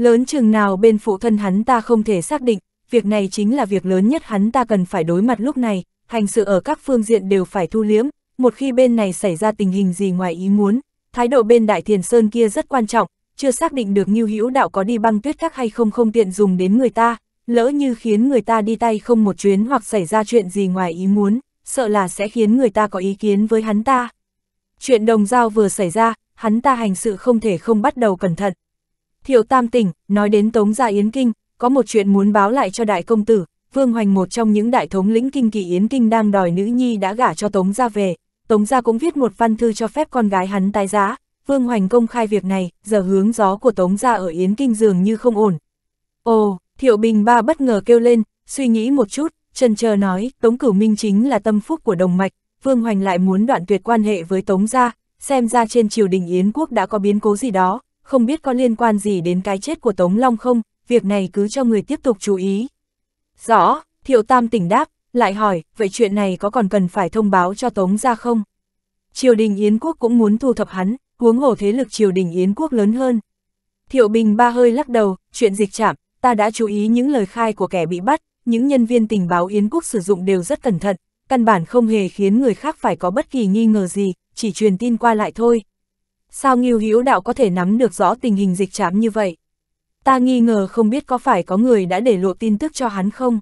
Lớn chừng nào bên phụ thân hắn ta không thể xác định, việc này chính là việc lớn nhất hắn ta cần phải đối mặt lúc này, hành sự ở các phương diện đều phải thu liếm, một khi bên này xảy ra tình hình gì ngoài ý muốn, thái độ bên Đại Thiền Sơn kia rất quan trọng, chưa xác định được như hữu đạo có đi băng tuyết các hay không không tiện dùng đến người ta, lỡ như khiến người ta đi tay không một chuyến hoặc xảy ra chuyện gì ngoài ý muốn, sợ là sẽ khiến người ta có ý kiến với hắn ta. Chuyện đồng giao vừa xảy ra, hắn ta hành sự không thể không bắt đầu cẩn thận. Thiệu Tam tỉnh, nói đến Tống Gia Yến Kinh, có một chuyện muốn báo lại cho đại công tử, Vương Hoành một trong những đại thống lĩnh kinh kỳ Yến Kinh đang đòi nữ nhi đã gả cho Tống Gia về, Tống Gia cũng viết một văn thư cho phép con gái hắn tái giá, Vương Hoành công khai việc này, giờ hướng gió của Tống Gia ở Yến Kinh dường như không ổn. Ồ, Thiệu Bình Ba bất ngờ kêu lên, suy nghĩ một chút, chân chờ nói, Tống Cửu Minh chính là tâm phúc của đồng mạch, Vương Hoành lại muốn đoạn tuyệt quan hệ với Tống Gia, xem ra trên triều đình Yến Quốc đã có biến cố gì đó, không biết có liên quan gì đến cái chết của Tống Long không, việc này cứ cho người tiếp tục chú ý. Rõ, Thiệu Tam tỉnh đáp, lại hỏi, vậy chuyện này có còn cần phải thông báo cho Tống Gia không? Triều đình Yến Quốc cũng muốn thu thập hắn, huống hồ thế lực triều đình Yến Quốc lớn hơn. Thiệu Bình ba hơi lắc đầu, chuyện dịch chạm, ta đã chú ý những lời khai của kẻ bị bắt, những nhân viên tình báo Yến Quốc sử dụng đều rất cẩn thận, căn bản không hề khiến người khác phải có bất kỳ nghi ngờ gì, chỉ truyền tin qua lại thôi. Sao Ngưu Hữu Đạo có thể nắm được rõ tình hình dịch trám như vậy? Ta nghi ngờ không biết có phải có người đã để lộ tin tức cho hắn không?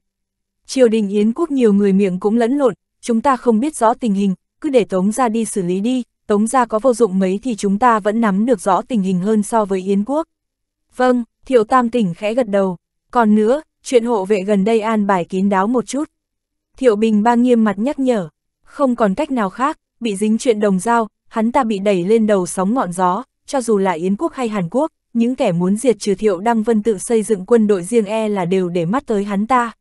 Triều đình Yến Quốc nhiều người miệng cũng lẫn lộn, chúng ta không biết rõ tình hình, cứ để Tống ra đi xử lý đi, Tống ra có vô dụng mấy thì chúng ta vẫn nắm được rõ tình hình hơn so với Yến Quốc. Vâng, Thiệu Tam tỉnh khẽ gật đầu. Còn nữa, chuyện hộ vệ gần đây an bài kín đáo một chút. Thiệu Bình ba nghiêm mặt nhắc nhở, không còn cách nào khác, bị dính chuyện đồng giao, hắn ta bị đẩy lên đầu sóng ngọn gió, cho dù là Yến quốc hay Hàn Quốc, những kẻ muốn diệt trừ Thiệu Đăng Vân tự xây dựng quân đội riêng e là đều để mắt tới hắn ta.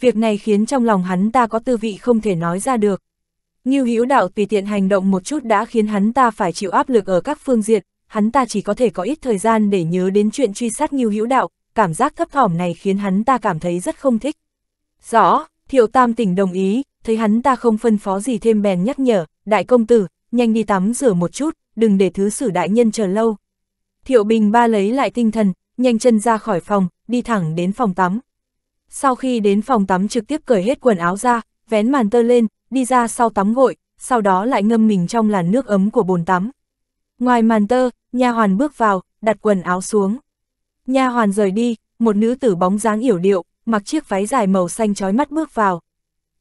Việc này khiến trong lòng hắn ta có tư vị không thể nói ra được. Ngưu Hữu Đạo tùy tiện hành động một chút đã khiến hắn ta phải chịu áp lực ở các phương diện, hắn ta chỉ có thể có ít thời gian để nhớ đến chuyện truy sát Ngưu Hữu Đạo, cảm giác thấp thỏm này khiến hắn ta cảm thấy rất không thích. Rõ, Thiệu Tam tỉnh đồng ý, thấy hắn ta không phân phó gì thêm bèn nhắc nhở, đại công tử, nhanh đi tắm rửa một chút, đừng để thứ sử đại nhân chờ lâu. Thiệu Bình ba lấy lại tinh thần, nhanh chân ra khỏi phòng, đi thẳng đến phòng tắm. Sau khi đến phòng tắm trực tiếp cởi hết quần áo ra, vén màn tơ lên, đi ra sau tắm gội, sau đó lại ngâm mình trong làn nước ấm của bồn tắm. Ngoài màn tơ, nha hoàn bước vào, đặt quần áo xuống. Nha hoàn rời đi, một nữ tử bóng dáng yểu điệu, mặc chiếc váy dài màu xanh chói mắt bước vào.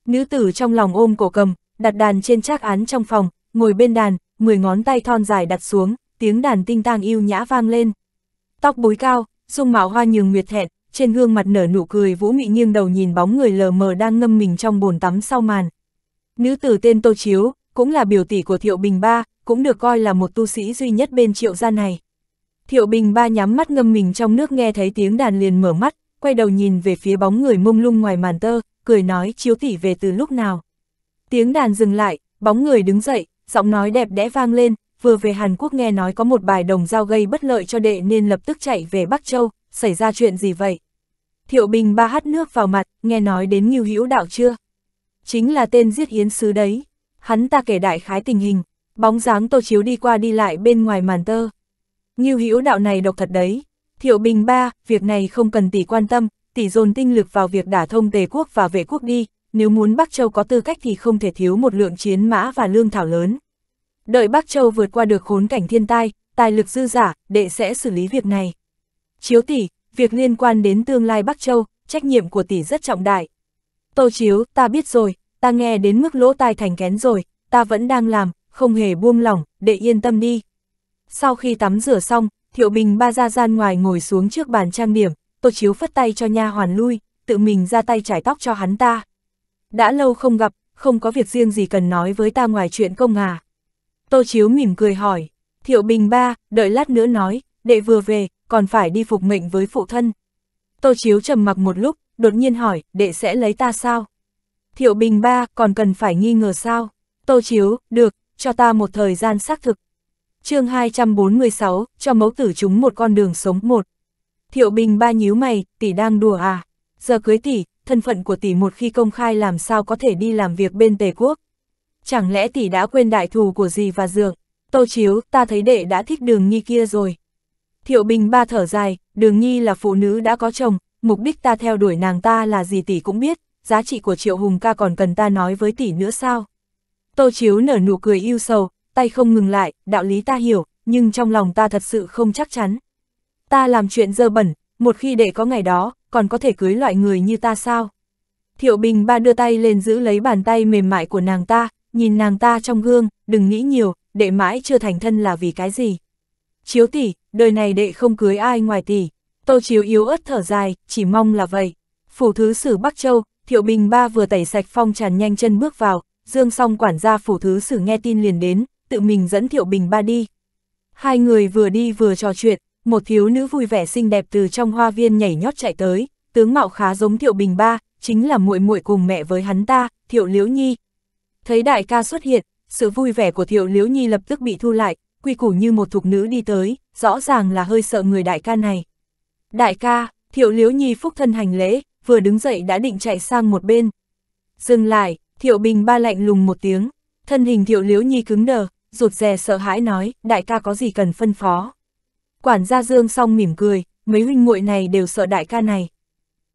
Nữ tử trong lòng ôm cổ cầm, đặt đàn trên trác án trong phòng, ngồi bên đàn, 10 ngón tay thon dài đặt xuống, tiếng đàn tinh tang yêu nhã vang lên. Tóc búi cao, dung mạo hoa nhường nguyệt thẹn, trên gương mặt nở nụ cười vũ mị nghiêng đầu nhìn bóng người lờ mờ đang ngâm mình trong bồn tắm sau màn. Nữ tử tên Tô Chiếu, cũng là biểu tỷ của Thiệu Bình Ba, cũng được coi là một tu sĩ duy nhất bên triệu gia này. Thiệu Bình Ba nhắm mắt ngâm mình trong nước nghe thấy tiếng đàn liền mở mắt, quay đầu nhìn về phía bóng người mông lung ngoài màn tơ, cười nói Chiếu tỷ về từ lúc nào. Tiếng đàn dừng lại, bóng người đứng dậy, giọng nói đẹp đẽ vang lên, vừa về Hàn Quốc nghe nói có một bài đồng giao gây bất lợi cho đệ nên lập tức chạy về Bắc Châu, xảy ra chuyện gì vậy? Thiệu Bình ba hắt nước vào mặt, nghe nói đến Ngưu Hữu Đạo chưa? Chính là tên giết hiến Sứ đấy. Hắn ta kể đại khái tình hình, bóng dáng Tô Chiếu đi qua đi lại bên ngoài màn tơ. Ngưu Hữu Đạo này độc thật đấy. Thiệu Bình ba, việc này không cần tỷ quan tâm, tỷ dồn tinh lực vào việc đả thông tề quốc và vệ quốc đi, nếu muốn Bắc Châu có tư cách thì không thể thiếu một lượng chiến mã và lương thảo lớn. Đợi Bắc Châu vượt qua được khốn cảnh thiên tai, tài lực dư giả, đệ sẽ xử lý việc này. Chiếu tỷ, việc liên quan đến tương lai Bắc Châu, trách nhiệm của tỷ rất trọng đại. Tô Chiếu, ta biết rồi, ta nghe đến mức lỗ tai thành kén rồi, ta vẫn đang làm, không hề buông lỏng, đệ yên tâm đi. Sau khi tắm rửa xong, Thiệu Bình ba ra gian ngoài ngồi xuống trước bàn trang điểm, Tô Chiếu phất tay cho nha hoàn lui, tự mình ra tay trải tóc cho hắn ta. Đã lâu không gặp, không có việc riêng gì cần nói với ta ngoài chuyện công à. Tô Chiếu mỉm cười hỏi, Thiệu Bình ba, đợi lát nữa nói, đệ vừa về, còn phải đi phục mệnh với phụ thân. Tô Chiếu trầm mặc một lúc, đột nhiên hỏi, đệ sẽ lấy ta sao? Thiệu Bình ba, còn cần phải nghi ngờ sao? Tô Chiếu, được, cho ta một thời gian xác thực. chương 246, cho mẫu tử chúng một con đường sống một. Thiệu Bình ba nhíu mày, tỷ đang đùa à? Giờ cưới tỷ, thân phận của tỷ một khi công khai làm sao có thể đi làm việc bên Tề Quốc? Chẳng lẽ tỷ đã quên đại thù của gì và dượng? Tô Chiếu, ta thấy đệ đã thích đường nghi kia rồi. Thiệu Bình ba thở dài, đường nhi là phụ nữ đã có chồng, mục đích ta theo đuổi nàng ta là gì tỷ cũng biết, giá trị của triệu hùng ca còn cần ta nói với tỷ nữa sao? Tô Chiếu nở nụ cười yêu sầu, tay không ngừng lại, đạo lý ta hiểu, nhưng trong lòng ta thật sự không chắc chắn. Ta làm chuyện dơ bẩn, một khi để có ngày đó, còn có thể cưới loại người như ta sao? Thiệu Bình ba đưa tay lên giữ lấy bàn tay mềm mại của nàng ta, nhìn nàng ta trong gương, đừng nghĩ nhiều, đệ mãi chưa thành thân là vì cái gì. Chiếu tỷ, đời này đệ không cưới ai ngoài tỷ. Tô Chiếu yếu ớt thở dài, chỉ mong là vậy. Phủ thứ sử Bắc Châu, Thiệu Bình ba vừa tẩy sạch phong tràn nhanh chân bước vào, Dương song quản gia phủ thứ sử nghe tin liền đến, tự mình dẫn Thiệu Bình ba đi. Hai người vừa đi vừa trò chuyện, một thiếu nữ vui vẻ xinh đẹp từ trong hoa viên nhảy nhót chạy tới, tướng mạo khá giống Thiệu Bình ba, chính là muội muội cùng mẹ với hắn ta, Thiệu Liễu Nhi. Thấy đại ca xuất hiện, sự vui vẻ của Thiệu Liễu Nhi lập tức bị thu lại, quy củ như một thục nữ đi tới, rõ ràng là hơi sợ người đại ca này. Đại ca, Thiệu Liễu Nhi phúc thân hành lễ, vừa đứng dậy đã định chạy sang một bên. Dừng lại, Thiệu Bình ba lạnh lùng một tiếng, thân hình Thiệu Liễu Nhi cứng đờ, rụt rè sợ hãi nói, đại ca có gì cần phân phó. Quản gia Dương song mỉm cười, mấy huynh muội này đều sợ đại ca này.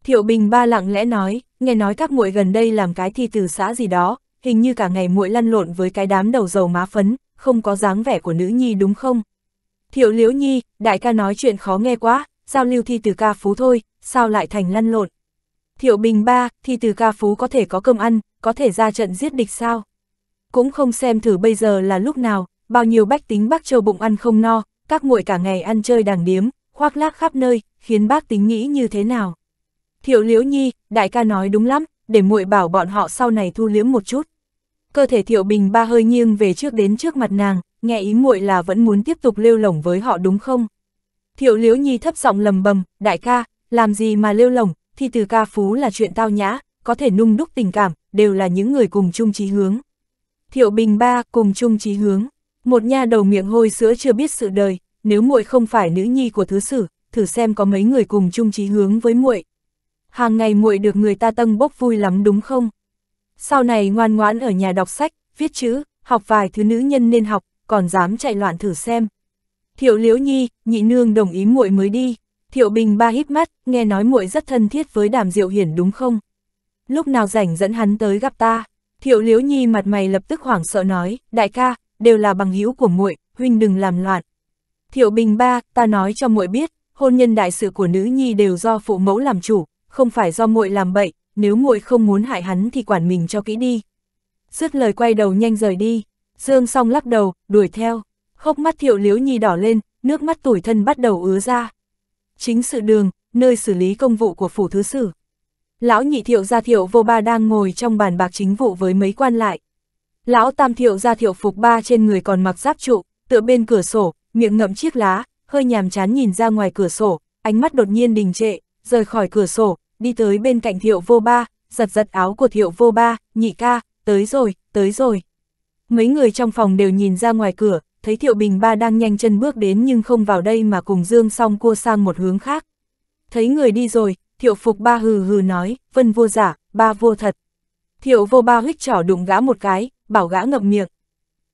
Thiệu Bình ba lặng lẽ nói, nghe nói các muội gần đây làm cái thi từ xã gì đó, hình như cả ngày muội lăn lộn với cái đám đầu dầu má phấn, không có dáng vẻ của nữ nhi đúng không? Thiệu Liễu Nhi, đại ca nói chuyện khó nghe quá, giao lưu thi từ ca phú thôi, sao lại thành lăn lộn? Thiệu Bình ba, thi từ ca phú có thể có cơm ăn, có thể ra trận giết địch sao? Cũng không xem thử bây giờ là lúc nào, bao nhiêu bách tính Bắc Châu bụng ăn không no, các muội cả ngày ăn chơi đàng điếm, khoác lác khắp nơi, khiến bác tính nghĩ như thế nào? Thiệu Liễu Nhi, đại ca nói đúng lắm, để muội bảo bọn họ sau này thu liếm một chút. Cơ thể Thiệu Bình ba hơi nghiêng về trước đến trước mặt nàng, nghe ý muội là vẫn muốn tiếp tục lêu lỏng với họ đúng không? Thiệu Liễu Nhi thấp giọng lầm bầm, đại ca, làm gì mà lêu lỏng, thì từ ca phú là chuyện tao nhã, có thể nung đúc tình cảm, đều là những người cùng chung chí hướng. Thiệu Bình ba cùng chung chí hướng, một nha đầu miệng hôi sữa chưa biết sự đời, nếu muội không phải nữ nhi của thứ sử, thử xem có mấy người cùng chung chí hướng với muội. Hàng ngày muội được người ta tâng bốc vui lắm đúng không? Sau này ngoan ngoãn ở nhà đọc sách, viết chữ, học vài thứ nữ nhân nên học, còn dám chạy loạn thử xem. Thiệu Liễu Nhi, nhị nương đồng ý muội mới đi. Thiệu Bình ba hít mắt, nghe nói muội rất thân thiết với Đàm Diệu Hiển đúng không? Lúc nào rảnh dẫn hắn tới gặp ta. Thiệu Liễu Nhi mặt mày lập tức hoảng sợ nói, đại ca, đều là bằng hữu của muội, huynh đừng làm loạn. Thiệu Bình ba, ta nói cho muội biết, hôn nhân đại sự của nữ nhi đều do phụ mẫu làm chủ, không phải do muội làm bậy, nếu muội không muốn hại hắn thì quản mình cho kỹ đi. Dứt lời quay đầu nhanh rời đi, Dương song lắc đầu, đuổi theo, hốc mắt Thiệu Liễu Nhi đỏ lên, nước mắt tủi thân bắt đầu ứa ra. Chính sự đường, nơi xử lý công vụ của phủ thứ sử. Lão nhị thiệu gia thiệu vô ba đang ngồi trong bàn bạc chính vụ với mấy quan lại. Lão tam thiệu gia thiệu phục ba trên người còn mặc giáp trụ, tựa bên cửa sổ, miệng ngậm chiếc lá, hơi nhàm chán nhìn ra ngoài cửa sổ, ánh mắt đột nhiên đình trệ, rời khỏi cửa sổ, đi tới bên cạnh thiệu vô ba, giật giật áo của thiệu vô ba, nhị ca, tới rồi, tới rồi. Mấy người trong phòng đều nhìn ra ngoài cửa, thấy thiệu bình ba đang nhanh chân bước đến nhưng không vào đây mà cùng dương song cua sang một hướng khác. Thấy người đi rồi, thiệu phục ba hừ hừ nói, vân vô giả, ba vô thật. Thiệu vô ba huyết trỏ đụng gã một cái, bảo gã ngậm miệng.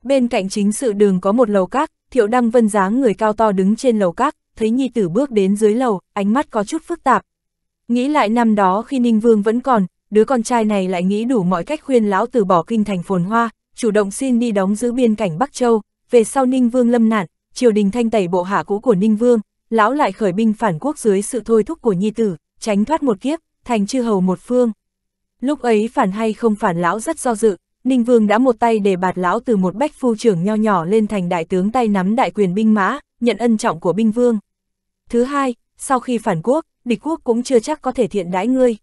Bên cạnh chính sự đường có một lầu các, thiệu đăng vân dáng người cao to đứng trên lầu các, thấy nhi tử bước đến dưới lầu, ánh mắt có chút phức tạp. Nghĩ lại năm đó khi Ninh Vương vẫn còn, đứa con trai này lại nghĩ đủ mọi cách khuyên lão từ bỏ kinh thành phồn hoa, chủ động xin đi đóng giữ biên cảnh Bắc Châu, về sau Ninh Vương lâm nạn, triều đình thanh tẩy bộ hạ cũ của Ninh Vương, lão lại khởi binh phản quốc dưới sự thôi thúc của nhi tử, tránh thoát một kiếp, thành chư hầu một phương. Lúc ấy phản hay không phản lão rất do dự, Ninh Vương đã một tay để bạt lão từ một bách phu trưởng nho nhỏ lên thành đại tướng tay nắm đại quyền binh mã, nhận ân trọng của binh vương. Thứ hai, sau khi phản quốc, địch quốc cũng chưa chắc có thể thiện đãi ngươi.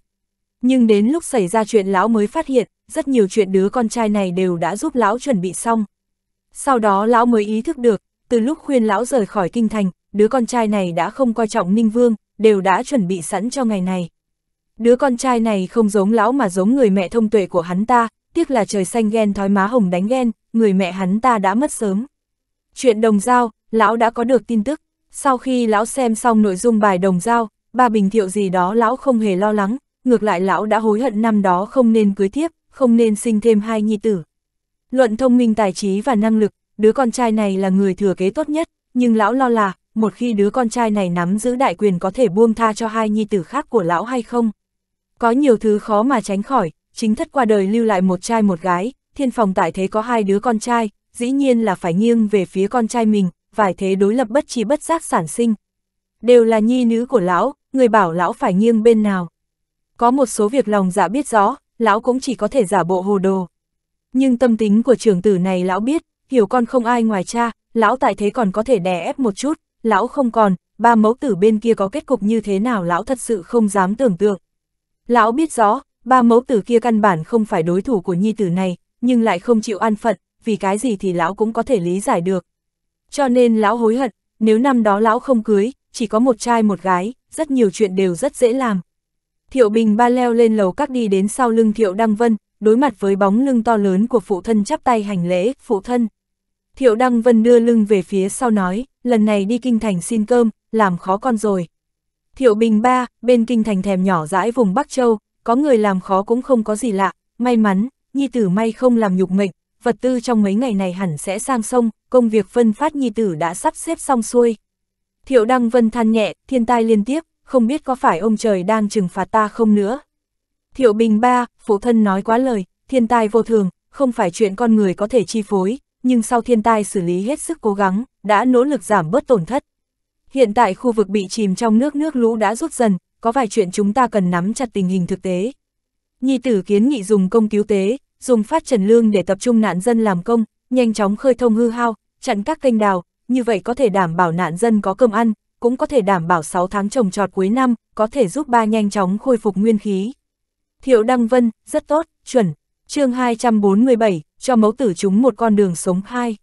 Nhưng đến lúc xảy ra chuyện lão mới phát hiện, rất nhiều chuyện đứa con trai này đều đã giúp lão chuẩn bị xong. Sau đó lão mới ý thức được, từ lúc khuyên lão rời khỏi kinh thành, đứa con trai này đã không coi trọng Ninh Vương, đều đã chuẩn bị sẵn cho ngày này. Đứa con trai này không giống lão mà giống người mẹ thông tuệ của hắn ta, tiếc là trời xanh ghen thói má hồng đánh ghen, người mẹ hắn ta đã mất sớm. Chuyện đồng giao, lão đã có được tin tức, sau khi lão xem xong nội dung bài đồng giao, ba bình thiệu gì đó lão không hề lo lắng, ngược lại lão đã hối hận năm đó không nên cưới tiếp, không nên sinh thêm hai nhi tử. Luận thông minh tài trí và năng lực, đứa con trai này là người thừa kế tốt nhất, nhưng lão lo là, một khi đứa con trai này nắm giữ đại quyền có thể buông tha cho hai nhi tử khác của lão hay không. Có nhiều thứ khó mà tránh khỏi, chính thất qua đời lưu lại một trai một gái, thiên phòng tại thế có hai đứa con trai, dĩ nhiên là phải nghiêng về phía con trai mình, vài thế đối lập bất trí bất giác sản sinh. Đều là nhi nữ của lão, người bảo lão phải nghiêng bên nào. Có một số việc lòng dạ biết rõ, lão cũng chỉ có thể giả bộ hồ đồ. Nhưng tâm tính của trưởng tử này lão biết, hiểu con không ai ngoài cha, lão tại thế còn có thể đè ép một chút, lão không còn, ba mẫu tử bên kia có kết cục như thế nào lão thật sự không dám tưởng tượng. Lão biết rõ, ba mẫu tử kia căn bản không phải đối thủ của nhi tử này, nhưng lại không chịu an phận, vì cái gì thì lão cũng có thể lý giải được. Cho nên lão hối hận, nếu năm đó lão không cưới, chỉ có một trai một gái, rất nhiều chuyện đều rất dễ làm. Thiệu Bình ba leo lên lầu các đi đến sau lưng Thiệu Đăng Vân, đối mặt với bóng lưng to lớn của phụ thân chắp tay hành lễ, phụ thân. Thiệu Đăng Vân đưa lưng về phía sau nói, lần này đi kinh thành xin cơm, làm khó con rồi. Thiệu Bình ba, bên kinh thành thèm nhỏ dãi vùng Bắc Châu, có người làm khó cũng không có gì lạ, may mắn, nhi tử may không làm nhục mệnh, vật tư trong mấy ngày này hẳn sẽ sang sông, công việc phân phát nhi tử đã sắp xếp xong xuôi. Thiệu Đăng Vân than nhẹ, thiên tai liên tiếp, không biết có phải ông trời đang trừng phạt ta không nữa. Thiệu Bình ba, phụ thân nói quá lời, thiên tai vô thường, không phải chuyện con người có thể chi phối, nhưng sau thiên tai xử lý hết sức cố gắng, đã nỗ lực giảm bớt tổn thất. Hiện tại khu vực bị chìm trong nước nước lũ đã rút dần, có vài chuyện chúng ta cần nắm chặt tình hình thực tế. Nhi tử kiến nghị dùng công cứu tế, dùng phát trần lương để tập trung nạn dân làm công, nhanh chóng khơi thông hư hao, chặn các kênh đào, như vậy có thể đảm bảo nạn dân có cơm ăn, cũng có thể đảm bảo 6 tháng trồng trọt cuối năm, có thể giúp ba nhanh chóng khôi phục nguyên khí. Thiệu Đăng Vân, rất tốt, chuẩn. chương 247, cho mẫu tử chúng một con đường sống hai.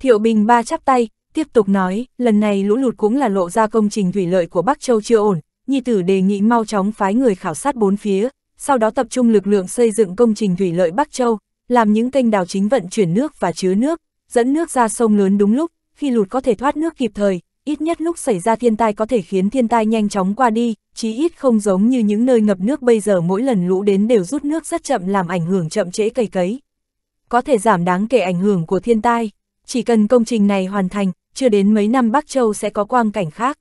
Thiệu Bình ba chắp tay, tiếp tục nói, lần này lũ lụt cũng là lộ ra công trình thủy lợi của Bắc Châu chưa ổn, Nhi tử đề nghị mau chóng phái người khảo sát bốn phía, sau đó tập trung lực lượng xây dựng công trình thủy lợi Bắc Châu, làm những kênh đào chính vận chuyển nước và chứa nước, dẫn nước ra sông lớn đúng lúc, khi lụt có thể thoát nước kịp thời, ít nhất lúc xảy ra thiên tai có thể khiến thiên tai nhanh chóng qua đi, chí ít không giống như những nơi ngập nước bây giờ mỗi lần lũ đến đều rút nước rất chậm làm ảnh hưởng chậm trễ cây cấy. Có thể giảm đáng kể ảnh hưởng của thiên tai, chỉ cần công trình này hoàn thành, chưa đến mấy năm Bắc Châu sẽ có quang cảnh khác.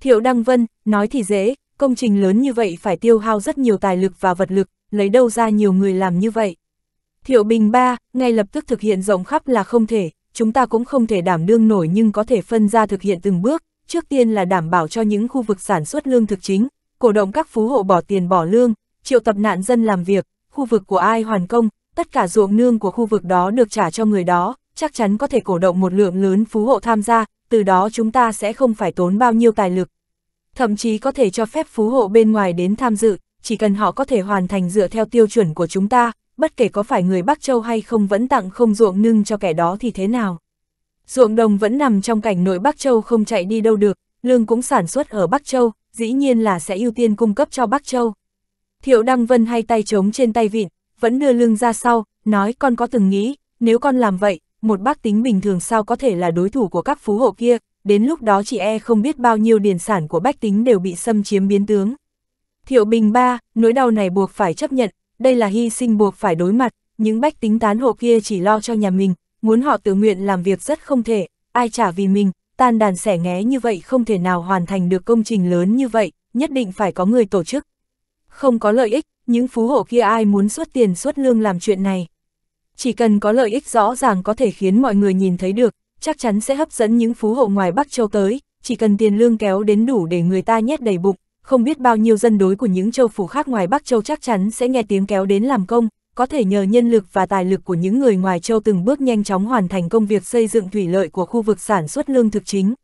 Thiệu Đăng Vân, nói thì dễ, công trình lớn như vậy phải tiêu hao rất nhiều tài lực và vật lực, lấy đâu ra nhiều người làm như vậy. Thiệu Bình ba, ngay lập tức thực hiện rộng khắp là không thể, chúng ta cũng không thể đảm đương nổi nhưng có thể phân ra thực hiện từng bước, trước tiên là đảm bảo cho những khu vực sản xuất lương thực chính, cổ động các phú hộ bỏ tiền bỏ lương, triệu tập nạn dân làm việc, khu vực của ai hoàn công, tất cả ruộng nương của khu vực đó được trả cho người đó, chắc chắn có thể cổ động một lượng lớn phú hộ tham gia, từ đó chúng ta sẽ không phải tốn bao nhiêu tài lực. Thậm chí có thể cho phép phú hộ bên ngoài đến tham dự, chỉ cần họ có thể hoàn thành dựa theo tiêu chuẩn của chúng ta, bất kể có phải người Bắc Châu hay không vẫn tặng không ruộng nương cho kẻ đó thì thế nào. Ruộng đồng vẫn nằm trong cảnh nội Bắc Châu không chạy đi đâu được, lương cũng sản xuất ở Bắc Châu, dĩ nhiên là sẽ ưu tiên cung cấp cho Bắc Châu. Thiệu Đăng Vân hay tay trống trên tay vịn, vẫn đưa lưng ra sau, nói con có từng nghĩ, nếu con làm vậy, một bác tính bình thường sao có thể là đối thủ của các phú hộ kia, đến lúc đó chị e không biết bao nhiêu điền sản của bách tính đều bị xâm chiếm biến tướng. Thiệu Bình ba, nỗi đau này buộc phải chấp nhận, đây là hy sinh buộc phải đối mặt, những bách tính tán hộ kia chỉ lo cho nhà mình, muốn họ tự nguyện làm việc rất không thể, ai trả vì mình, tan đàn sẻ nghé như vậy không thể nào hoàn thành được công trình lớn như vậy, nhất định phải có người tổ chức. Không có lợi ích, những phú hộ kia ai muốn xuất tiền xuất lương làm chuyện này. Chỉ cần có lợi ích rõ ràng có thể khiến mọi người nhìn thấy được, chắc chắn sẽ hấp dẫn những phú hộ ngoài Bắc Châu tới, chỉ cần tiền lương kéo đến đủ để người ta nhét đầy bụng, không biết bao nhiêu dân đối của những châu phủ khác ngoài Bắc Châu chắc chắn sẽ nghe tiếng kéo đến làm công, có thể nhờ nhân lực và tài lực của những người ngoài châu từng bước nhanh chóng hoàn thành công việc xây dựng thủy lợi của khu vực sản xuất lương thực chính.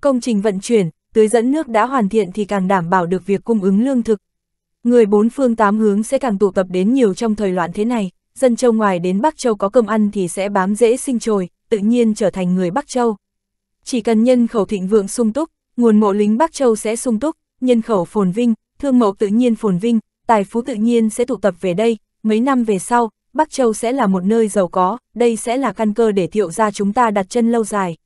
Công trình vận chuyển, tưới dẫn nước đã hoàn thiện thì càng đảm bảo được việc cung ứng lương thực. Người bốn phương tám hướng sẽ càng tụ tập đến nhiều trong thời loạn thế này, dân châu ngoài đến Bắc Châu có cơm ăn thì sẽ bám dễ sinh trồi, tự nhiên trở thành người Bắc Châu. Chỉ cần nhân khẩu thịnh vượng sung túc, nguồn mộ lính Bắc Châu sẽ sung túc, nhân khẩu phồn vinh, thương mẫu tự nhiên phồn vinh, tài phú tự nhiên sẽ tụ tập về đây, mấy năm về sau, Bắc Châu sẽ là một nơi giàu có, đây sẽ là căn cơ để thiệu ra chúng ta đặt chân lâu dài.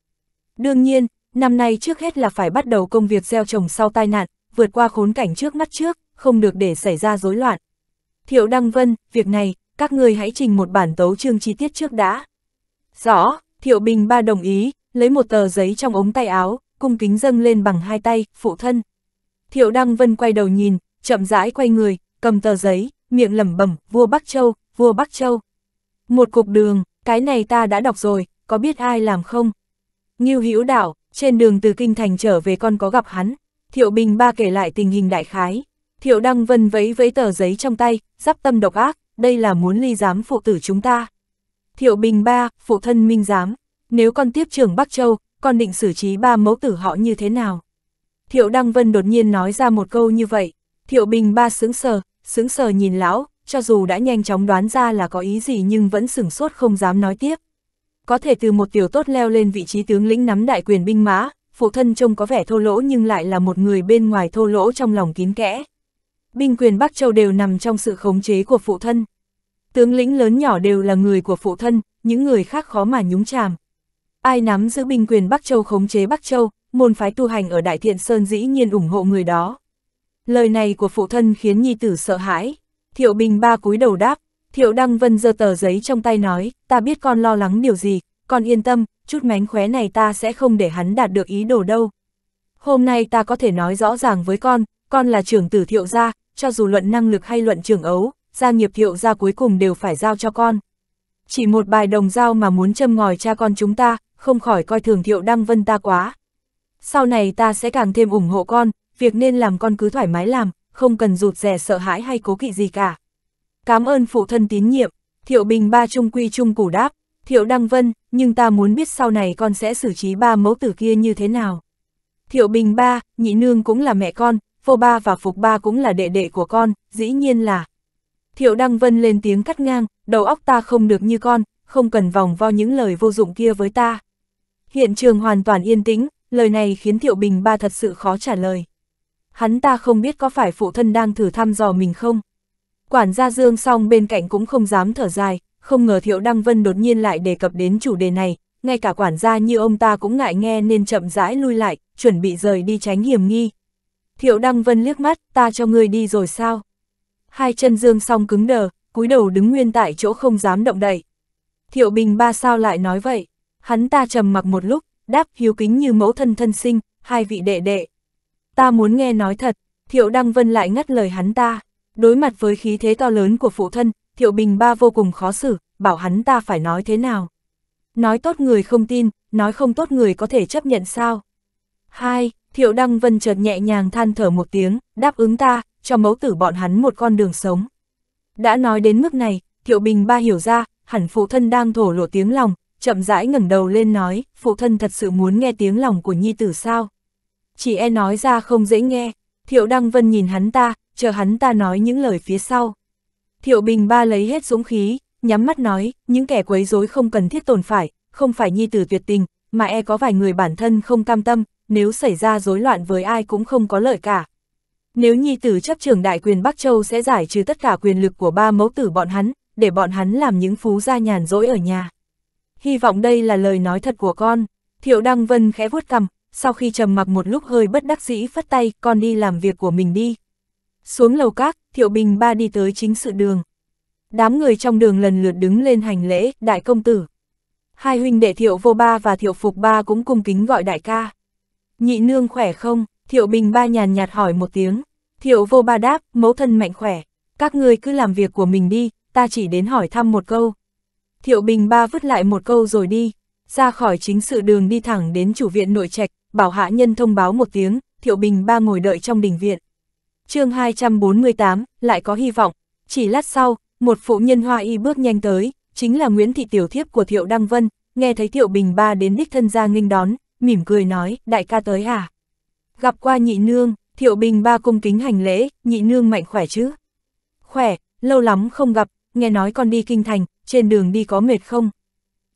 Đương nhiên, năm nay trước hết là phải bắt đầu công việc gieo trồng sau tai nạn, vượt qua khốn cảnh trước mắt trước, không được để xảy ra rối loạn. Thiệu Đăng Vân, việc này, các người hãy trình một bản tấu chương chi tiết trước đã. Rõ, Thiệu Bình Ba đồng ý, lấy một tờ giấy trong ống tay áo, cung kính dâng lên bằng hai tay, phụ thân. Thiệu Đăng Vân quay đầu nhìn, chậm rãi quay người, cầm tờ giấy, miệng lẩm bẩm, vua Bắc Châu, vua Bắc Châu. Một cục đường, cái này ta đã đọc rồi, có biết ai làm không? Ngưu Hữu Đạo, trên đường từ kinh thành trở về con có gặp hắn. Thiệu Bình Ba kể lại tình hình đại khái. Thiệu Đăng Vân vẫy vẫy tờ giấy trong tay, giáp tâm độc ác, đây là muốn ly giám phụ tử chúng ta. Thiệu Bình Ba, phụ thân minh giám, nếu con tiếp trưởng Bắc Châu, con định xử trí ba mẫu tử họ như thế nào? Thiệu Đăng Vân đột nhiên nói ra một câu như vậy. Thiệu Bình Ba sướng sờ, sướng sờ nhìn lão, cho dù đã nhanh chóng đoán ra là có ý gì nhưng vẫn sửng sốt không dám nói tiếp. Có thể từ một tiểu tốt leo lên vị trí tướng lĩnh nắm đại quyền binh mã, phụ thân trông có vẻ thô lỗ nhưng lại là một người bên ngoài thô lỗ trong lòng kín kẽ. Binh quyền Bắc Châu đều nằm trong sự khống chế của phụ thân. Tướng lĩnh lớn nhỏ đều là người của phụ thân, những người khác khó mà nhúng chàm. Ai nắm giữ binh quyền Bắc Châu khống chế Bắc Châu, môn phái tu hành ở Đại Thiện Sơn dĩ nhiên ủng hộ người đó. Lời này của phụ thân khiến nhi tử sợ hãi. Thiệu Bình ba cúi đầu đáp, Thiệu Đăng Vân giơ tờ giấy trong tay nói, ta biết con lo lắng điều gì, con yên tâm, chút mánh khóe này ta sẽ không để hắn đạt được ý đồ đâu. Hôm nay ta có thể nói rõ ràng với con, con là trưởng tử thiệu gia, cho dù luận năng lực hay luận trưởng ấu, gia nghiệp thiệu gia cuối cùng đều phải giao cho con. Chỉ một bài đồng giao mà muốn châm ngòi cha con chúng ta, không khỏi coi thường thiệu đăng vân ta quá. Sau này ta sẽ càng thêm ủng hộ con, việc nên làm con cứ thoải mái làm, không cần rụt rè sợ hãi hay cố kỵ gì cả. Cảm ơn phụ thân tín nhiệm, thiệu bình ba trung quy trung củ đáp, thiệu đăng vân, nhưng ta muốn biết sau này con sẽ xử trí ba mẫu tử kia như thế nào. Thiệu bình ba, nhị nương cũng là mẹ con, phô ba và phục ba cũng là đệ đệ của con, dĩ nhiên là. Thiệu đăng vân lên tiếng cắt ngang, đầu óc ta không được như con, không cần vòng vo những lời vô dụng kia với ta. Hiện trường hoàn toàn yên tĩnh, lời này khiến Thiệu Bình Ba thật sự khó trả lời. Hắn ta không biết có phải phụ thân đang thử thăm dò mình không? Quản gia Dương song bên cạnh cũng không dám thở dài, không ngờ Thiệu Đăng Vân đột nhiên lại đề cập đến chủ đề này, ngay cả quản gia như ông ta cũng ngại nghe nên chậm rãi lui lại, chuẩn bị rời đi tránh hiểm nghi. Thiệu Đăng Vân liếc mắt, ta cho ngươi đi rồi sao? Hai chân Dương song cứng đờ, cúi đầu đứng nguyên tại chỗ không dám động đậy. Thiệu Bình ba sao lại nói vậy? Hắn ta trầm mặc một lúc, đáp hiếu kính như mẫu thân thân sinh, hai vị đệ đệ. Ta muốn nghe nói thật, Thiệu Đăng Vân lại ngắt lời hắn ta. Đối mặt với khí thế to lớn của phụ thân, Thiệu Bình Ba vô cùng khó xử, bảo hắn ta phải nói thế nào. Nói tốt người không tin, nói không tốt người có thể chấp nhận sao. Hai, Thiệu Đăng Vân chợt nhẹ nhàng than thở một tiếng, đáp ứng ta, cho mẫu tử bọn hắn một con đường sống. Đã nói đến mức này, Thiệu Bình Ba hiểu ra, hẳn phụ thân đang thổ lộ tiếng lòng, chậm rãi ngẩng đầu lên nói, phụ thân thật sự muốn nghe tiếng lòng của nhi tử sao. Chỉ e nói ra không dễ nghe, Thiệu Đăng Vân nhìn hắn ta, chờ hắn ta nói những lời phía sau. Thiệu Bình Ba lấy hết dũng khí, nhắm mắt nói, những kẻ quấy rối không cần thiết tồn phải, không phải nhi tử tuyệt tình, mà e có vài người bản thân không cam tâm, nếu xảy ra rối loạn với ai cũng không có lợi cả. Nếu nhi tử chấp trường đại quyền Bắc Châu sẽ giải trừ tất cả quyền lực của ba mẫu tử bọn hắn, để bọn hắn làm những phú gia nhàn rỗi ở nhà. Hy vọng đây là lời nói thật của con. Thiệu Đăng Vân khẽ vuốt cằm, sau khi trầm mặc một lúc hơi bất đắc dĩ phất tay, con đi làm việc của mình đi. Xuống lầu các, Thiệu Bình Ba đi tới chính sự đường. Đám người trong đường lần lượt đứng lên hành lễ, đại công tử. Hai huynh đệ Thiệu Vô Ba và Thiệu Phục Ba cũng cung kính gọi đại ca. Nhị nương khỏe không? Thiệu Bình Ba nhàn nhạt hỏi một tiếng. Thiệu Vô Ba đáp, mẫu thân mạnh khỏe. Các ngươi cứ làm việc của mình đi, ta chỉ đến hỏi thăm một câu. Thiệu Bình Ba vứt lại một câu rồi đi, ra khỏi chính sự đường đi thẳng đến chủ viện nội trạch, bảo hạ nhân thông báo một tiếng, Thiệu Bình Ba ngồi đợi trong đình viện. chương 248, lại có hy vọng, chỉ lát sau, một phụ nhân hoa y bước nhanh tới, chính là Nguyễn Thị Tiểu Thiếp của Thiệu Đăng Vân, nghe thấy Thiệu Bình Ba đến đích thân ra nghênh đón, mỉm cười nói, đại ca tới à? Gặp qua nhị nương, Thiệu Bình Ba cung kính hành lễ, nhị nương mạnh khỏe chứ? Khỏe, lâu lắm không gặp, nghe nói con đi kinh thành, trên đường đi có mệt không?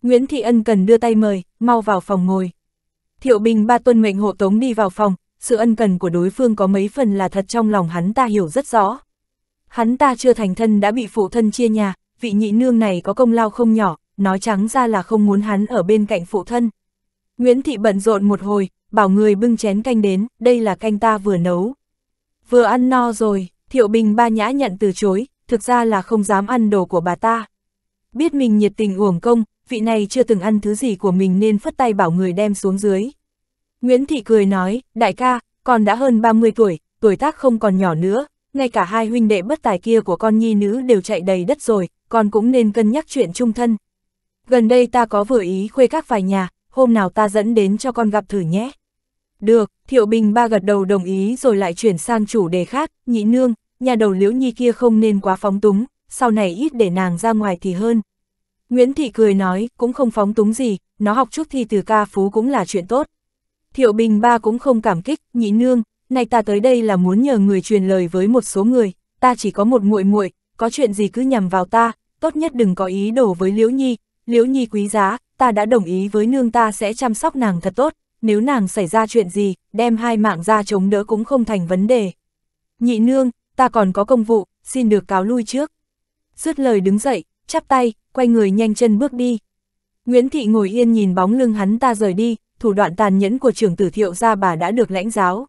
Nguyễn Thị Ân cần đưa tay mời, mau vào phòng ngồi. Thiệu Bình ba tuân mệnh hộ tống đi vào phòng, sự ân cần của đối phương có mấy phần là thật trong lòng hắn ta hiểu rất rõ. Hắn ta chưa thành thân đã bị phụ thân chia nhà, vị nhị nương này có công lao không nhỏ, nói trắng ra là không muốn hắn ở bên cạnh phụ thân. Nguyễn Thị bận rộn một hồi, bảo người bưng chén canh đến, đây là canh ta vừa nấu. Vừa ăn no rồi, Thiệu Bình ba nhã nhận từ chối, thực ra là không dám ăn đồ của bà ta. Biết mình nhiệt tình uổng công, vị này chưa từng ăn thứ gì của mình nên phất tay bảo người đem xuống dưới. Nguyễn Thị cười nói, đại ca, con đã hơn 30 tuổi, tuổi tác không còn nhỏ nữa, ngay cả hai huynh đệ bất tài kia của con nhi nữ đều chạy đầy đất rồi, con cũng nên cân nhắc chuyện chung thân. Gần đây ta có vừa ý khuê các vài nhà, hôm nào ta dẫn đến cho con gặp thử nhé. Được, Thiệu Bình ba gật đầu đồng ý rồi lại chuyển sang chủ đề khác, nhị nương, nhà đầu liễu nhi kia không nên quá phóng túng, sau này ít để nàng ra ngoài thì hơn. Nguyễn Thị cười nói, cũng không phóng túng gì, nó học chút thi từ ca phú cũng là chuyện tốt. Thiệu Bình ba cũng không cảm kích, nhị nương, này ta tới đây là muốn nhờ người truyền lời với một số người, ta chỉ có một muội muội, có chuyện gì cứ nhằm vào ta, tốt nhất đừng có ý đồ với Liễu Nhi, Liễu Nhi quý giá, ta đã đồng ý với nương ta sẽ chăm sóc nàng thật tốt, nếu nàng xảy ra chuyện gì, đem hai mạng ra chống đỡ cũng không thành vấn đề. Nhị nương, ta còn có công vụ, xin được cáo lui trước. Dứt lời đứng dậy, chắp tay, quay người nhanh chân bước đi. Nguyễn Thị ngồi yên nhìn bóng lưng hắn ta rời đi, thủ đoạn tàn nhẫn của trưởng tử thiệu gia bà đã được lãnh giáo.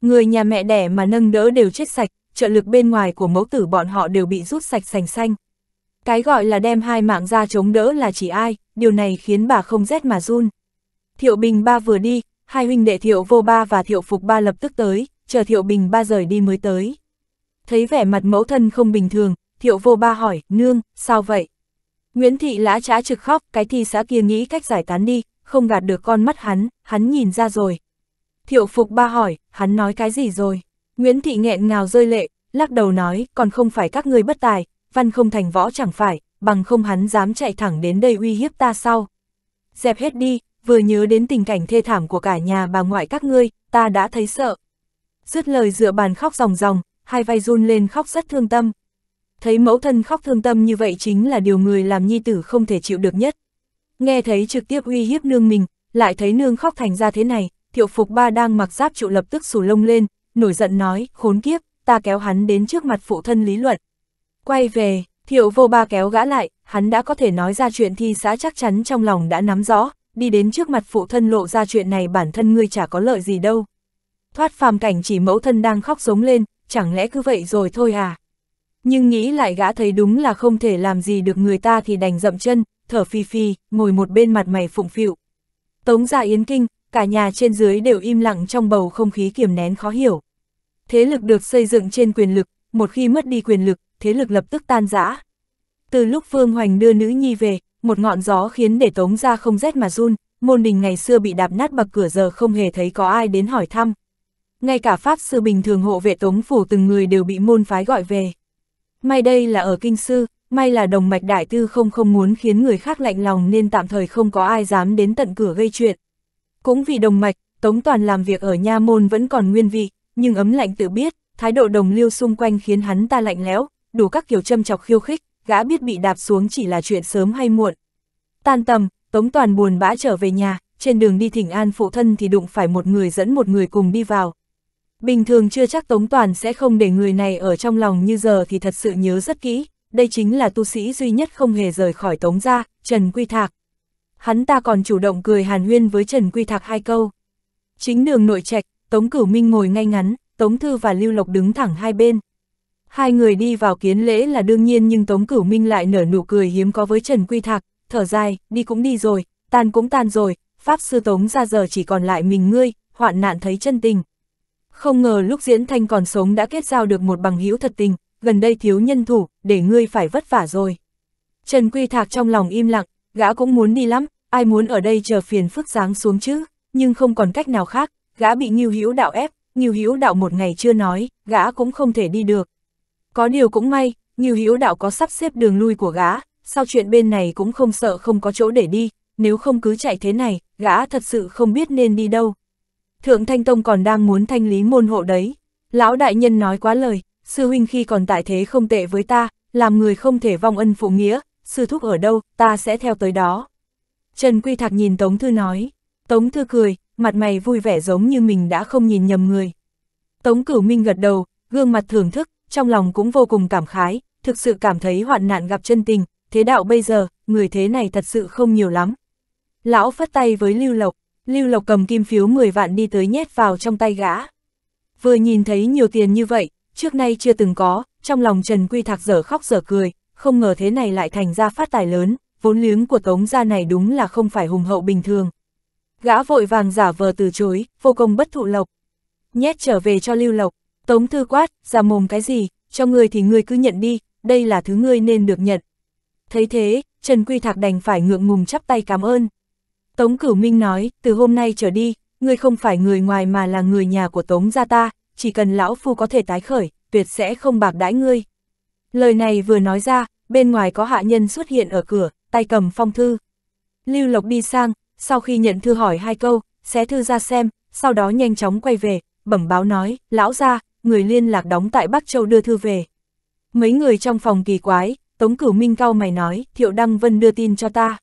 Người nhà mẹ đẻ mà nâng đỡ đều chết sạch, trợ lực bên ngoài của mẫu tử bọn họ đều bị rút sạch sành xanh. Cái gọi là đem hai mạng ra chống đỡ là chỉ ai, điều này khiến bà không rét mà run. Thiệu Bình ba vừa đi, hai huynh đệ Thiệu Vô Ba và Thiệu Phục Ba lập tức tới, chờ Thiệu Bình ba rời đi mới tới. Thấy vẻ mặt mẫu thân không bình thường, Thiệu Vô Ba hỏi, nương, sao vậy? Nguyễn Thị lã trá trực khóc, cái thi xã kia nghĩ cách giải tán đi, không gạt được con mắt hắn, hắn nhìn ra rồi. Thiệu Phục Ba hỏi, hắn nói cái gì rồi? Nguyễn Thị nghẹn ngào rơi lệ, lắc đầu nói, còn không phải các ngươi bất tài, văn không thành võ chẳng phải, bằng không hắn dám chạy thẳng đến đây uy hiếp ta sau. Dẹp hết đi, vừa nhớ đến tình cảnh thê thảm của cả nhà bà ngoại các ngươi, ta đã thấy sợ. Dứt lời dựa bàn khóc ròng ròng, hai vai run lên khóc rất thương tâm. Thấy mẫu thân khóc thương tâm như vậy chính là điều người làm nhi tử không thể chịu được nhất. Nghe thấy trực tiếp uy hiếp nương mình, lại thấy nương khóc thành ra thế này, thiệu phục ba đang mặc giáp trụ lập tức sù lông lên, nổi giận nói, khốn kiếp, ta kéo hắn đến trước mặt phụ thân lý luận. Quay về, thiệu vô ba kéo gã lại, hắn đã có thể nói ra chuyện thi xã chắc chắn trong lòng đã nắm rõ, đi đến trước mặt phụ thân lộ ra chuyện này bản thân ngươi chả có lợi gì đâu. Thoát phàm cảnh chỉ mẫu thân đang khóc giống lên, chẳng lẽ cứ vậy rồi thôi à? Nhưng nghĩ lại gã thấy đúng là không thể làm gì được người ta thì đành dậm chân, thở phi phi, ngồi một bên mặt mày phụng phịu. Tống gia yến kinh, cả nhà trên dưới đều im lặng trong bầu không khí kiềm nén khó hiểu. Thế lực được xây dựng trên quyền lực, một khi mất đi quyền lực, thế lực lập tức tan rã. Từ lúc Phương Hoành đưa nữ nhi về, một ngọn gió khiến để tống ra không rét mà run, môn đình ngày xưa bị đạp nát bậc cửa giờ không hề thấy có ai đến hỏi thăm. Ngay cả pháp sư bình thường hộ vệ tống phủ từng người đều bị môn phái gọi về. May đây là ở kinh sư, may là đồng mạch đại tư không không muốn khiến người khác lạnh lòng nên tạm thời không có ai dám đến tận cửa gây chuyện. Cũng vì đồng mạch, Tống Toàn làm việc ở nha môn vẫn còn nguyên vị, nhưng ấm lạnh tự biết, thái độ đồng lưu xung quanh khiến hắn ta lạnh lẽo, đủ các kiểu châm chọc khiêu khích, gã biết bị đạp xuống chỉ là chuyện sớm hay muộn. Tan tầm, Tống Toàn buồn bã trở về nhà, trên đường đi thỉnh an phụ thân thì đụng phải một người dẫn một người cùng đi vào. Bình thường chưa chắc Tống Toàn sẽ không để người này ở trong lòng như giờ thì thật sự nhớ rất kỹ, đây chính là tu sĩ duy nhất không hề rời khỏi Tống gia, Trần Quy Thạc. Hắn ta còn chủ động cười hàn huyên với Trần Quy Thạc hai câu. Chính đường nội trạch, Tống Cửu Minh ngồi ngay ngắn, Tống Thư và Lưu Lộc đứng thẳng hai bên. Hai người đi vào kiến lễ là đương nhiên nhưng Tống Cửu Minh lại nở nụ cười hiếm có với Trần Quy Thạc, thở dài, đi cũng đi rồi, tan cũng tan rồi, Pháp Sư Tống ra giờ chỉ còn lại mình ngươi, hoạn nạn thấy chân tình. Không ngờ lúc Diễn Thanh còn sống đã kết giao được một bằng hữu thật tình, gần đây thiếu nhân thủ, để ngươi phải vất vả rồi. Trần Quy Thạc trong lòng im lặng, gã cũng muốn đi lắm, ai muốn ở đây chờ phiền phức giáng xuống chứ, nhưng không còn cách nào khác, gã bị Ngưu Hữu Đạo ép, Ngưu Hữu Đạo một ngày chưa nói, gã cũng không thể đi được. Có điều cũng may, Ngưu Hữu Đạo có sắp xếp đường lui của gã, sau chuyện bên này cũng không sợ không có chỗ để đi, nếu không cứ chạy thế này, gã thật sự không biết nên đi đâu. Thượng Thanh Tông còn đang muốn thanh lý môn hộ đấy. Lão đại nhân nói quá lời, sư huynh khi còn tại thế không tệ với ta, làm người không thể vong ân phụ nghĩa, sư thúc ở đâu, ta sẽ theo tới đó. Trần Quy Thạc nhìn Tống Thư nói, Tống Thư cười, mặt mày vui vẻ giống như mình đã không nhìn nhầm người. Tống Cửu Minh gật đầu, gương mặt thưởng thức, trong lòng cũng vô cùng cảm khái, thực sự cảm thấy hoạn nạn gặp chân tình, thế đạo bây giờ, người thế này thật sự không nhiều lắm. Lão phất tay với Lưu Lộc, Lưu Lộc cầm kim phiếu 10 vạn đi tới nhét vào trong tay gã. Vừa nhìn thấy nhiều tiền như vậy, trước nay chưa từng có, trong lòng Trần Quy Thạc dở khóc dở cười, không ngờ thế này lại thành ra phát tài lớn, vốn liếng của tống gia này đúng là không phải hùng hậu bình thường. Gã vội vàng giả vờ từ chối, vô công bất thụ lộc. Nhét trở về cho Lưu Lộc, Tống Thư quát, ra mồm cái gì, cho ngươi thì ngươi cứ nhận đi, đây là thứ ngươi nên được nhận. Thấy thế, Trần Quy Thạc đành phải ngượng ngùng chắp tay cảm ơn. Tống Cửu Minh nói, từ hôm nay trở đi, ngươi không phải người ngoài mà là người nhà của Tống gia ta, chỉ cần lão phu có thể tái khởi, tuyệt sẽ không bạc đãi ngươi. Lời này vừa nói ra, bên ngoài có hạ nhân xuất hiện ở cửa, tay cầm phong thư. Lưu Lộc đi sang, sau khi nhận thư hỏi hai câu, xé thư ra xem, sau đó nhanh chóng quay về, bẩm báo nói, lão gia người liên lạc đóng tại Bắc Châu đưa thư về. Mấy người trong phòng kỳ quái, Tống Cửu Minh cao mày nói, Thiệu Đăng Vân đưa tin cho ta.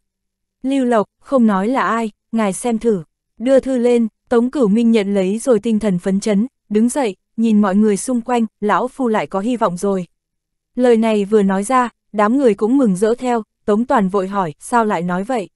Lưu Lộc, không nói là ai, ngài xem thử. Đưa thư lên, Tống Cửu Minh nhận lấy rồi tinh thần phấn chấn, đứng dậy, nhìn mọi người xung quanh, lão phu lại có hy vọng rồi. Lời này vừa nói ra, đám người cũng mừng rỡ theo, Tống Toàn vội hỏi, sao lại nói vậy?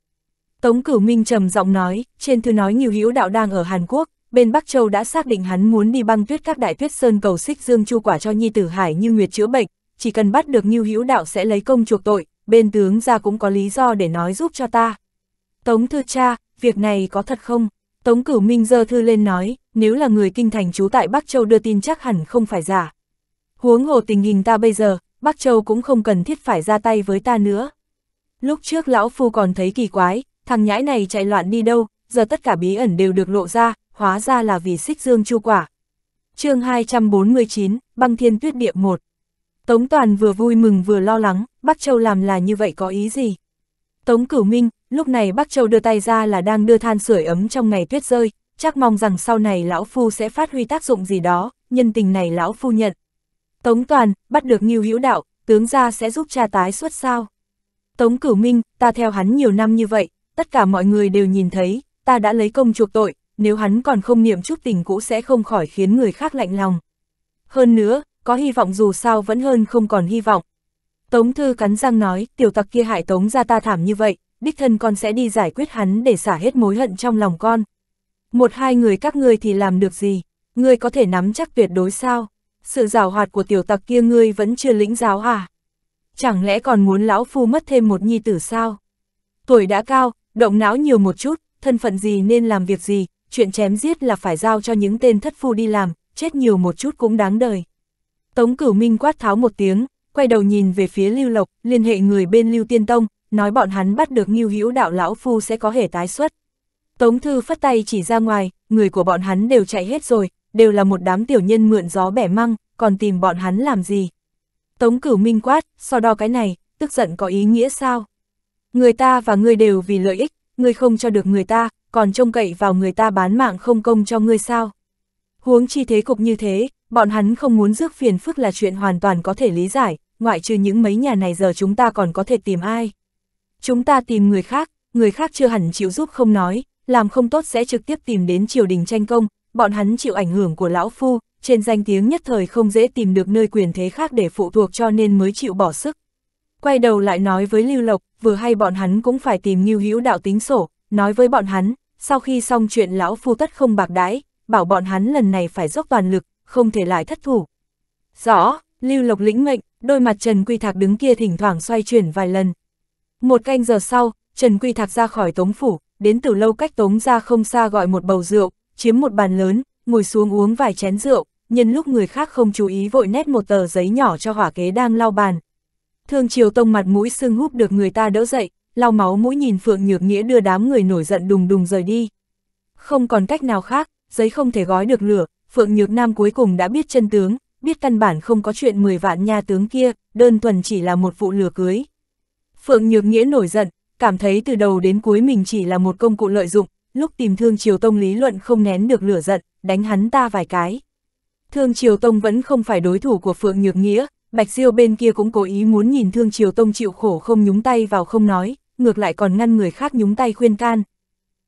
Tống Cửu Minh trầm giọng nói, trên thư nói nhiều hữu đạo đang ở Hàn Quốc, bên Bắc Châu đã xác định hắn muốn đi băng tuyết các đại tuyết sơn cầu xích dương chu quả cho nhi tử hải như nguyệt chữa bệnh, chỉ cần bắt được Ngưu Hữu Đạo sẽ lấy công chuộc tội, bên tướng ra cũng có lý do để nói giúp cho ta. Tống thư cha, việc này có thật không? Tống cửu minh dơ thư lên nói, nếu là người kinh thành trú tại Bắc Châu đưa tin chắc hẳn không phải giả. Huống hồ tình hình ta bây giờ, Bắc Châu cũng không cần thiết phải ra tay với ta nữa. Lúc trước lão phu còn thấy kỳ quái, thằng nhãi này chạy loạn đi đâu, giờ tất cả bí ẩn đều được lộ ra, hóa ra là vì xích dương chu quả. chương 249, băng thiên tuyết địa 1 Tống Toàn vừa vui mừng vừa lo lắng, Bắc Châu làm là như vậy có ý gì? Tống Cửu Minh, lúc này Bắc Châu đưa tay ra là đang đưa than sưởi ấm trong ngày tuyết rơi, chắc mong rằng sau này lão phu sẽ phát huy tác dụng gì đó, nhân tình này lão phu nhận. Tống Toàn, bắt được Ngưu Hữu Đạo, tướng gia sẽ giúp cha tái xuất sao? Tống Cửu Minh, ta theo hắn nhiều năm như vậy, tất cả mọi người đều nhìn thấy, ta đã lấy công chuộc tội, nếu hắn còn không niệm chút tình cũ sẽ không khỏi khiến người khác lạnh lòng. Hơn nữa, có hy vọng dù sao vẫn hơn không còn hy vọng. Tống Thư cắn răng nói, tiểu tặc kia hại Tống ra ta thảm như vậy, đích thân con sẽ đi giải quyết hắn để xả hết mối hận trong lòng con. Một hai người các ngươi thì làm được gì, ngươi có thể nắm chắc tuyệt đối sao? Sự rào hoạt của tiểu tặc kia ngươi vẫn chưa lĩnh giáo à? Chẳng lẽ còn muốn lão phu mất thêm một nhi tử sao? Tuổi đã cao, động não nhiều một chút, thân phận gì nên làm việc gì, chuyện chém giết là phải giao cho những tên thất phu đi làm, chết nhiều một chút cũng đáng đời. Tống cửu minh quát tháo một tiếng, quay đầu nhìn về phía Lưu Lộc, liên hệ người bên Lưu Tiên Tông, nói bọn hắn bắt được Ngưu Hữu đạo lão phu sẽ có thể tái xuất. Tống Thư phất tay chỉ ra ngoài, người của bọn hắn đều chạy hết rồi, đều là một đám tiểu nhân mượn gió bẻ măng, còn tìm bọn hắn làm gì. Tống Cửu Minh quát, so đo cái này, tức giận có ý nghĩa sao? Người ta và ngươi đều vì lợi ích, ngươi không cho được người ta, còn trông cậy vào người ta bán mạng không công cho ngươi sao? Huống chi thế cục như thế, bọn hắn không muốn rước phiền phức là chuyện hoàn toàn có thể lý giải, ngoại trừ những mấy nhà này giờ chúng ta còn có thể tìm ai. Chúng ta tìm người khác, người khác chưa hẳn chịu giúp không nói, làm không tốt sẽ trực tiếp tìm đến triều đình tranh công, bọn hắn chịu ảnh hưởng của lão phu, trên danh tiếng nhất thời không dễ tìm được nơi quyền thế khác để phụ thuộc cho nên mới chịu bỏ sức. Quay đầu lại nói với Lưu Lộc, vừa hay bọn hắn cũng phải tìm Ngưu Hữu đạo tính sổ, nói với bọn hắn, sau khi xong chuyện lão phu tất không bạc đái, bảo bọn hắn lần này phải dốc toàn lực, không thể lại thất thủ. Rõ, Lưu Lộc lĩnh mệnh, đôi mặt Trần Quy Thạc đứng kia thỉnh thoảng xoay chuyển vài lần. Một canh giờ sau, Trần Quy Thạc ra khỏi tống phủ, đến từ lâu cách tống ra không xa gọi một bầu rượu, chiếm một bàn lớn, ngồi xuống uống vài chén rượu, nhân lúc người khác không chú ý vội nét một tờ giấy nhỏ cho hỏa kế đang lau bàn. Thương Triều Tông mặt mũi sưng húp được người ta đỡ dậy, lau máu mũi nhìn Phượng Nhược Nghĩa đưa đám người nổi giận đùng đùng rời đi. Không còn cách nào khác, giấy không thể gói được lửa, Phượng Nhược Nam cuối cùng đã biết chân tướng, biết căn bản không có chuyện 10 vạn nha tướng kia, đơn thuần chỉ là một vụ lừa cưới. Phượng Nhược Nghĩa nổi giận, cảm thấy từ đầu đến cuối mình chỉ là một công cụ lợi dụng, lúc tìm Thương Triều Tông lý luận không nén được lửa giận, đánh hắn ta vài cái. Thương Triều Tông vẫn không phải đối thủ của Phượng Nhược Nghĩa, Bạch Diêu bên kia cũng cố ý muốn nhìn Thương Triều Tông chịu khổ không nhúng tay vào không nói, ngược lại còn ngăn người khác nhúng tay khuyên can.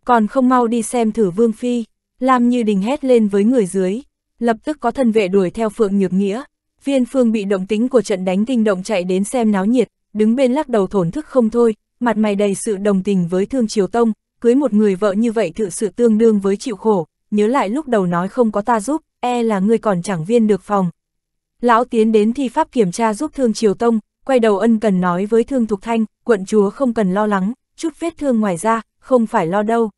Còn không mau đi xem thử Vương Phi. Lam Như Đình hét lên với người dưới, lập tức có thân vệ đuổi theo Phượng Nhược Nghĩa. Viên Phương bị động tính của trận đánh kinh động chạy đến xem náo nhiệt, đứng bên lắc đầu thổn thức không thôi, mặt mày đầy sự đồng tình với Thương Triều Tông, cưới một người vợ như vậy thực sự tương đương với chịu khổ, nhớ lại lúc đầu nói không có ta giúp, e là ngươi còn chẳng viên được phòng. Lão tiến đến thi pháp kiểm tra giúp Thương Triều Tông, quay đầu ân cần nói với Thương Thục Thanh, quận chúa không cần lo lắng, chút vết thương ngoài ra, không phải lo đâu.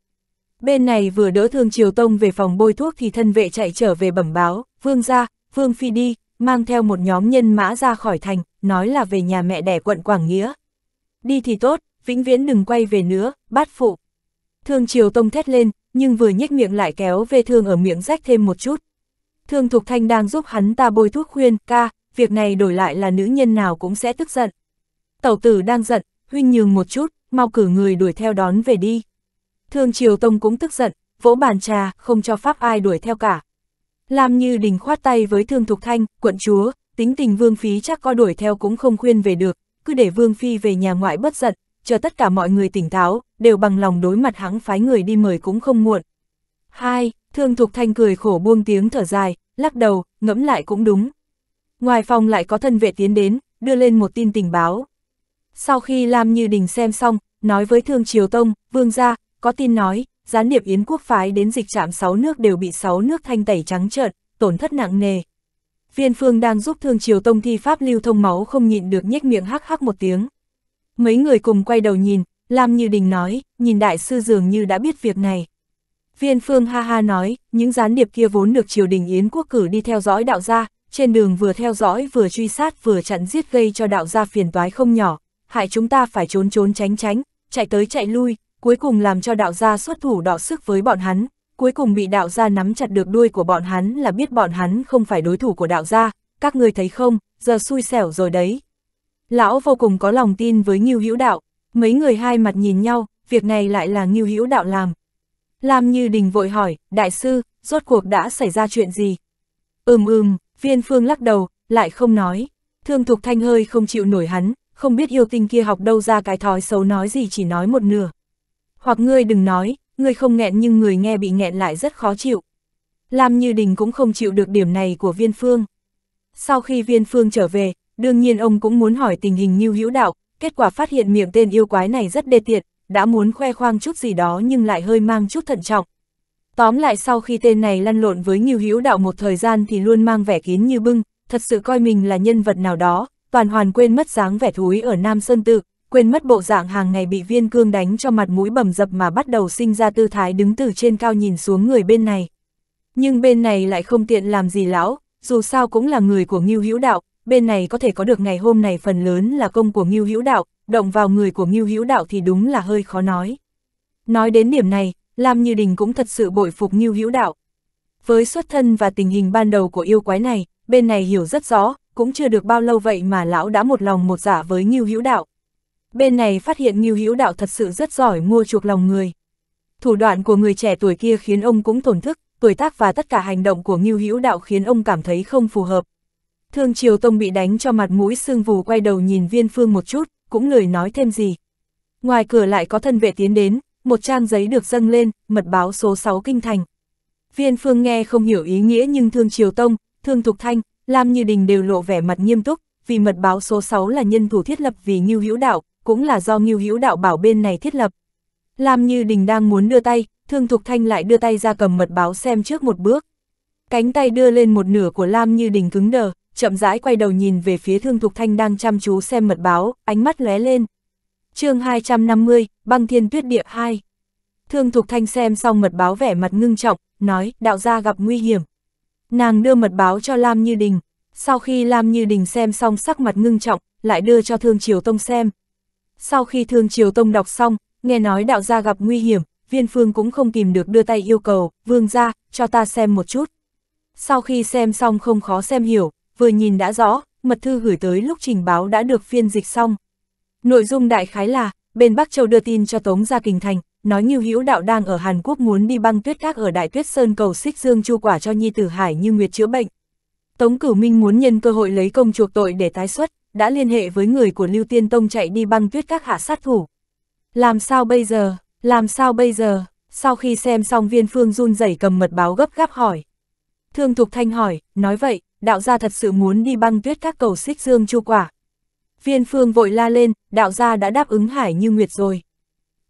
Bên này vừa đỡ thương triều tông về phòng bôi thuốc thì thân vệ chạy trở về bẩm báo, vương ra, vương phi đi, mang theo một nhóm nhân mã ra khỏi thành, nói là về nhà mẹ đẻ quận Quảng Nghĩa. Đi thì tốt, vĩnh viễn đừng quay về nữa, bát phụ. Thương triều tông thét lên, nhưng vừa nhếch miệng lại kéo về thương ở miệng rách thêm một chút. Thương Thục Thanh đang giúp hắn ta bôi thuốc khuyên, ca, việc này đổi lại là nữ nhân nào cũng sẽ tức giận. Tẩu tử đang giận, huynh nhường một chút, mau cử người đuổi theo đón về đi. Thương Triều Tông cũng tức giận, vỗ bàn trà, không cho pháp ai đuổi theo cả. Làm như đình khoát tay với Thương Thục Thanh, quận chúa, tính tình Vương Phi chắc có đuổi theo cũng không khuyên về được, cứ để Vương Phi về nhà ngoại bất giận, chờ tất cả mọi người tỉnh táo, đều bằng lòng đối mặt hắn phái người đi mời cũng không muộn. Hai, Thương Thục Thanh cười khổ buông tiếng thở dài, lắc đầu, ngẫm lại cũng đúng. Ngoài phòng lại có thân vệ tiến đến, đưa lên một tin tình báo. Sau khi Lam Như Đình xem xong, nói với Thương Triều Tông, Vương gia, có tin nói, gián điệp Yến quốc phái đến dịch trạm 6 nước đều bị 6 nước thanh tẩy trắng trợn, tổn thất nặng nề. Viên Phương đang giúp Thương Triều Tông thi pháp lưu thông máu không nhịn được nhếch miệng hắc hắc một tiếng. Mấy người cùng quay đầu nhìn, Lam Như Đình nói, nhìn đại sư dường như đã biết việc này. Viên Phương ha ha nói, những gián điệp kia vốn được triều đình Yến quốc cử đi theo dõi đạo gia, trên đường vừa theo dõi vừa truy sát vừa chặn giết gây cho đạo gia phiền toái không nhỏ, hại chúng ta phải trốn trốn tránh tránh, chạy tới chạy lui, cuối cùng làm cho đạo gia xuất thủ đọ sức với bọn hắn, cuối cùng bị đạo gia nắm chặt được đuôi của bọn hắn là biết bọn hắn không phải đối thủ của đạo gia, các người thấy không, giờ xui xẻo rồi đấy. Lão vô cùng có lòng tin với Ngưu Hữu Đạo, mấy người hai mặt nhìn nhau, việc này lại là Ngưu Hữu Đạo làm. Lam Như Đình vội hỏi, đại sư, rốt cuộc đã xảy ra chuyện gì? Ừm ừm, viên phương lắc đầu, lại không nói. Thương Thục Thanh hơi không chịu nổi hắn, không biết yêu tinh kia học đâu ra cái thói xấu nói gì chỉ nói một nửa. Hoặc ngươi đừng nói, ngươi không nghẹn nhưng người nghe bị nghẹn lại rất khó chịu. Lam Như Đình cũng không chịu được điểm này của viên phương. Sau khi viên phương trở về, đương nhiên ông cũng muốn hỏi tình hình Ngưu Hữu Đạo, kết quả phát hiện miệng tên yêu quái này rất đê tiệt, đã muốn khoe khoang chút gì đó nhưng lại hơi mang chút thận trọng. Tóm lại sau khi tên này lăn lộn với nhiều Hữu Đạo một thời gian thì luôn mang vẻ kín như bưng, thật sự coi mình là nhân vật nào đó, toàn hoàn quên mất dáng vẻ thúi ở Nam Sơn Tự, quên mất bộ dạng hàng ngày bị viên cương đánh cho mặt mũi bầm dập mà bắt đầu sinh ra tư thái đứng từ trên cao nhìn xuống người bên này. Nhưng bên này lại không tiện làm gì lão, dù sao cũng là người của Ngưu Hữu Đạo, bên này có thể có được ngày hôm này phần lớn là công của Ngưu Hữu Đạo, động vào người của Ngưu Hữu Đạo thì đúng là hơi khó nói. Nói đến điểm này, Lam Như Đình cũng thật sự bội phục Ngưu Hữu Đạo. Với xuất thân và tình hình ban đầu của yêu quái này, bên này hiểu rất rõ, cũng chưa được bao lâu vậy mà lão đã một lòng một dạ với Ngưu Hữu Đạo. Bên này phát hiện Ngưu Hữu Đạo thật sự rất giỏi mua chuộc lòng người. Thủ đoạn của người trẻ tuổi kia khiến ông cũng thổn thức, tuổi tác và tất cả hành động của Ngưu Hữu Đạo khiến ông cảm thấy không phù hợp. Thương Triều Tông bị đánh cho mặt mũi sưng vù quay đầu nhìn Viên Phương một chút, cũng lười nói thêm gì. Ngoài cửa lại có thân vệ tiến đến, một trang giấy được dâng lên, mật báo số 6 kinh thành. Viên Phương nghe không hiểu ý nghĩa nhưng Thương Triều Tông, Thương Thục Thanh, Lam Như Đình đều lộ vẻ mặt nghiêm túc, vì mật báo số 6 là nhân thủ thiết lập vì Ngưu Hữu Đạo, cũng là do Ngưu Hữu Đạo bảo bên này thiết lập. Lam Như Đình đang muốn đưa tay, Thương Thục Thanh lại đưa tay ra cầm mật báo xem trước một bước. Cánh tay đưa lên một nửa của Lam Như Đình cứng đờ, chậm rãi quay đầu nhìn về phía Thương Thục Thanh đang chăm chú xem mật báo, ánh mắt lóe lên chương 250, băng thiên tuyết địa 2. Thương Thục Thanh xem xong mật báo vẻ mặt ngưng trọng, nói, đạo gia gặp nguy hiểm. Nàng đưa mật báo cho Lam Như Đình, sau khi Lam Như Đình xem xong sắc mặt ngưng trọng, lại đưa cho Thương Triều Tông xem. Sau khi Thương Triều Tông đọc xong, nghe nói đạo gia gặp nguy hiểm, viên phương cũng không kìm được đưa tay yêu cầu, vương ra, cho ta xem một chút. Sau khi xem xong không khó xem hiểu, vừa nhìn đã rõ, mật thư gửi tới lúc trình báo đã được phiên dịch xong. Nội dung đại khái là, bên Bắc Châu đưa tin cho Tống Gia Kình Thành, nói như Hữu Đạo đang ở Hàn Quốc muốn đi băng tuyết các ở Đại Tuyết Sơn cầu xích dương chu quả cho Nhi Tử Hải như Nguyệt chữa bệnh. Tống Cửu Minh muốn nhân cơ hội lấy công chuộc tội để tái xuất, đã liên hệ với người của Lưu Tiên Tông chạy đi băng tuyết các hạ sát thủ. Làm sao bây giờ, làm sao bây giờ, sau khi xem xong viên phương run rẩy cầm mật báo gấp gáp hỏi. Thương Thục Thanh hỏi, nói vậy, đạo gia thật sự muốn đi băng tuyết các cầu xích dương chu quả. Viên phương vội la lên, đạo gia đã đáp ứng hải như nguyệt rồi.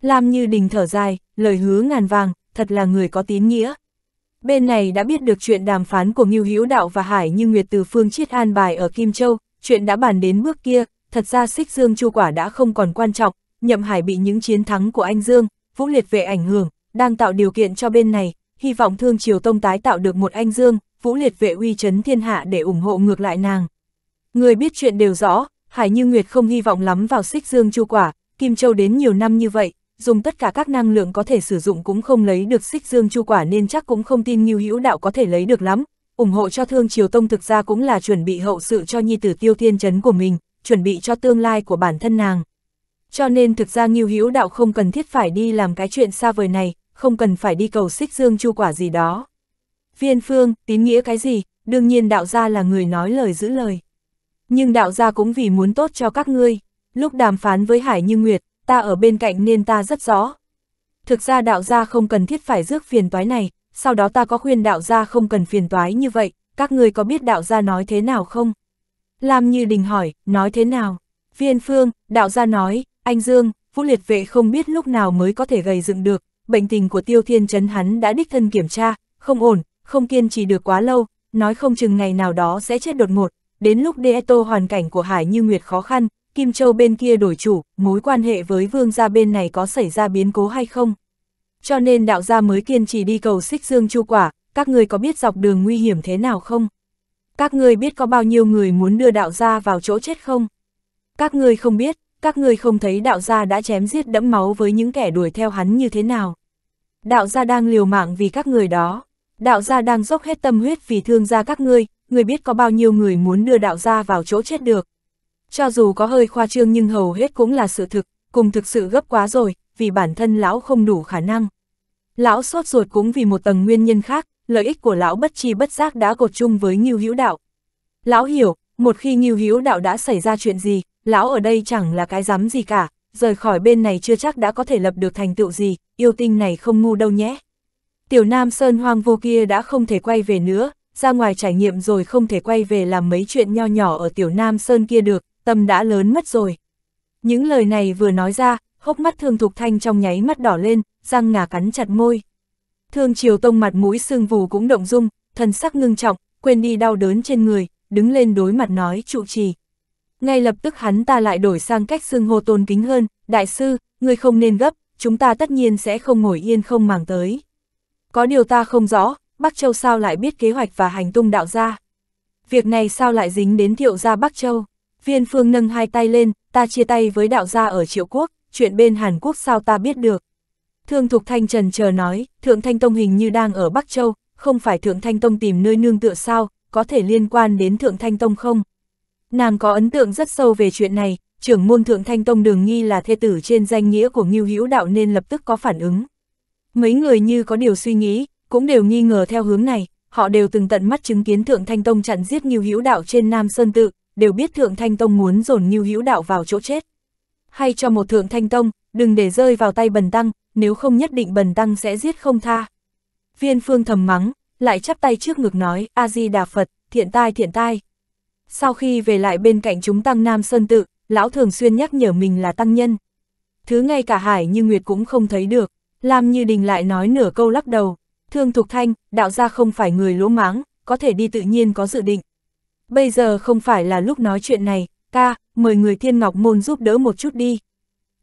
Lam như đình thở dài, lời hứa ngàn vàng, thật là người có tín nghĩa. Bên này đã biết được chuyện đàm phán của Ngưu Hữu Đạo và Hải Như Nguyệt từ phương chiết an bài ở Kim Châu, chuyện đã bàn đến bước kia, thật ra xích dương chu quả đã không còn quan trọng, nhậm hải bị những chiến thắng của anh Dương, vũ liệt vệ ảnh hưởng, đang tạo điều kiện cho bên này, hy vọng thương triều tông tái tạo được một anh dương, vũ liệt vệ uy chấn thiên hạ để ủng hộ ngược lại nàng. Người biết chuyện đều rõ, Hải Như Nguyệt không hy vọng lắm vào xích dương chu quả, Kim Châu đến nhiều năm như vậy, dùng tất cả các năng lượng có thể sử dụng cũng không lấy được xích dương chu quả nên chắc cũng không tin Ngưu Hữu Đạo có thể lấy được lắm. ủng hộ cho Thương Triều Tông thực ra cũng là chuẩn bị hậu sự cho nhi tử Tiêu Thiên Trấn của mình, chuẩn bị cho tương lai của bản thân nàng. Cho nên thực ra Ngưu Hữu Đạo không cần thiết phải đi làm cái chuyện xa vời này, không cần phải đi cầu xích dương chu quả gì đó. Viên Phương, tín nghĩa cái gì, đương nhiên đạo gia là người nói lời giữ lời. Nhưng đạo gia cũng vì muốn tốt cho các ngươi, lúc đàm phán với Hải Như Nguyệt, ta ở bên cạnh nên ta rất rõ. Thực ra đạo gia không cần thiết phải rước phiền toái này, sau đó ta có khuyên đạo gia không cần phiền toái như vậy, các ngươi có biết đạo gia nói thế nào không? Lam Như Đình hỏi, nói thế nào? Viên Phương, đạo gia nói, anh Dương, Vũ Liệt Vệ không biết lúc nào mới có thể gầy dựng được, bệnh tình của Tiêu Thiên Trấn hắn đã đích thân kiểm tra, không ổn, không kiên trì được quá lâu, nói không chừng ngày nào đó sẽ chết đột ngột, đến lúc Deeto hoàn cảnh của Hải Như Nguyệt khó khăn, Kim Châu bên kia đổi chủ, mối quan hệ với vương gia bên này có xảy ra biến cố hay không? Cho nên đạo gia mới kiên trì đi cầu xích dương chu quả, các người có biết dọc đường nguy hiểm thế nào không? Các người biết có bao nhiêu người muốn đưa đạo gia vào chỗ chết không? Các người không biết, các người không thấy đạo gia đã chém giết đẫm máu với những kẻ đuổi theo hắn như thế nào? Đạo gia đang liều mạng vì các người đó. Đạo gia đang dốc hết tâm huyết vì thương gia các ngươi, người biết có bao nhiêu người muốn đưa đạo gia vào chỗ chết được. Cho dù có hơi khoa trương nhưng hầu hết cũng là sự thực, cùng thực sự gấp quá rồi, vì bản thân lão không đủ khả năng. Lão sốt ruột cũng vì một tầng nguyên nhân khác, lợi ích của lão bất chi bất giác đã cột chung với Ngưu Hữu Đạo. Lão hiểu, một khi Ngưu Hữu Đạo đã xảy ra chuyện gì, lão ở đây chẳng là cái dám gì cả, rời khỏi bên này chưa chắc đã có thể lập được thành tựu gì, yêu tinh này không ngu đâu nhé. Tiểu Nam Sơn hoang vô kia đã không thể quay về nữa, ra ngoài trải nghiệm rồi không thể quay về làm mấy chuyện nho nhỏ ở Tiểu Nam Sơn kia được, tâm đã lớn mất rồi. Những lời này vừa nói ra, hốc mắt thương thục thanh trong nháy mắt đỏ lên, răng ngà cắn chặt môi. Thương triều tông mặt mũi sương vù cũng động dung, thần sắc ngưng trọng, quên đi đau đớn trên người, đứng lên đối mặt nói trụ trì. Ngay lập tức hắn ta lại đổi sang cách xưng hô tôn kính hơn, đại sư, người không nên gấp, chúng ta tất nhiên sẽ không ngồi yên không màng tới. Có điều ta không rõ, Bắc Châu sao lại biết kế hoạch và hành tung đạo gia? Việc này sao lại dính đến thiệu gia Bắc Châu? Viên phương nâng hai tay lên, ta chia tay với đạo gia ở triệu quốc, chuyện bên Hàn Quốc sao ta biết được. Thương Thục Thanh Trần chờ nói, Thượng Thanh Tông hình như đang ở Bắc Châu, không phải Thượng Thanh Tông tìm nơi nương tựa sao, có thể liên quan đến Thượng Thanh Tông không? Nàng có ấn tượng rất sâu về chuyện này, trưởng môn Thượng Thanh Tông đường nghi là thê tử trên danh nghĩa của Ngưu Hữu Đạo nên lập tức có phản ứng. Mấy người như có điều suy nghĩ, cũng đều nghi ngờ theo hướng này, họ đều từng tận mắt chứng kiến Thượng Thanh Tông chặn giết Ngưu Hữu Đạo trên Nam Sơn Tự, đều biết Thượng Thanh Tông muốn dồn Ngưu Hữu Đạo vào chỗ chết. Hay cho một Thượng Thanh Tông, đừng để rơi vào tay Bần Tăng, nếu không nhất định Bần Tăng sẽ giết không tha. Viên Phương thầm mắng, lại chắp tay trước ngực nói, A-di-đà Phật, thiện tai thiện tai. Sau khi về lại bên cạnh chúng Tăng Nam Sơn Tự, lão thường xuyên nhắc nhở mình là Tăng Nhân. Thứ ngay cả Hải như Nguyệt cũng không thấy được, Lam Như Đình lại nói nửa câu lắc đầu, Thương Thục Thanh, đạo gia không phải người lỗ máng, có thể đi tự nhiên có dự định. Bây giờ không phải là lúc nói chuyện này, ca, mời người thiên ngọc môn giúp đỡ một chút đi.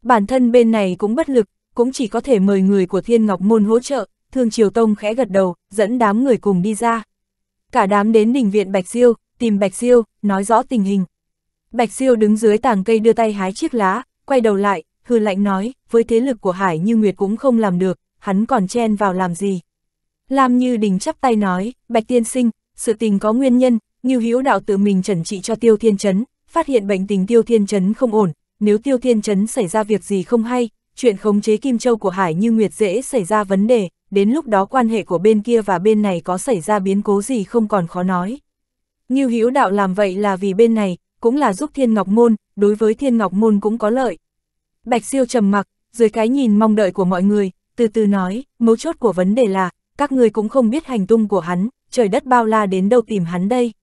Bản thân bên này cũng bất lực, cũng chỉ có thể mời người của thiên ngọc môn hỗ trợ, thương triều tông khẽ gật đầu, dẫn đám người cùng đi ra. Cả đám đến đình viện Bạch Siêu, tìm Bạch Siêu, nói rõ tình hình. Bạch Siêu đứng dưới tàng cây đưa tay hái chiếc lá, quay đầu lại, hư lạnh nói, với thế lực của Hải Như Nguyệt cũng không làm được, hắn còn chen vào làm gì. Lam Như Đình chắp tay nói, Bạch Tiên Sinh, sự tình có nguyên nhân, Ngưu Hữu đạo tự mình chẩn trị cho Tiêu Thiên Chấn, phát hiện bệnh tình Tiêu Thiên Chấn không ổn, nếu Tiêu Thiên Chấn xảy ra việc gì không hay, chuyện khống chế Kim Châu của Hải Như Nguyệt dễ xảy ra vấn đề, đến lúc đó quan hệ của bên kia và bên này có xảy ra biến cố gì không còn khó nói. Ngưu Hữu đạo làm vậy là vì bên này, cũng là giúp Thiên Ngọc Môn, đối với Thiên Ngọc Môn cũng có lợi. Bạch Siêu trầm mặc, dưới cái nhìn mong đợi của mọi người, từ từ nói, mấu chốt của vấn đề là, các người cũng không biết hành tung của hắn, trời đất bao la đến đâu tìm hắn đây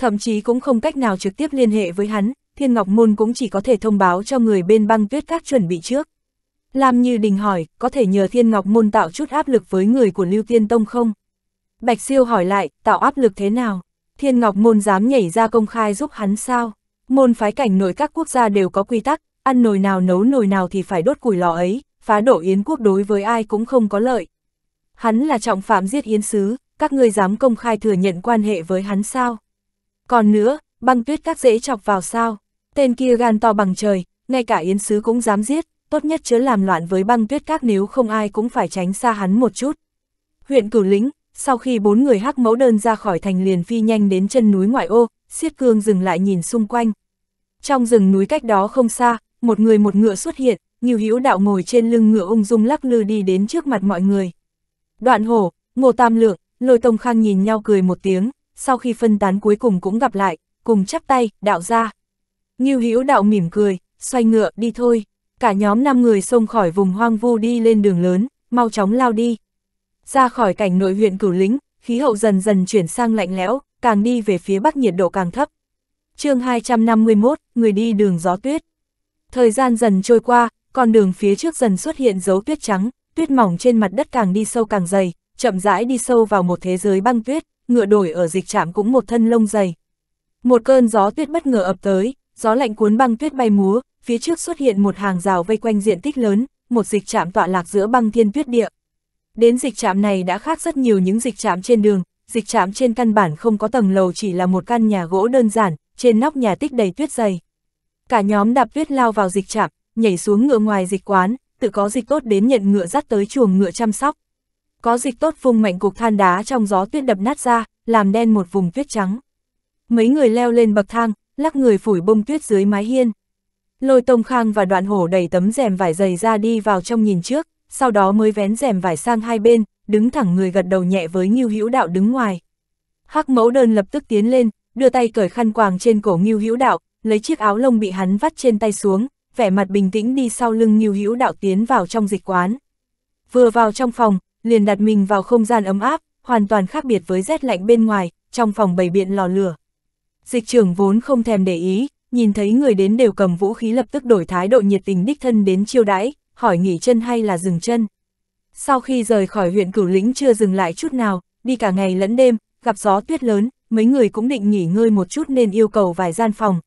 thậm chí cũng không cách nào trực tiếp liên hệ với hắn, Thiên Ngọc Môn cũng chỉ có thể thông báo cho người bên băng tuyết các chuẩn bị trước. Lam Như Đình hỏi, có thể nhờ Thiên Ngọc Môn tạo chút áp lực với người của Lưu Tiên Tông không? Bạch Siêu hỏi lại, tạo áp lực thế nào? Thiên Ngọc Môn dám nhảy ra công khai giúp hắn sao? Môn phái cảnh nội các quốc gia đều có quy tắc, ăn nồi nào nấu nồi nào thì phải đốt củi lò ấy, phá đổ Yến quốc đối với ai cũng không có lợi. Hắn là trọng phạm giết Yến sứ, các ngươi dám công khai thừa nhận quan hệ với hắn sao? Còn nữa, băng tuyết các dễ chọc vào sao? Tên kia gan to bằng trời, ngay cả Yến sứ cũng dám giết, tốt nhất chớ làm loạn với băng tuyết các nếu không ai cũng phải tránh xa hắn một chút. Huyện cửu lĩnh, sau khi bốn người hắc mẫu đơn ra khỏi thành liền phi nhanh đến chân núi ngoại ô, siết cương dừng lại nhìn xung quanh. Trong rừng núi cách đó không xa, một người một ngựa xuất hiện, nhiều hữu đạo ngồi trên lưng ngựa ung dung lắc lư đi đến trước mặt mọi người. Đoạn hổ, ngô tam lượng, lôi tông khang nhìn nhau cười một tiếng, sau khi phân tán cuối cùng cũng gặp lại, cùng chắp tay, đạo ra. Ngưu hữu đạo mỉm cười, xoay ngựa, đi thôi. Cả nhóm năm người xông khỏi vùng hoang vu đi lên đường lớn, mau chóng lao đi. Ra khỏi cảnh nội huyện cửu lính, khí hậu dần dần chuyển sang lạnh lẽo, càng đi về phía bắc nhiệt độ càng thấp. chương 251, người đi đường gió tuyết. Thời gian dần trôi qua, con đường phía trước dần xuất hiện dấu tuyết trắng, tuyết mỏng trên mặt đất càng đi sâu càng dày, chậm rãi đi sâu vào một thế giới băng tuyết, ngựa đổi ở dịch trạm cũng một thân lông dày. Một cơn gió tuyết bất ngờ ập tới, gió lạnh cuốn băng tuyết bay múa, phía trước xuất hiện một hàng rào vây quanh diện tích lớn, một dịch trạm tọa lạc giữa băng thiên tuyết địa. Đến dịch trạm này đã khác rất nhiều những dịch trạm trên đường, dịch trạm trên căn bản không có tầng lầu chỉ là một căn nhà gỗ đơn giản, trên nóc nhà tích đầy tuyết dày. Cả nhóm đạp tuyết lao vào dịch trạm, nhảy xuống ngựa ngoài dịch quán, tự có dịch tốt đến nhận ngựa dắt tới chuồng ngựa chăm sóc. Có dịch tốt vung mạnh cục than đá trong gió tuyết đập nát ra, làm đen một vùng tuyết trắng. Mấy người leo lên bậc thang, lắc người phủi bông tuyết dưới mái hiên. Lôi Tông Khang và đoạn hổ đẩy tấm rèm vải dày ra đi vào trong nhìn trước, sau đó mới vén rèm vải sang hai bên, đứng thẳng người gật đầu nhẹ với Ngưu Hữu Đạo đứng ngoài. Hắc Mẫu Đơn lập tức tiến lên, đưa tay cởi khăn quàng trên cổ Ngưu Hữu Đạo, lấy chiếc áo lông bị hắn vắt trên tay xuống, vẻ mặt bình tĩnh đi sau lưng Ngưu Hữu Đạo tiến vào trong dịch quán. Vừa vào trong phòng, liền đặt mình vào không gian ấm áp, hoàn toàn khác biệt với rét lạnh bên ngoài, trong phòng bày biện lò lửa. Dịch trưởng vốn không thèm để ý, nhìn thấy người đến đều cầm vũ khí lập tức đổi thái độ nhiệt tình đích thân đến chiêu đãi, hỏi nghỉ chân hay là dừng chân. Sau khi rời khỏi huyện cửu lĩnh chưa dừng lại chút nào, đi cả ngày lẫn đêm, gặp gió tuyết lớn, mấy người cũng định nghỉ ngơi một chút nên yêu cầu vài gian phòng.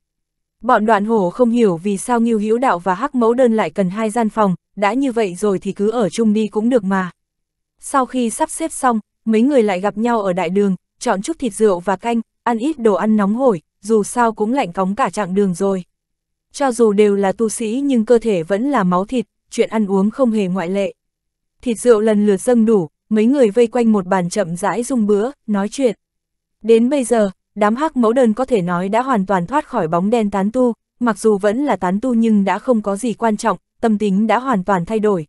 Bọn đoạn hổ không hiểu vì sao Ngưu Hữu Đạo và Hắc Mẫu Đơn lại cần hai gian phòng, đã như vậy rồi thì cứ ở chung đi cũng được mà. Sau khi sắp xếp xong, mấy người lại gặp nhau ở đại đường, chọn chút thịt rượu và canh, ăn ít đồ ăn nóng hổi, dù sao cũng lạnh cóng cả chặng đường rồi. Cho dù đều là tu sĩ nhưng cơ thể vẫn là máu thịt, chuyện ăn uống không hề ngoại lệ. Thịt rượu lần lượt dâng đủ, mấy người vây quanh một bàn chậm rãi dung bữa, nói chuyện. Đến bây giờ, đám hắc mẫu đơn có thể nói đã hoàn toàn thoát khỏi bóng đen tán tu, mặc dù vẫn là tán tu nhưng đã không có gì quan trọng, tâm tính đã hoàn toàn thay đổi.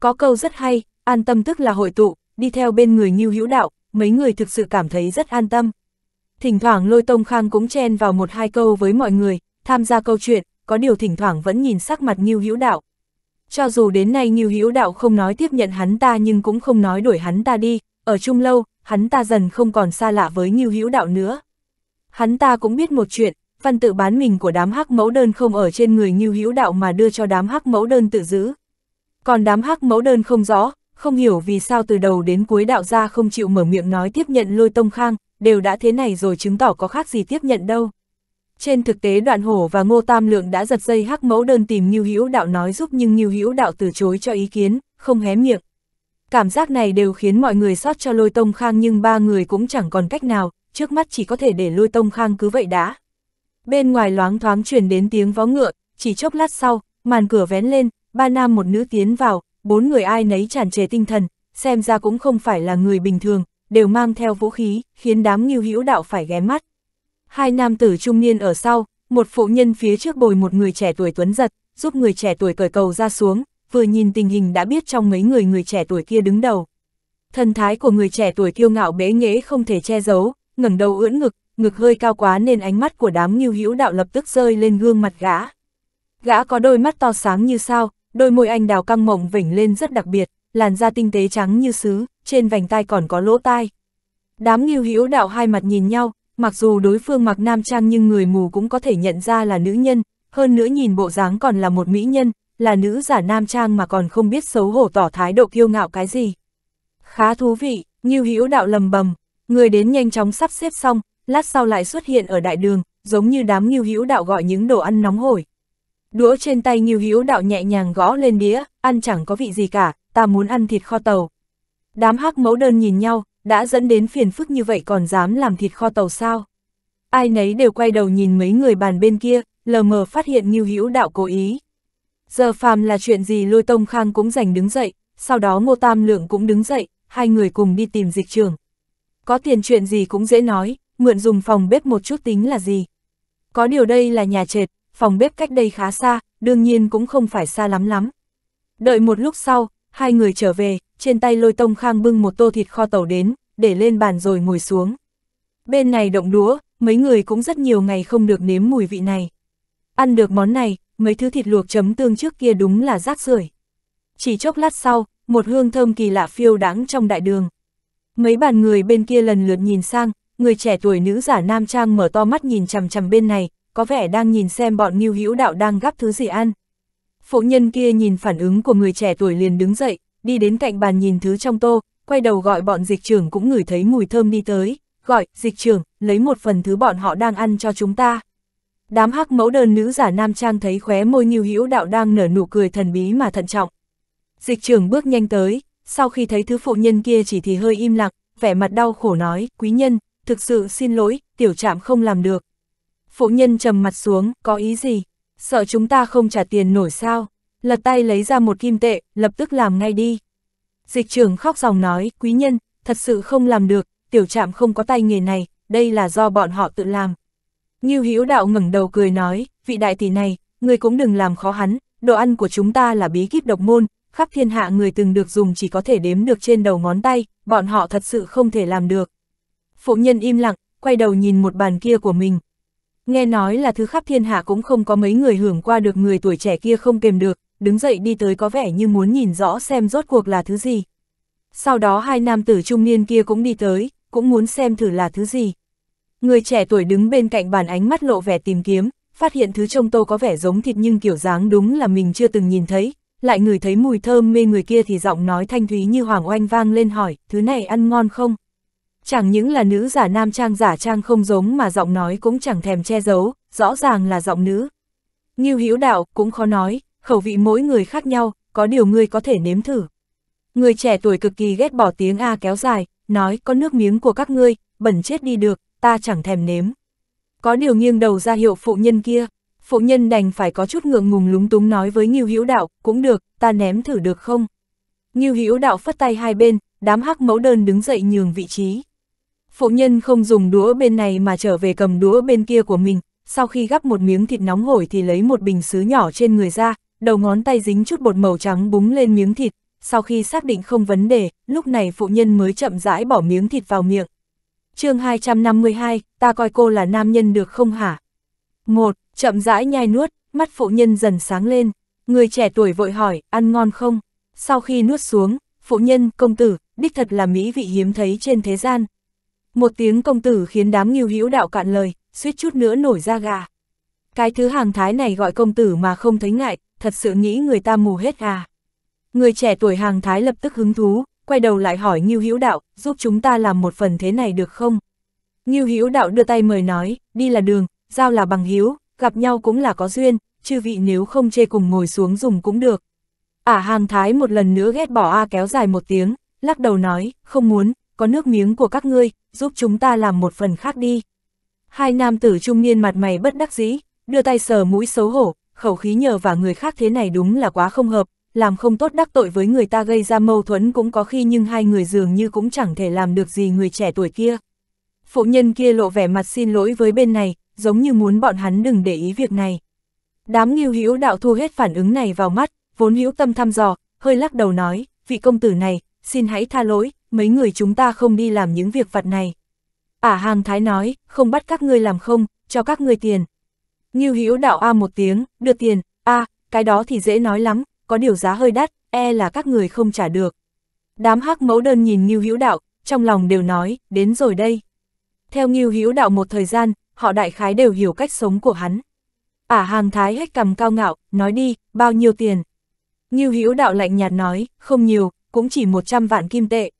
Có câu rất hay, an tâm tức là hội tụ, đi theo bên người Ngưu Hữu Đạo, mấy người thực sự cảm thấy rất an tâm. Thỉnh thoảng Lôi Tông Khang cũng chen vào một hai câu với mọi người, tham gia câu chuyện, có điều thỉnh thoảng vẫn nhìn sắc mặt Ngưu Hữu Đạo. Cho dù đến nay Ngưu Hữu Đạo không nói tiếp nhận hắn ta nhưng cũng không nói đuổi hắn ta đi, ở chung lâu, hắn ta dần không còn xa lạ với Ngưu Hữu Đạo nữa. Hắn ta cũng biết một chuyện, văn tự bán mình của đám hắc mẫu đơn không ở trên người Ngưu Hữu Đạo mà đưa cho đám hắc mẫu đơn tự giữ. Còn đám hắc mẫu đơn không rõ, không hiểu vì sao từ đầu đến cuối đạo gia không chịu mở miệng nói tiếp nhận lôi tông khang, đều đã thế này rồi chứng tỏ có khác gì tiếp nhận đâu. Trên thực tế đoạn hổ và ngô tam lượng đã giật dây hắc mẫu đơn tìm Ngưu Hữu đạo nói giúp nhưng Ngưu Hữu đạo từ chối cho ý kiến, không hé miệng. Cảm giác này đều khiến mọi người sót cho lôi tông khang nhưng ba người cũng chẳng còn cách nào, trước mắt chỉ có thể để lôi tông khang cứ vậy đã. Bên ngoài loáng thoáng truyền đến tiếng vó ngựa, chỉ chốc lát sau, màn cửa vén lên, ba nam một nữ tiến vào, bốn người ai nấy tràn trề tinh thần, xem ra cũng không phải là người bình thường, đều mang theo vũ khí, khiến đám nghiêu hữu đạo phải ghé mắt. Hai nam tử trung niên ở sau, một phụ nhân phía trước bồi một người trẻ tuổi tuấn giật, giúp người trẻ tuổi cởi cầu ra xuống, vừa nhìn tình hình đã biết trong mấy người người trẻ tuổi kia đứng đầu. Thần thái của người trẻ tuổi kiêu ngạo bế nghễ không thể che giấu, ngẩng đầu ưỡn ngực, ngực hơi cao quá nên ánh mắt của đám nghiêu hữu đạo lập tức rơi lên gương mặt gã. Gã có đôi mắt to sáng như sao, đôi môi anh đào căng mộng vỉnh lên rất đặc biệt, làn da tinh tế trắng như sứ, trên vành tai còn có lỗ tai. Đám nghiêu hữu đạo hai mặt nhìn nhau, mặc dù đối phương mặc nam trang nhưng người mù cũng có thể nhận ra là nữ nhân, hơn nữa nhìn bộ dáng còn là một mỹ nhân, là nữ giả nam trang mà còn không biết xấu hổ tỏ thái độ kiêu ngạo cái gì. Khá thú vị, nghiêu hữu đạo lầm bầm, người đến nhanh chóng sắp xếp xong, lát sau lại xuất hiện ở đại đường, giống như đám nghiêu hữu đạo gọi những đồ ăn nóng hổi. Đũa trên tay nghiêu Hữu Đạo nhẹ nhàng gõ lên đĩa, ăn chẳng có vị gì cả, ta muốn ăn thịt kho tàu. Đám hắc mẫu đơn nhìn nhau, đã dẫn đến phiền phức như vậy còn dám làm thịt kho tàu sao? Ai nấy đều quay đầu nhìn mấy người bàn bên kia, lờ mờ phát hiện nghiêu Hữu Đạo cố ý. Giờ phàm là chuyện gì lôi tông khang cũng giành đứng dậy, sau đó ngô tam lượng cũng đứng dậy, hai người cùng đi tìm dịch trường. Có tiền chuyện gì cũng dễ nói, mượn dùng phòng bếp một chút tính là gì. Có điều đây là nhà trệt, phòng bếp cách đây khá xa, đương nhiên cũng không phải xa lắm lắm. Đợi một lúc sau, hai người trở về, trên tay lôi tông khang bưng một tô thịt kho tàu đến, để lên bàn rồi ngồi xuống. Bên này động đũa, mấy người cũng rất nhiều ngày không được nếm mùi vị này. Ăn được món này, mấy thứ thịt luộc chấm tương trước kia đúng là rác rưởi. Chỉ chốc lát sau, một hương thơm kỳ lạ phiêu đáng trong đại đường. Mấy bàn người bên kia lần lượt nhìn sang, người trẻ tuổi nữ giả nam trang mở to mắt nhìn chằm chằm bên này, có vẻ đang nhìn xem bọn Ngưu Hữu Đạo đang gắp thứ gì ăn. Phụ nhân kia nhìn phản ứng của người trẻ tuổi liền đứng dậy, đi đến cạnh bàn nhìn thứ trong tô, quay đầu gọi bọn dịch trưởng cũng ngửi thấy mùi thơm đi tới, gọi, dịch trưởng, lấy một phần thứ bọn họ đang ăn cho chúng ta. Đám hắc mẫu đơn nữ giả nam trang thấy khóe môi Ngưu Hữu Đạo đang nở nụ cười thần bí mà thận trọng. Dịch trưởng bước nhanh tới, sau khi thấy thứ phụ nhân kia chỉ thì hơi im lặng, vẻ mặt đau khổ nói, quý nhân, thực sự xin lỗi, tiểu trạm không làm được. Phụ nhân trầm mặt xuống, có ý gì? Sợ chúng ta không trả tiền nổi sao? Lật tay lấy ra một kim tệ, lập tức làm ngay đi. Dịch trưởng khóc dòng nói, quý nhân, thật sự không làm được, tiểu trạm không có tay nghề này, đây là do bọn họ tự làm. Ngưu Hữu đạo ngẩng đầu cười nói, vị đại tỷ này, người cũng đừng làm khó hắn, đồ ăn của chúng ta là bí kíp độc môn, khắp thiên hạ người từng được dùng chỉ có thể đếm được trên đầu ngón tay, bọn họ thật sự không thể làm được. Phụ nhân im lặng, quay đầu nhìn một bàn kia của mình. Nghe nói là thứ khắp thiên hạ cũng không có mấy người hưởng qua được người tuổi trẻ kia không kềm được, đứng dậy đi tới có vẻ như muốn nhìn rõ xem rốt cuộc là thứ gì. Sau đó hai nam tử trung niên kia cũng đi tới, cũng muốn xem thử là thứ gì. Người trẻ tuổi đứng bên cạnh bàn ánh mắt lộ vẻ tìm kiếm, phát hiện thứ trong tô có vẻ giống thịt nhưng kiểu dáng đúng là mình chưa từng nhìn thấy, lại người thấy mùi thơm mê người kia thì giọng nói thanh thúy như hoàng oanh vang lên hỏi, thứ này ăn ngon không? Chẳng những là nữ giả nam trang giả trang không giống mà giọng nói cũng chẳng thèm che giấu, rõ ràng là giọng nữ. Ngưu Hữu đạo cũng khó nói, khẩu vị mỗi người khác nhau, có điều ngươi có thể nếm thử. Người trẻ tuổi cực kỳ ghét bỏ tiếng A kéo dài, nói có nước miếng của các ngươi, bẩn chết đi được, ta chẳng thèm nếm. Có điều nghiêng đầu ra hiệu phụ nhân kia, phụ nhân đành phải có chút ngượng ngùng lúng túng nói với Ngưu Hữu Đạo, cũng được, ta ném thử được không? Ngưu Hữu Đạo phất tay hai bên, đám hắc mẫu đơn đứng dậy nhường vị trí. Phụ nhân không dùng đũa bên này mà trở về cầm đũa bên kia của mình, sau khi gắp một miếng thịt nóng hổi thì lấy một bình sứ nhỏ trên người ra, đầu ngón tay dính chút bột màu trắng búng lên miếng thịt, sau khi xác định không vấn đề, lúc này phụ nhân mới chậm rãi bỏ miếng thịt vào miệng. chương 252, ta coi cô là nam nhân được không hả? Một, chậm rãi nhai nuốt, mắt phụ nhân dần sáng lên, người trẻ tuổi vội hỏi, ăn ngon không? Sau khi nuốt xuống, phụ nhân, công tử, đích thật là mỹ vị hiếm thấy trên thế gian. Một tiếng công tử khiến đám nghiêu hữu đạo cạn lời, suýt chút nữa nổi ra gà. Cái thứ hàng thái này gọi công tử mà không thấy ngại, thật sự nghĩ người ta mù hết à. Người trẻ tuổi hàng thái lập tức hứng thú, quay đầu lại hỏi Ngưu Hữu Đạo, giúp chúng ta làm một phần thế này được không? Ngưu Hữu Đạo đưa tay mời nói, đi là đường, giao là bằng hiếu, gặp nhau cũng là có duyên, chư vị nếu không chê cùng ngồi xuống dùng cũng được. Ả à, hàng thái một lần nữa ghét bỏ A kéo dài một tiếng, lắc đầu nói, không muốn, có nước miếng của các ngươi, giúp chúng ta làm một phần khác đi. Hai nam tử trung niên mặt mày bất đắc dĩ, đưa tay sờ mũi xấu hổ, khẩu khí nhờ và người khác thế này đúng là quá không hợp, làm không tốt đắc tội với người ta gây ra mâu thuẫn cũng có khi nhưng hai người dường như cũng chẳng thể làm được gì người trẻ tuổi kia. Phụ nhân kia lộ vẻ mặt xin lỗi với bên này, giống như muốn bọn hắn đừng để ý việc này. Đám nghiêu hữu đạo thu hết phản ứng này vào mắt, vốn hữu tâm thăm dò, hơi lắc đầu nói, vị công tử này, xin hãy tha lỗi, mấy người chúng ta không đi làm những việc vặt này. Ả hàng thái nói, không bắt các ngươi làm không, cho các ngươi tiền. nghiêu Hữu đạo A một tiếng, đưa tiền, A, cái đó thì dễ nói lắm, có điều giá hơi đắt, e là các người không trả được. Đám hắc mẫu đơn nhìn nghiêu Hữu đạo, trong lòng đều nói, đến rồi đây. Theo nghiêu Hữu đạo một thời gian, họ đại khái đều hiểu cách sống của hắn. Ả hàng thái hết cầm cao ngạo, nói đi, bao nhiêu tiền. Ngưu Hữu đạo lạnh nhạt nói, không nhiều, cũng chỉ 100 vạn kim tệ.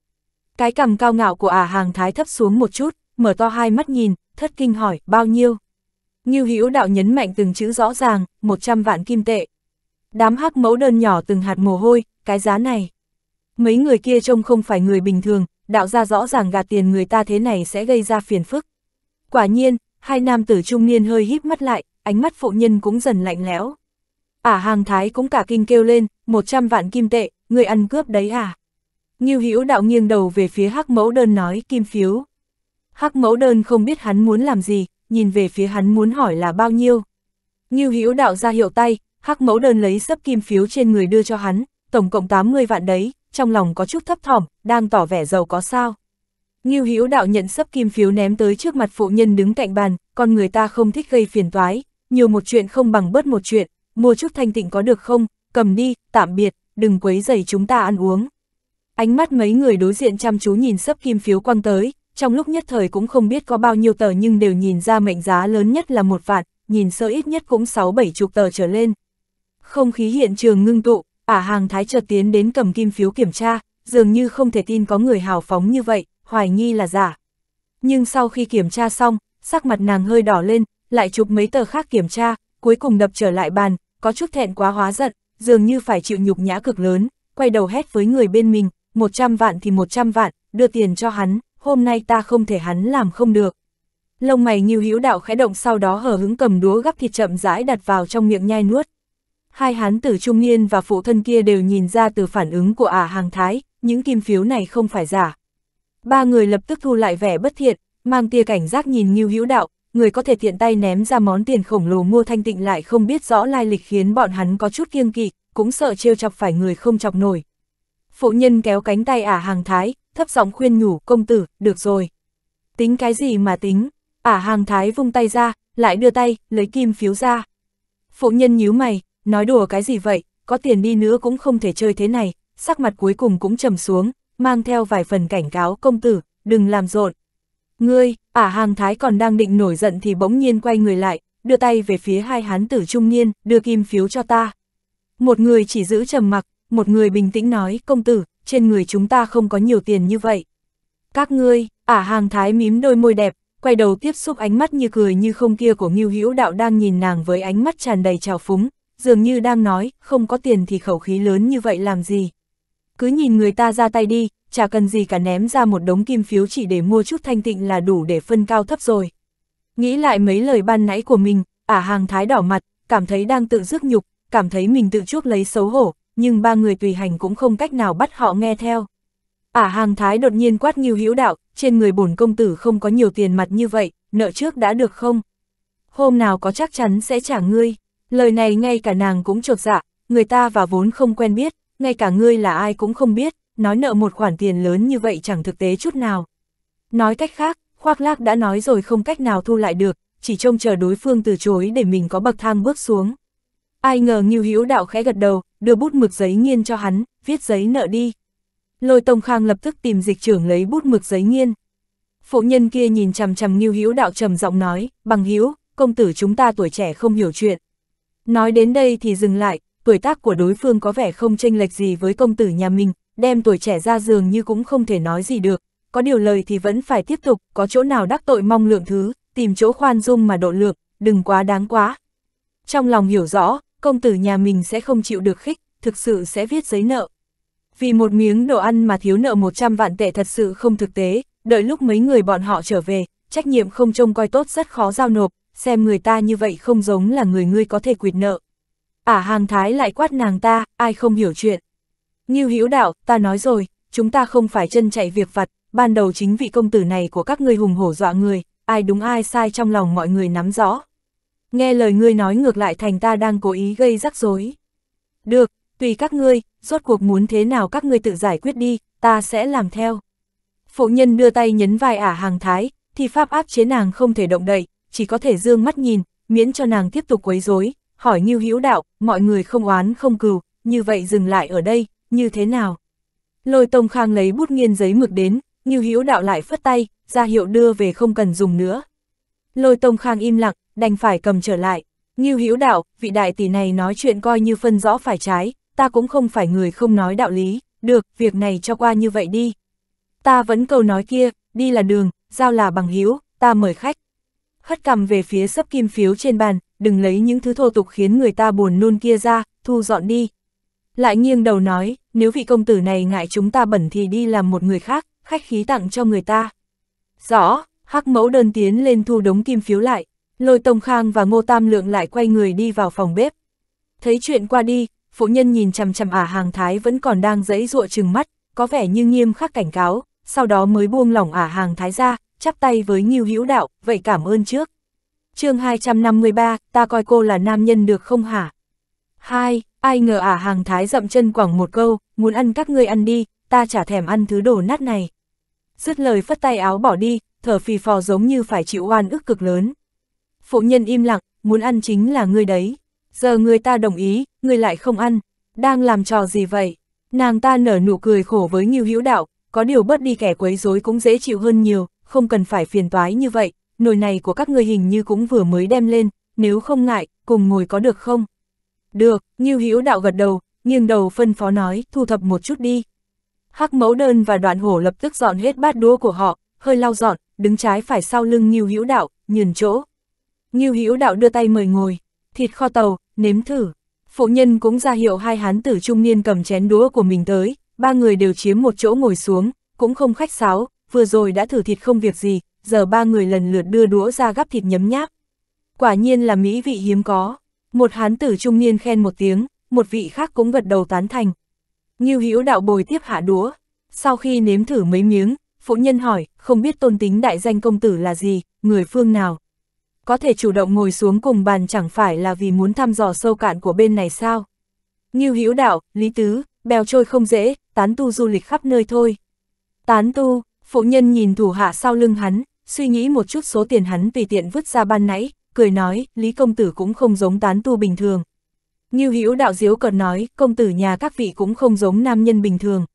Cái cầm cao ngạo của ả hàng thái thấp xuống một chút, mở to hai mắt nhìn, thất kinh hỏi, bao nhiêu? Ngưu Hữu đạo nhấn mạnh từng chữ rõ ràng, 100 vạn kim tệ. Đám hắc mẫu đơn nhỏ từng hạt mồ hôi, cái giá này. Mấy người kia trông không phải người bình thường, đạo ra rõ ràng gạt tiền người ta thế này sẽ gây ra phiền phức. Quả nhiên, hai nam tử trung niên hơi híp mắt lại, ánh mắt phụ nhân cũng dần lạnh lẽo. Ả à, hàng thái cũng cả kinh kêu lên, 100 vạn kim tệ, người ăn cướp đấy à? Nghiêu Hữu đạo nghiêng đầu về phía hắc mẫu đơn nói kim phiếu. Hắc mẫu đơn không biết hắn muốn làm gì, nhìn về phía hắn muốn hỏi là bao nhiêu. Nghiêu Hữu đạo ra hiệu tay, hắc mẫu đơn lấy sấp kim phiếu trên người đưa cho hắn, tổng cộng 80 vạn đấy, trong lòng có chút thấp thỏm, đang tỏ vẻ giàu có sao. Ngưu Hữu đạo nhận sấp kim phiếu ném tới trước mặt phụ nhân đứng cạnh bàn, con người ta không thích gây phiền toái, nhiều một chuyện không bằng bớt một chuyện, mua chút thanh tịnh có được không, cầm đi, tạm biệt, đừng quấy rầy chúng ta ăn uống. Ánh mắt mấy người đối diện chăm chú nhìn sấp kim phiếu quăng tới, trong lúc nhất thời cũng không biết có bao nhiêu tờ nhưng đều nhìn ra mệnh giá lớn nhất là một vạn, nhìn sơ ít nhất cũng 6-7 chục tờ trở lên. Không khí hiện trường ngưng tụ, ả hàng thái chợt tiến đến cầm kim phiếu kiểm tra, dường như không thể tin có người hào phóng như vậy, hoài nghi là giả. Nhưng sau khi kiểm tra xong, sắc mặt nàng hơi đỏ lên, lại chụp mấy tờ khác kiểm tra, cuối cùng đập trở lại bàn, có chút thẹn quá hóa giận, dường như phải chịu nhục nhã cực lớn, quay đầu hét với người bên mình, 100 vạn thì 100 vạn, đưa tiền cho hắn, hôm nay ta không thể hắn làm không được. Lông mày như hữu đạo khẽ động sau đó hở hứng cầm đũa gắp thịt chậm rãi đặt vào trong miệng nhai nuốt. Hai hán tử trung niên và phụ thân kia đều nhìn ra từ phản ứng của ả hàng thái, những kim phiếu này không phải giả. Ba người lập tức thu lại vẻ bất thiện, mang tia cảnh giác nhìn Ngưu Hữu Đạo, người có thể tiện tay ném ra món tiền khổng lồ mua thanh tịnh lại không biết rõ lai lịch khiến bọn hắn có chút kiêng kỵ, cũng sợ trêu chọc phải người không chọc nổi. Phụ nhân kéo cánh tay ả hàng thái, thấp giọng khuyên nhủ, công tử, được rồi. Tính cái gì mà tính, ả hàng thái vung tay ra, lại đưa tay, lấy kim phiếu ra. Phụ nhân nhíu mày, nói đùa cái gì vậy, có tiền đi nữa cũng không thể chơi thế này, sắc mặt cuối cùng cũng trầm xuống, mang theo vài phần cảnh cáo công tử, đừng làm rộn. Ngươi, ả hàng thái còn đang định nổi giận thì bỗng nhiên quay người lại, đưa tay về phía hai hán tử trung niên, đưa kim phiếu cho ta. Một người chỉ giữ trầm mặc, một người bình tĩnh nói, công tử, trên người chúng ta không có nhiều tiền như vậy. Các ngươi, ả hàng thái mím đôi môi đẹp, quay đầu tiếp xúc ánh mắt như cười như không kia của Ngưu Hữu Đạo đang nhìn nàng với ánh mắt tràn đầy trào phúng, dường như đang nói, không có tiền thì khẩu khí lớn như vậy làm gì. Cứ nhìn người ta ra tay đi, chả cần gì cả ném ra một đống kim phiếu chỉ để mua chút thanh tịnh là đủ để phân cao thấp rồi. Nghĩ lại mấy lời ban nãy của mình, ả hàng thái đỏ mặt, cảm thấy đang tự rước nhục, cảm thấy mình tự chuốc lấy xấu hổ, nhưng ba người tùy hành cũng không cách nào bắt họ nghe theo. Ả hàng thái đột nhiên quát nghiêu hữu đạo, trên người bổn công tử không có nhiều tiền mặt như vậy, nợ trước đã được không? Hôm nào có chắc chắn sẽ trả ngươi. Lời này ngay cả nàng cũng trột dạ, người ta và vốn không quen biết, ngay cả ngươi là ai cũng không biết, nói nợ một khoản tiền lớn như vậy chẳng thực tế chút nào. Nói cách khác, khoác lác đã nói rồi không cách nào thu lại được, chỉ trông chờ đối phương từ chối để mình có bậc thang bước xuống. Ai ngờ Ngưu Hữu Đạo khẽ gật đầu, đưa bút mực giấy nghiên cho hắn, viết giấy nợ đi. Lôi Tông Khang lập tức tìm dịch trưởng lấy bút mực giấy nghiên. Phụ nhân kia nhìn chằm chằm Ngưu Hữu Đạo trầm giọng nói, bằng hữu, công tử chúng ta tuổi trẻ không hiểu chuyện. Nói đến đây thì dừng lại, tuổi tác của đối phương có vẻ không chênh lệch gì với công tử nhà mình, đem tuổi trẻ ra giường như cũng không thể nói gì được, có điều lời thì vẫn phải tiếp tục, có chỗ nào đắc tội mong lượng thứ, tìm chỗ khoan dung mà độ lượng, đừng quá đáng quá. Trong lòng hiểu rõ, công tử nhà mình sẽ không chịu được khích, thực sự sẽ viết giấy nợ. Vì một miếng đồ ăn mà thiếu nợ 100 vạn tệ thật sự không thực tế, đợi lúc mấy người bọn họ trở về, trách nhiệm không trông coi tốt rất khó giao nộp, xem người ta như vậy không giống là người ngươi có thể quyệt nợ. Ả à, hàng thái lại quát nàng ta, ai không hiểu chuyện. Ngưu Hữu đạo, ta nói rồi, chúng ta không phải chân chạy việc vặt, ban đầu chính vị công tử này của các ngươi hùng hổ dọa người, ai đúng ai sai trong lòng mọi người nắm rõ. Nghe lời ngươi nói ngược lại thành ta đang cố ý gây rắc rối. Được, tùy các ngươi, rốt cuộc muốn thế nào các ngươi tự giải quyết đi, ta sẽ làm theo. Phụ nhân đưa tay nhấn vai ả hàng thái, thì pháp áp chế nàng không thể động đậy, chỉ có thể dương mắt nhìn, miễn cho nàng tiếp tục quấy rối, hỏi Ngưu Hữu Đạo, mọi người không oán không cừu, như vậy dừng lại ở đây, như thế nào? Lôi Tông Khang lấy bút nghiên giấy mực đến, Ngưu Hữu Đạo lại phất tay, ra hiệu đưa về không cần dùng nữa. Lôi Tông Khang im lặng, đành phải cầm trở lại. Ngưu Hữu Đạo, vị đại tỷ này nói chuyện coi như phân rõ phải trái, ta cũng không phải người không nói đạo lý, được, việc này cho qua như vậy đi. Ta vẫn câu nói kia, đi là đường, giao là bằng hữu ta mời khách. hất cầm về phía sấp kim phiếu trên bàn, đừng lấy những thứ thô tục khiến người ta buồn nôn kia ra, thu dọn đi. Lại nghiêng đầu nói, nếu vị công tử này ngại chúng ta bẩn thì đi làm một người khác, khách khí tặng cho người ta. Rõ, hắc mẫu đơn tiến lên thu đống kim phiếu lại, lôi tông khang và ngô tam lượng lại quay người đi vào phòng bếp. Thấy chuyện qua đi, phụ nhân nhìn chằm chằm ả hàng thái vẫn còn đang dẫy dụa chừng mắt, có vẻ như nghiêm khắc cảnh cáo, sau đó mới buông lỏng ả hàng thái ra, chắp tay với Nghiêu Hữu Đạo, vậy cảm ơn trước chương 253, ta coi cô là nam nhân được không hả? Hai, ai ngờ ả hàng thái dậm chân quẳng một câu, muốn ăn các ngươi ăn đi, ta chả thèm ăn thứ đồ nát này. Dứt lời phất tay áo bỏ đi, thở phì phò giống như phải chịu oan ức cực lớn. Phụ nhân im lặng, muốn ăn chính là ngươi đấy. Giờ người ta đồng ý, ngươi lại không ăn. Đang làm trò gì vậy? Nàng ta nở nụ cười khổ với Ngưu Hữu Đạo, có điều bớt đi kẻ quấy rối cũng dễ chịu hơn nhiều, không cần phải phiền toái như vậy, nồi này của các ngươi hình như cũng vừa mới đem lên, nếu không ngại, cùng ngồi có được không? Được, Ngưu Hữu Đạo gật đầu, nghiêng đầu phân phó nói, thu thập một chút đi. Hắc Mẫu Đơn và Đoạn Hổ lập tức dọn hết bát đũa của họ, hơi lau dọn, đứng trái phải sau lưng Ngưu Hữu Đạo, nhường chỗ. Ngưu Hữu Đạo đưa tay mời ngồi, thịt kho tàu, nếm thử. Phụ nhân cũng ra hiệu hai hán tử trung niên cầm chén đũa của mình tới, ba người đều chiếm một chỗ ngồi xuống, cũng không khách sáo, vừa rồi đã thử thịt không việc gì, giờ ba người lần lượt đưa đũa ra gắp thịt nhấm nháp. Quả nhiên là mỹ vị hiếm có. Một hán tử trung niên khen một tiếng, một vị khác cũng gật đầu tán thành. Ngưu Hữu đạo bồi tiếp hạ đũa. Sau khi nếm thử mấy miếng, phụ nhân hỏi, không biết tôn tính đại danh công tử là gì, người phương nào. Có thể chủ động ngồi xuống cùng bàn chẳng phải là vì muốn thăm dò sâu cạn của bên này sao. Ngưu Hữu đạo, Lý Tứ, bèo trôi không dễ, tán tu du lịch khắp nơi thôi. Tán tu, phụ nhân nhìn thủ hạ sau lưng hắn, suy nghĩ một chút số tiền hắn tùy tiện vứt ra ban nãy, cười nói, Lý công tử cũng không giống tán tu bình thường. Như Hữu đạo diếu còn nói, công tử nhà các vị cũng không giống nam nhân bình thường.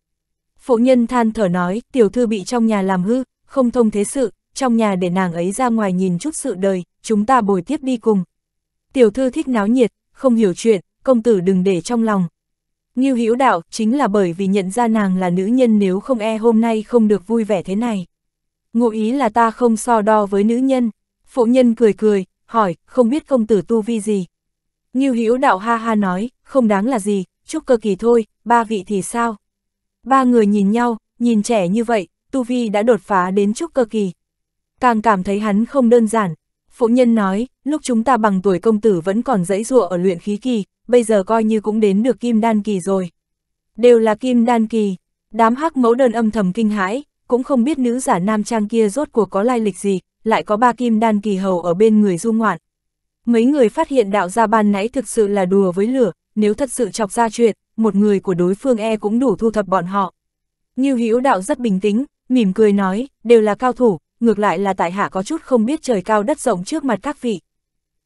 Phụ nhân than thở nói, tiểu thư bị trong nhà làm hư, không thông thế sự, trong nhà để nàng ấy ra ngoài nhìn chút sự đời, chúng ta bồi tiếp đi cùng. Tiểu thư thích náo nhiệt, không hiểu chuyện, công tử đừng để trong lòng. Như Hữu đạo chính là bởi vì nhận ra nàng là nữ nhân nếu không e hôm nay không được vui vẻ thế này. Ngụ ý là ta không so đo với nữ nhân. Phụ nhân cười cười, hỏi, không biết công tử tu vi gì. Ngưu Hữu đạo ha ha nói, không đáng là gì, chúc cơ kỳ thôi, ba vị thì sao? Ba người nhìn nhau, nhìn trẻ như vậy, tu vi đã đột phá đến chúc cơ kỳ. Càng cảm thấy hắn không đơn giản. Phụ nhân nói, lúc chúng ta bằng tuổi công tử vẫn còn dãy dụa ở luyện khí kỳ, bây giờ coi như cũng đến được kim đan kỳ rồi. Đều là kim đan kỳ, đám hắc mẫu đơn âm thầm kinh hãi, cũng không biết nữ giả nam trang kia rốt cuộc có lai lịch gì, lại có ba kim đan kỳ hầu ở bên người du ngoạn. Mấy người phát hiện đạo gia ban nãy thực sự là đùa với lửa, nếu thật sự chọc ra chuyện, một người của đối phương e cũng đủ thu thập bọn họ. Như Hữu đạo rất bình tĩnh, mỉm cười nói, đều là cao thủ, ngược lại là tại hạ có chút không biết trời cao đất rộng trước mặt các vị.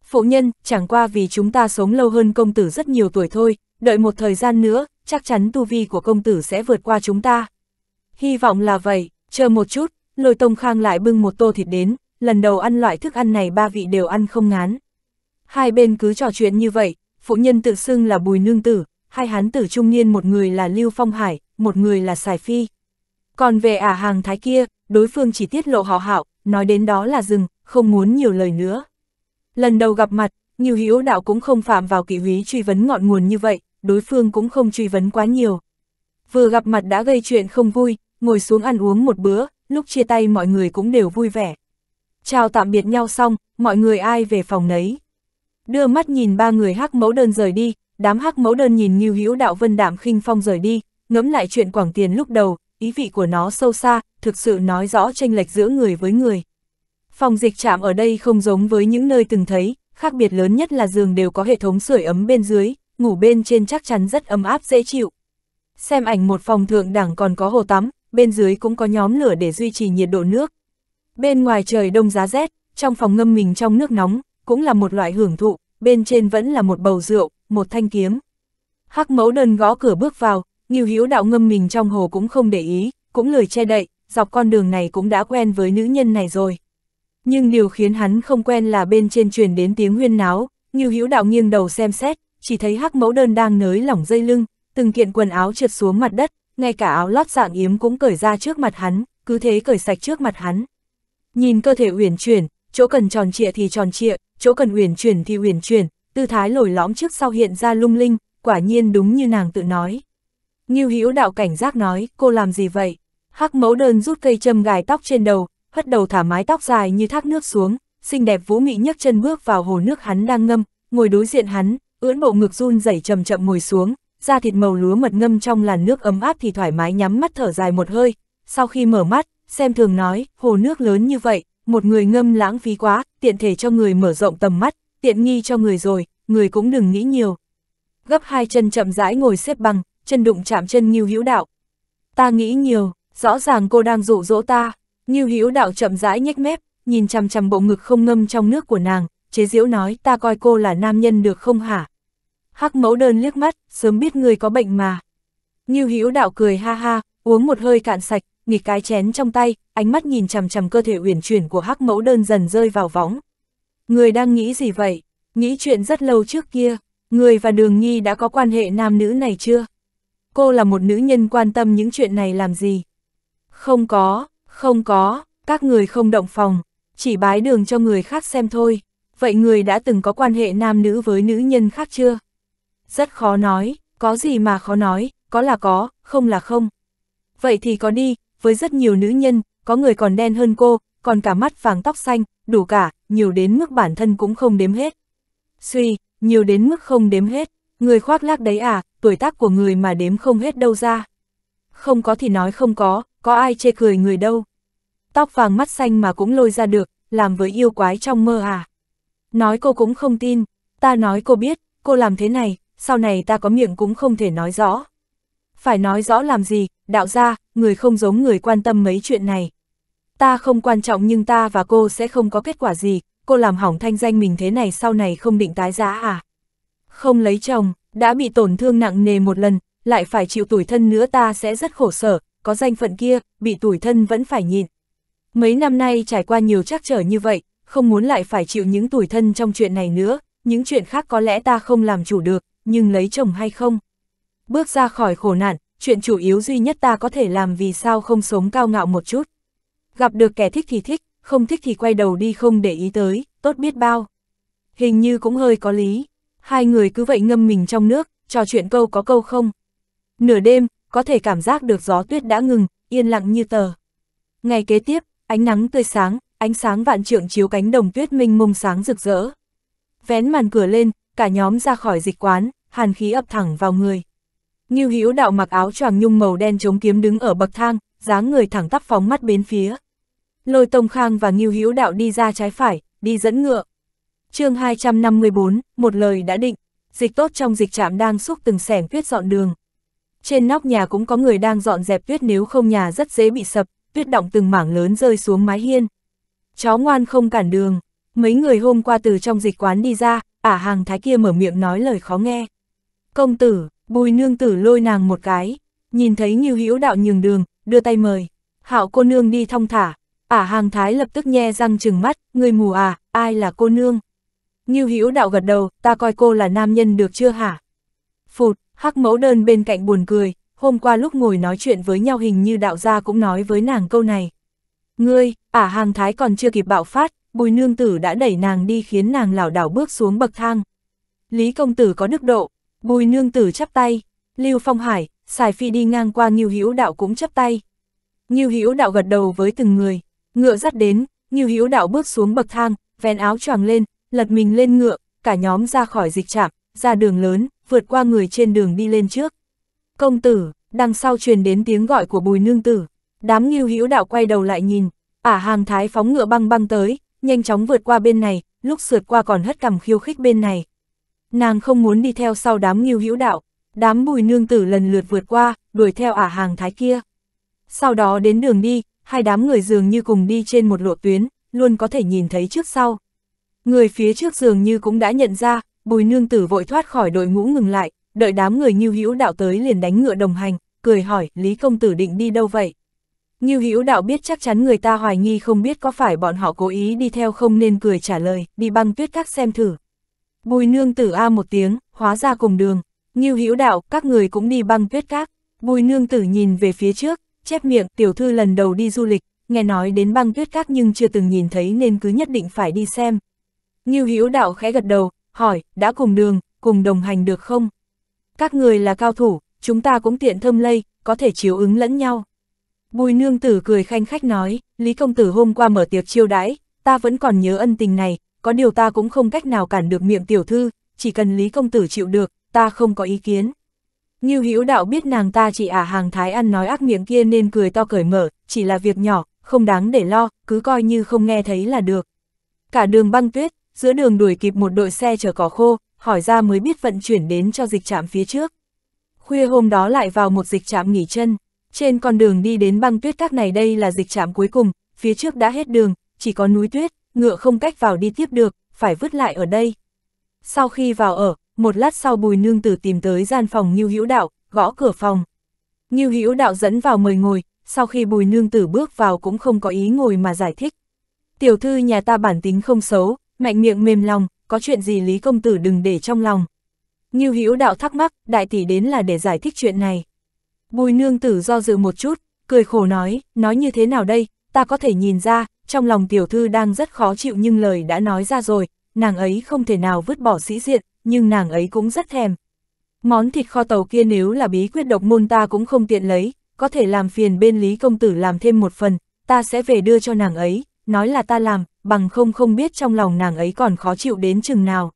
Phụ nhân, chẳng qua vì chúng ta sống lâu hơn công tử rất nhiều tuổi thôi, đợi một thời gian nữa, chắc chắn tu vi của công tử sẽ vượt qua chúng ta. Hy vọng là vậy, chờ một chút, lôi tông khang lại bưng một tô thịt đến, lần đầu ăn loại thức ăn này ba vị đều ăn không ngán. Hai bên cứ trò chuyện như vậy, phụ nhân tự xưng là bùi nương tử, hai hán tử trung niên một người là Lưu Phong Hải, một người là Sài Phi. Còn về ả hàng thái kia, đối phương chỉ tiết lộ họ hạo, nói đến đó là dừng, không muốn nhiều lời nữa. Lần đầu gặp mặt, nhiều hữu đạo cũng không phạm vào kỵ húy truy vấn ngọn nguồn như vậy, đối phương cũng không truy vấn quá nhiều. Vừa gặp mặt đã gây chuyện không vui, ngồi xuống ăn uống một bữa, lúc chia tay mọi người cũng đều vui vẻ. Chào tạm biệt nhau xong, mọi người ai về phòng nấy. Đưa mắt nhìn ba người hắc mẫu đơn rời đi, đám hắc mẫu đơn nhìn như hữu đạo vân đảm khinh phong rời đi, ngẫm lại chuyện quảng tiền lúc đầu, ý vị của nó sâu xa, thực sự nói rõ tranh lệch giữa người với người. Phòng dịch trạm ở đây không giống với những nơi từng thấy, khác biệt lớn nhất là giường đều có hệ thống sưởi ấm bên dưới, ngủ bên trên chắc chắn rất ấm áp dễ chịu. Xem ảnh một phòng thượng đẳng còn có hồ tắm, bên dưới cũng có nhóm lửa để duy trì nhiệt độ nước. Bên ngoài trời đông giá rét, trong phòng ngâm mình trong nước nóng, cũng là một loại hưởng thụ, bên trên vẫn là một bầu rượu, một thanh kiếm. Hắc mẫu đơn gõ cửa bước vào, Nghiêu Hữu đạo ngâm mình trong hồ cũng không để ý, cũng lười che đậy, dọc con đường này cũng đã quen với nữ nhân này rồi. Nhưng điều khiến hắn không quen là bên trên truyền đến tiếng huyên náo, Nghiêu Hữu đạo nghiêng đầu xem xét, chỉ thấy hắc mẫu đơn đang nới lỏng dây lưng, từng kiện quần áo trượt xuống mặt đất, ngay cả áo lót dạng yếm cũng cởi ra trước mặt hắn, cứ thế cởi sạch trước mặt hắn. Nhìn cơ thể uyển chuyển, chỗ cần tròn trịa thì tròn trịa, chỗ cần uyển chuyển thì uyển chuyển, tư thái lồi lõm trước sau hiện ra lung linh, quả nhiên đúng như nàng tự nói. Ngưu Hữu đạo cảnh giác nói, cô làm gì vậy? Hắc mẫu đơn rút cây châm gài tóc trên đầu, hất đầu thả mái tóc dài như thác nước xuống, xinh đẹp vũ mị nhấc chân bước vào hồ nước hắn đang ngâm, ngồi đối diện hắn, ưỡn bộ ngực run rẩy chậm chậm ngồi xuống, da thịt màu lúa mật ngâm trong làn nước ấm áp thì thoải mái nhắm mắt thở dài một hơi, sau khi mở mắt, xem thường nói, hồ nước lớn như vậy, một người ngâm lãng phí quá, tiện thể cho người mở rộng tầm mắt, tiện nghi cho người rồi, người cũng đừng nghĩ nhiều. Gấp hai chân chậm rãi ngồi xếp bằng, chân đụng chạm chân Ngưu Hữu Đạo. Ta nghĩ nhiều, rõ ràng cô đang dụ dỗ ta. Ngưu Hữu Đạo chậm rãi nhếch mép, nhìn chằm chằm bộ ngực không ngâm trong nước của nàng, chế giễu nói ta coi cô là nam nhân được không hả? Hắc mẫu đơn liếc mắt, sớm biết người có bệnh mà. Như Hữu Đạo cười ha ha, uống một hơi cạn sạch, nghịch cái chén trong tay, ánh mắt nhìn chằm chằm cơ thể uyển chuyển của Hắc mẫu đơn dần rơi vào võng. Người đang nghĩ gì vậy? Nghĩ chuyện rất lâu trước kia, người và Đường Nhi đã có quan hệ nam nữ này chưa? Cô là một nữ nhân quan tâm những chuyện này làm gì? Không có, không có, các người không động phòng, chỉ bái đường cho người khác xem thôi. Vậy người đã từng có quan hệ nam nữ với nữ nhân khác chưa? Rất khó nói, có gì mà khó nói, có là có, không là không. Vậy thì có đi, với rất nhiều nữ nhân, có người còn đen hơn cô, còn cả mắt vàng tóc xanh, đủ cả, nhiều đến mức bản thân cũng không đếm hết. Suy, nhiều đến mức không đếm hết, người khoác lác đấy à, tuổi tác của người mà đếm không hết đâu ra. Không có thì nói không có, có ai chê cười người đâu. Tóc vàng mắt xanh mà cũng lôi ra được, làm với yêu quái trong mơ à. Nói cô cũng không tin, ta nói cô biết, cô làm thế này, sau này ta có miệng cũng không thể nói rõ. Phải nói rõ làm gì, đạo ra, người không giống người quan tâm mấy chuyện này. Ta không quan trọng nhưng ta và cô sẽ không có kết quả gì, cô làm hỏng thanh danh mình thế này sau này không định tái giá à? Không lấy chồng, đã bị tổn thương nặng nề một lần, lại phải chịu tuổi thân nữa ta sẽ rất khổ sở, có danh phận kia, bị tuổi thân vẫn phải nhịn. Mấy năm nay trải qua nhiều trắc trở như vậy, không muốn lại phải chịu những tuổi thân trong chuyện này nữa, những chuyện khác có lẽ ta không làm chủ được, nhưng lấy chồng hay không? Bước ra khỏi khổ nạn, chuyện chủ yếu duy nhất ta có thể làm vì sao không sống cao ngạo một chút. Gặp được kẻ thích thì thích, không thích thì quay đầu đi không để ý tới, tốt biết bao. Hình như cũng hơi có lý, hai người cứ vậy ngâm mình trong nước, trò chuyện câu có câu không. Nửa đêm, có thể cảm giác được gió tuyết đã ngừng, yên lặng như tờ. Ngày kế tiếp, ánh nắng tươi sáng, ánh sáng vạn trượng chiếu cánh đồng tuyết minh mông sáng rực rỡ. Vén màn cửa lên, cả nhóm ra khỏi dịch quán, hàn khí ập thẳng vào người. Ngưu Hữu đạo mặc áo choàng nhung màu đen chống kiếm đứng ở bậc thang, dáng người thẳng tắp phóng mắt bên phía. Lôi Tông Khang và Ngưu Hữu đạo đi ra trái phải, đi dẫn ngựa. chương 254, một lời đã định, dịch tốt trong dịch trạm đang xúc từng xẻng tuyết dọn đường. Trên nóc nhà cũng có người đang dọn dẹp tuyết nếu không nhà rất dễ bị sập, tuyết động từng mảng lớn rơi xuống mái hiên. Chó ngoan không cản đường, mấy người hôm qua từ trong dịch quán đi ra, ả hàng thái kia mở miệng nói lời khó nghe. Công tử, bùi nương tử lôi nàng một cái, nhìn thấy Ngưu Hữu đạo nhường đường, đưa tay mời. Hạo cô nương đi thong thả, ả hàng thái lập tức nhe răng trừng mắt, người mù à, ai là cô nương? Ngưu Hữu đạo gật đầu, ta coi cô là nam nhân được chưa hả? Phụt, hắc mẫu đơn bên cạnh buồn cười, hôm qua lúc ngồi nói chuyện với nhau hình như đạo gia cũng nói với nàng câu này. Ngươi, ả hàng thái còn chưa kịp bạo phát, bùi nương tử đã đẩy nàng đi khiến nàng lảo đảo bước xuống bậc thang. Lý công tử có đức độ, bùi nương tử chắp tay, Lưu Phong Hải, xài phi đi ngang qua Ngưu Hữu đạo cũng chắp tay. Ngưu Hữu đạo gật đầu với từng người, ngựa dắt đến, Ngưu Hữu đạo bước xuống bậc thang, vén áo choàng lên, lật mình lên ngựa, cả nhóm ra khỏi dịch trạm, ra đường lớn, vượt qua người trên đường đi lên trước. Công tử, đằng sau truyền đến tiếng gọi của bùi nương tử, đám Ngưu Hữu đạo quay đầu lại nhìn, ả hàng thái phóng ngựa băng băng tới, nhanh chóng vượt qua bên này, lúc sượt qua còn hất cằm khiêu khích bên này. Nàng không muốn đi theo sau đám nghiêu hữu đạo, đám bùi nương tử lần lượt vượt qua, đuổi theo ả hàng thái kia. Sau đó đến đường đi, hai đám người dường như cùng đi trên một lộ tuyến, luôn có thể nhìn thấy trước sau. Người phía trước dường như cũng đã nhận ra, bùi nương tử vội thoát khỏi đội ngũ ngừng lại, đợi đám người nghiêu hữu đạo tới liền đánh ngựa đồng hành, cười hỏi, Lý công tử định đi đâu vậy? Ngưu Hữu Đạo biết chắc chắn người ta hoài nghi không biết có phải bọn họ cố ý đi theo không nên cười trả lời, đi băng tuyết các xem thử. Bùi nương tử a một tiếng, hóa ra cùng đường. Ngưu Hữu Đạo, các người cũng đi băng tuyết các. Bùi nương tử nhìn về phía trước, chép miệng, tiểu thư lần đầu đi du lịch, nghe nói đến băng tuyết các nhưng chưa từng nhìn thấy nên cứ nhất định phải đi xem. Ngưu Hữu đạo khẽ gật đầu, hỏi, đã cùng đường, cùng đồng hành được không? Các người là cao thủ, chúng ta cũng tiện thâm lây, có thể chiếu ứng lẫn nhau. Bùi nương tử cười khanh khách nói, Lý công tử hôm qua mở tiệc chiêu đãi, ta vẫn còn nhớ ân tình này, có điều ta cũng không cách nào cản được miệng tiểu thư, chỉ cần Lý công tử chịu được, ta không có ý kiến. Ngưu Hữu đạo biết nàng ta chỉ ả hàng thái ăn nói ác miệng kia nên cười to cởi mở, chỉ là việc nhỏ, không đáng để lo, cứ coi như không nghe thấy là được. Cả đường băng tuyết, giữa đường đuổi kịp một đội xe chở cỏ khô, hỏi ra mới biết vận chuyển đến cho dịch trạm phía trước. Khuya hôm đó lại vào một dịch trạm nghỉ chân, trên con đường đi đến băng tuyết các này đây là dịch trạm cuối cùng, phía trước đã hết đường, chỉ có núi tuyết, ngựa không cách vào đi tiếp được, phải vứt lại ở đây. Sau khi vào ở, một lát sau bùi nương tử tìm tới gian phòng Ngưu Hữu Đạo, gõ cửa phòng. Ngưu Hữu Đạo dẫn vào mời ngồi, sau khi bùi nương tử bước vào cũng không có ý ngồi mà giải thích. Tiểu thư nhà ta bản tính không xấu, mạnh miệng mềm lòng, có chuyện gì Lý Công Tử đừng để trong lòng. Ngưu Hữu Đạo thắc mắc, đại tỷ đến là để giải thích chuyện này. Bùi nương tử do dự một chút, cười khổ nói, nói như thế nào đây, ta có thể nhìn ra, trong lòng tiểu thư đang rất khó chịu nhưng lời đã nói ra rồi, nàng ấy không thể nào vứt bỏ sĩ diện, nhưng nàng ấy cũng rất thèm. Món thịt kho tàu kia nếu là bí quyết độc môn ta cũng không tiện lấy, có thể làm phiền bên Lý Công Tử làm thêm một phần, ta sẽ về đưa cho nàng ấy, nói là ta làm, bằng không không biết trong lòng nàng ấy còn khó chịu đến chừng nào.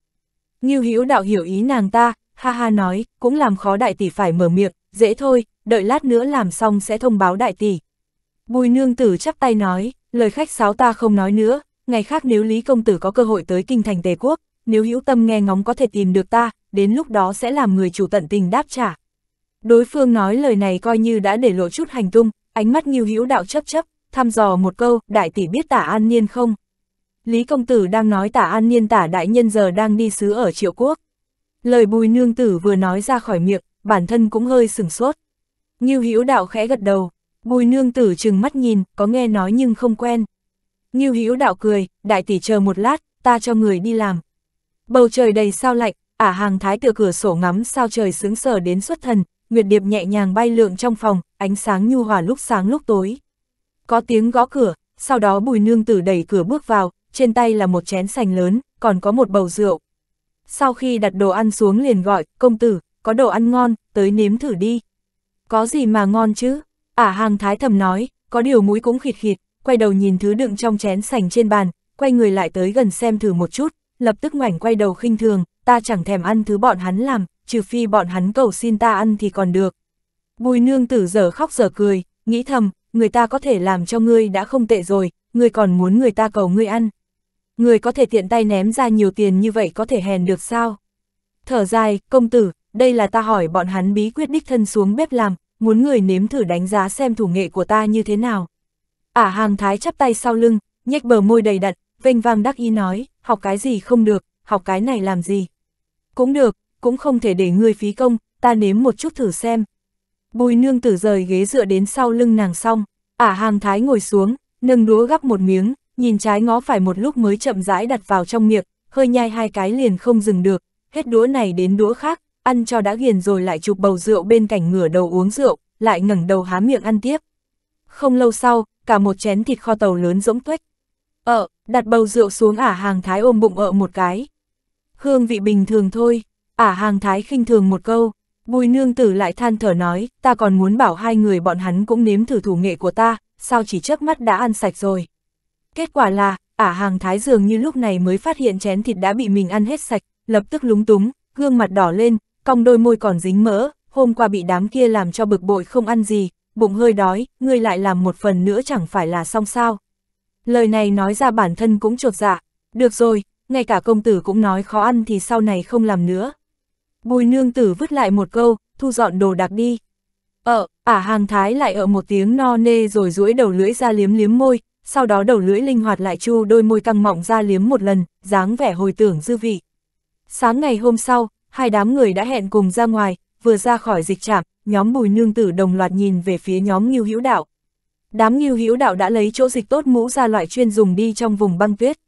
Ngưu Hữu đạo hiểu ý nàng ta, ha ha nói, cũng làm khó đại tỷ phải mở miệng, dễ thôi, đợi lát nữa làm xong sẽ thông báo đại tỷ. Bùi nương tử chắp tay nói, lời khách sáo ta không nói nữa, ngày khác nếu Lý Công Tử có cơ hội tới kinh thành Tề Quốc, nếu hữu tâm nghe ngóng có thể tìm được ta, đến lúc đó sẽ làm người chủ tận tình đáp trả. Đối phương nói lời này coi như đã để lộ chút hành tung, ánh mắt nghiêu hữu đạo chấp chấp, thăm dò một câu, đại tỷ biết tả an niên không? Lý công tử đang nói tả an niên tả đại nhân giờ đang đi sứ ở triệu quốc. Lời bùi nương tử vừa nói ra khỏi miệng, bản thân cũng hơi sừng sốt. Ngưu hữu đạo khẽ gật đầu, bùi nương tử chừng mắt nhìn, có nghe nói nhưng không quen. Ngưu hữu đạo cười, đại tỷ chờ một lát, ta cho người đi làm. Bầu trời đầy sao lạnh, ả hàng thái tựa cửa sổ ngắm sao trời sướng sở đến xuất thần, nguyệt điệp nhẹ nhàng bay lượn trong phòng, ánh sáng nhu hòa lúc sáng lúc tối. Có tiếng gõ cửa, sau đó bùi nương tử đẩy cửa bước vào, trên tay là một chén sành lớn, còn có một bầu rượu. Sau khi đặt đồ ăn xuống liền gọi, công tử, có đồ ăn ngon, tới nếm thử đi. Có gì mà ngon chứ? Ả hàng thái thầm nói, có điều mũi cũng khịt khịt, quay đầu nhìn thứ đựng trong chén sành trên bàn, quay người lại tới gần xem thử một chút, lập tức ngoảnh quay đầu khinh thường, ta chẳng thèm ăn thứ bọn hắn làm, trừ phi bọn hắn cầu xin ta ăn thì còn được. Bùi nương tử giờ khóc giờ cười, nghĩ thầm, người ta có thể làm cho ngươi đã không tệ rồi, ngươi còn muốn người ta cầu ngươi ăn. Người có thể tiện tay ném ra nhiều tiền như vậy có thể hèn được sao? Thở dài, công tử, đây là ta hỏi bọn hắn bí quyết đích thân xuống bếp làm, muốn người nếm thử đánh giá xem thủ nghệ của ta như thế nào. Ả hàng thái chắp tay sau lưng, nhếch bờ môi đầy đặn, vênh vang đắc ý nói, học cái gì không được, học cái này làm gì. Cũng được, cũng không thể để ngươi phí công, ta nếm một chút thử xem. Bùi nương tử rời ghế dựa đến sau lưng nàng xong, ả hàng thái ngồi xuống, nâng đũa gắp một miếng, nhìn trái ngó phải một lúc mới chậm rãi đặt vào trong miệng, hơi nhai hai cái liền không dừng được, hết đũa này đến đũa khác, ăn cho đã ghiền rồi lại chụp bầu rượu bên cạnh ngửa đầu uống rượu, lại ngẩng đầu há miệng ăn tiếp. Không lâu sau, cả một chén thịt kho tàu lớn rỗng tuếch. Ờ, đặt bầu rượu xuống ả hàng thái ôm bụng ợ một cái. Hương vị bình thường thôi, ả hàng thái khinh thường một câu, bùi nương tử lại than thở nói, ta còn muốn bảo hai người bọn hắn cũng nếm thử thủ nghệ của ta, sao chỉ chớp mắt đã ăn sạch rồi. Kết quả là, ả hàng thái dường như lúc này mới phát hiện chén thịt đã bị mình ăn hết sạch, lập tức lúng túng, gương mặt đỏ lên, cong đôi môi còn dính mỡ, hôm qua bị đám kia làm cho bực bội không ăn gì, bụng hơi đói, ngươi lại làm một phần nữa chẳng phải là xong sao. Lời này nói ra bản thân cũng trột dạ, được rồi, ngay cả công tử cũng nói khó ăn thì sau này không làm nữa. Bùi nương tử vứt lại một câu, thu dọn đồ đạc đi. Ờ, ả hàng thái lại ở một tiếng no nê rồi duỗi đầu lưỡi ra liếm liếm môi, sau đó đầu lưỡi linh hoạt lại chu đôi môi căng mọng ra liếm một lần, dáng vẻ hồi tưởng dư vị. Sáng ngày hôm sau, hai đám người đã hẹn cùng ra ngoài, vừa ra khỏi dịch trạm, nhóm bùi nương tử đồng loạt nhìn về phía nhóm nghiêu hữu đạo. Đám nghiêu hữu đạo đã lấy chỗ dịch tốt mũ ra loại chuyên dùng đi trong vùng băng tuyết.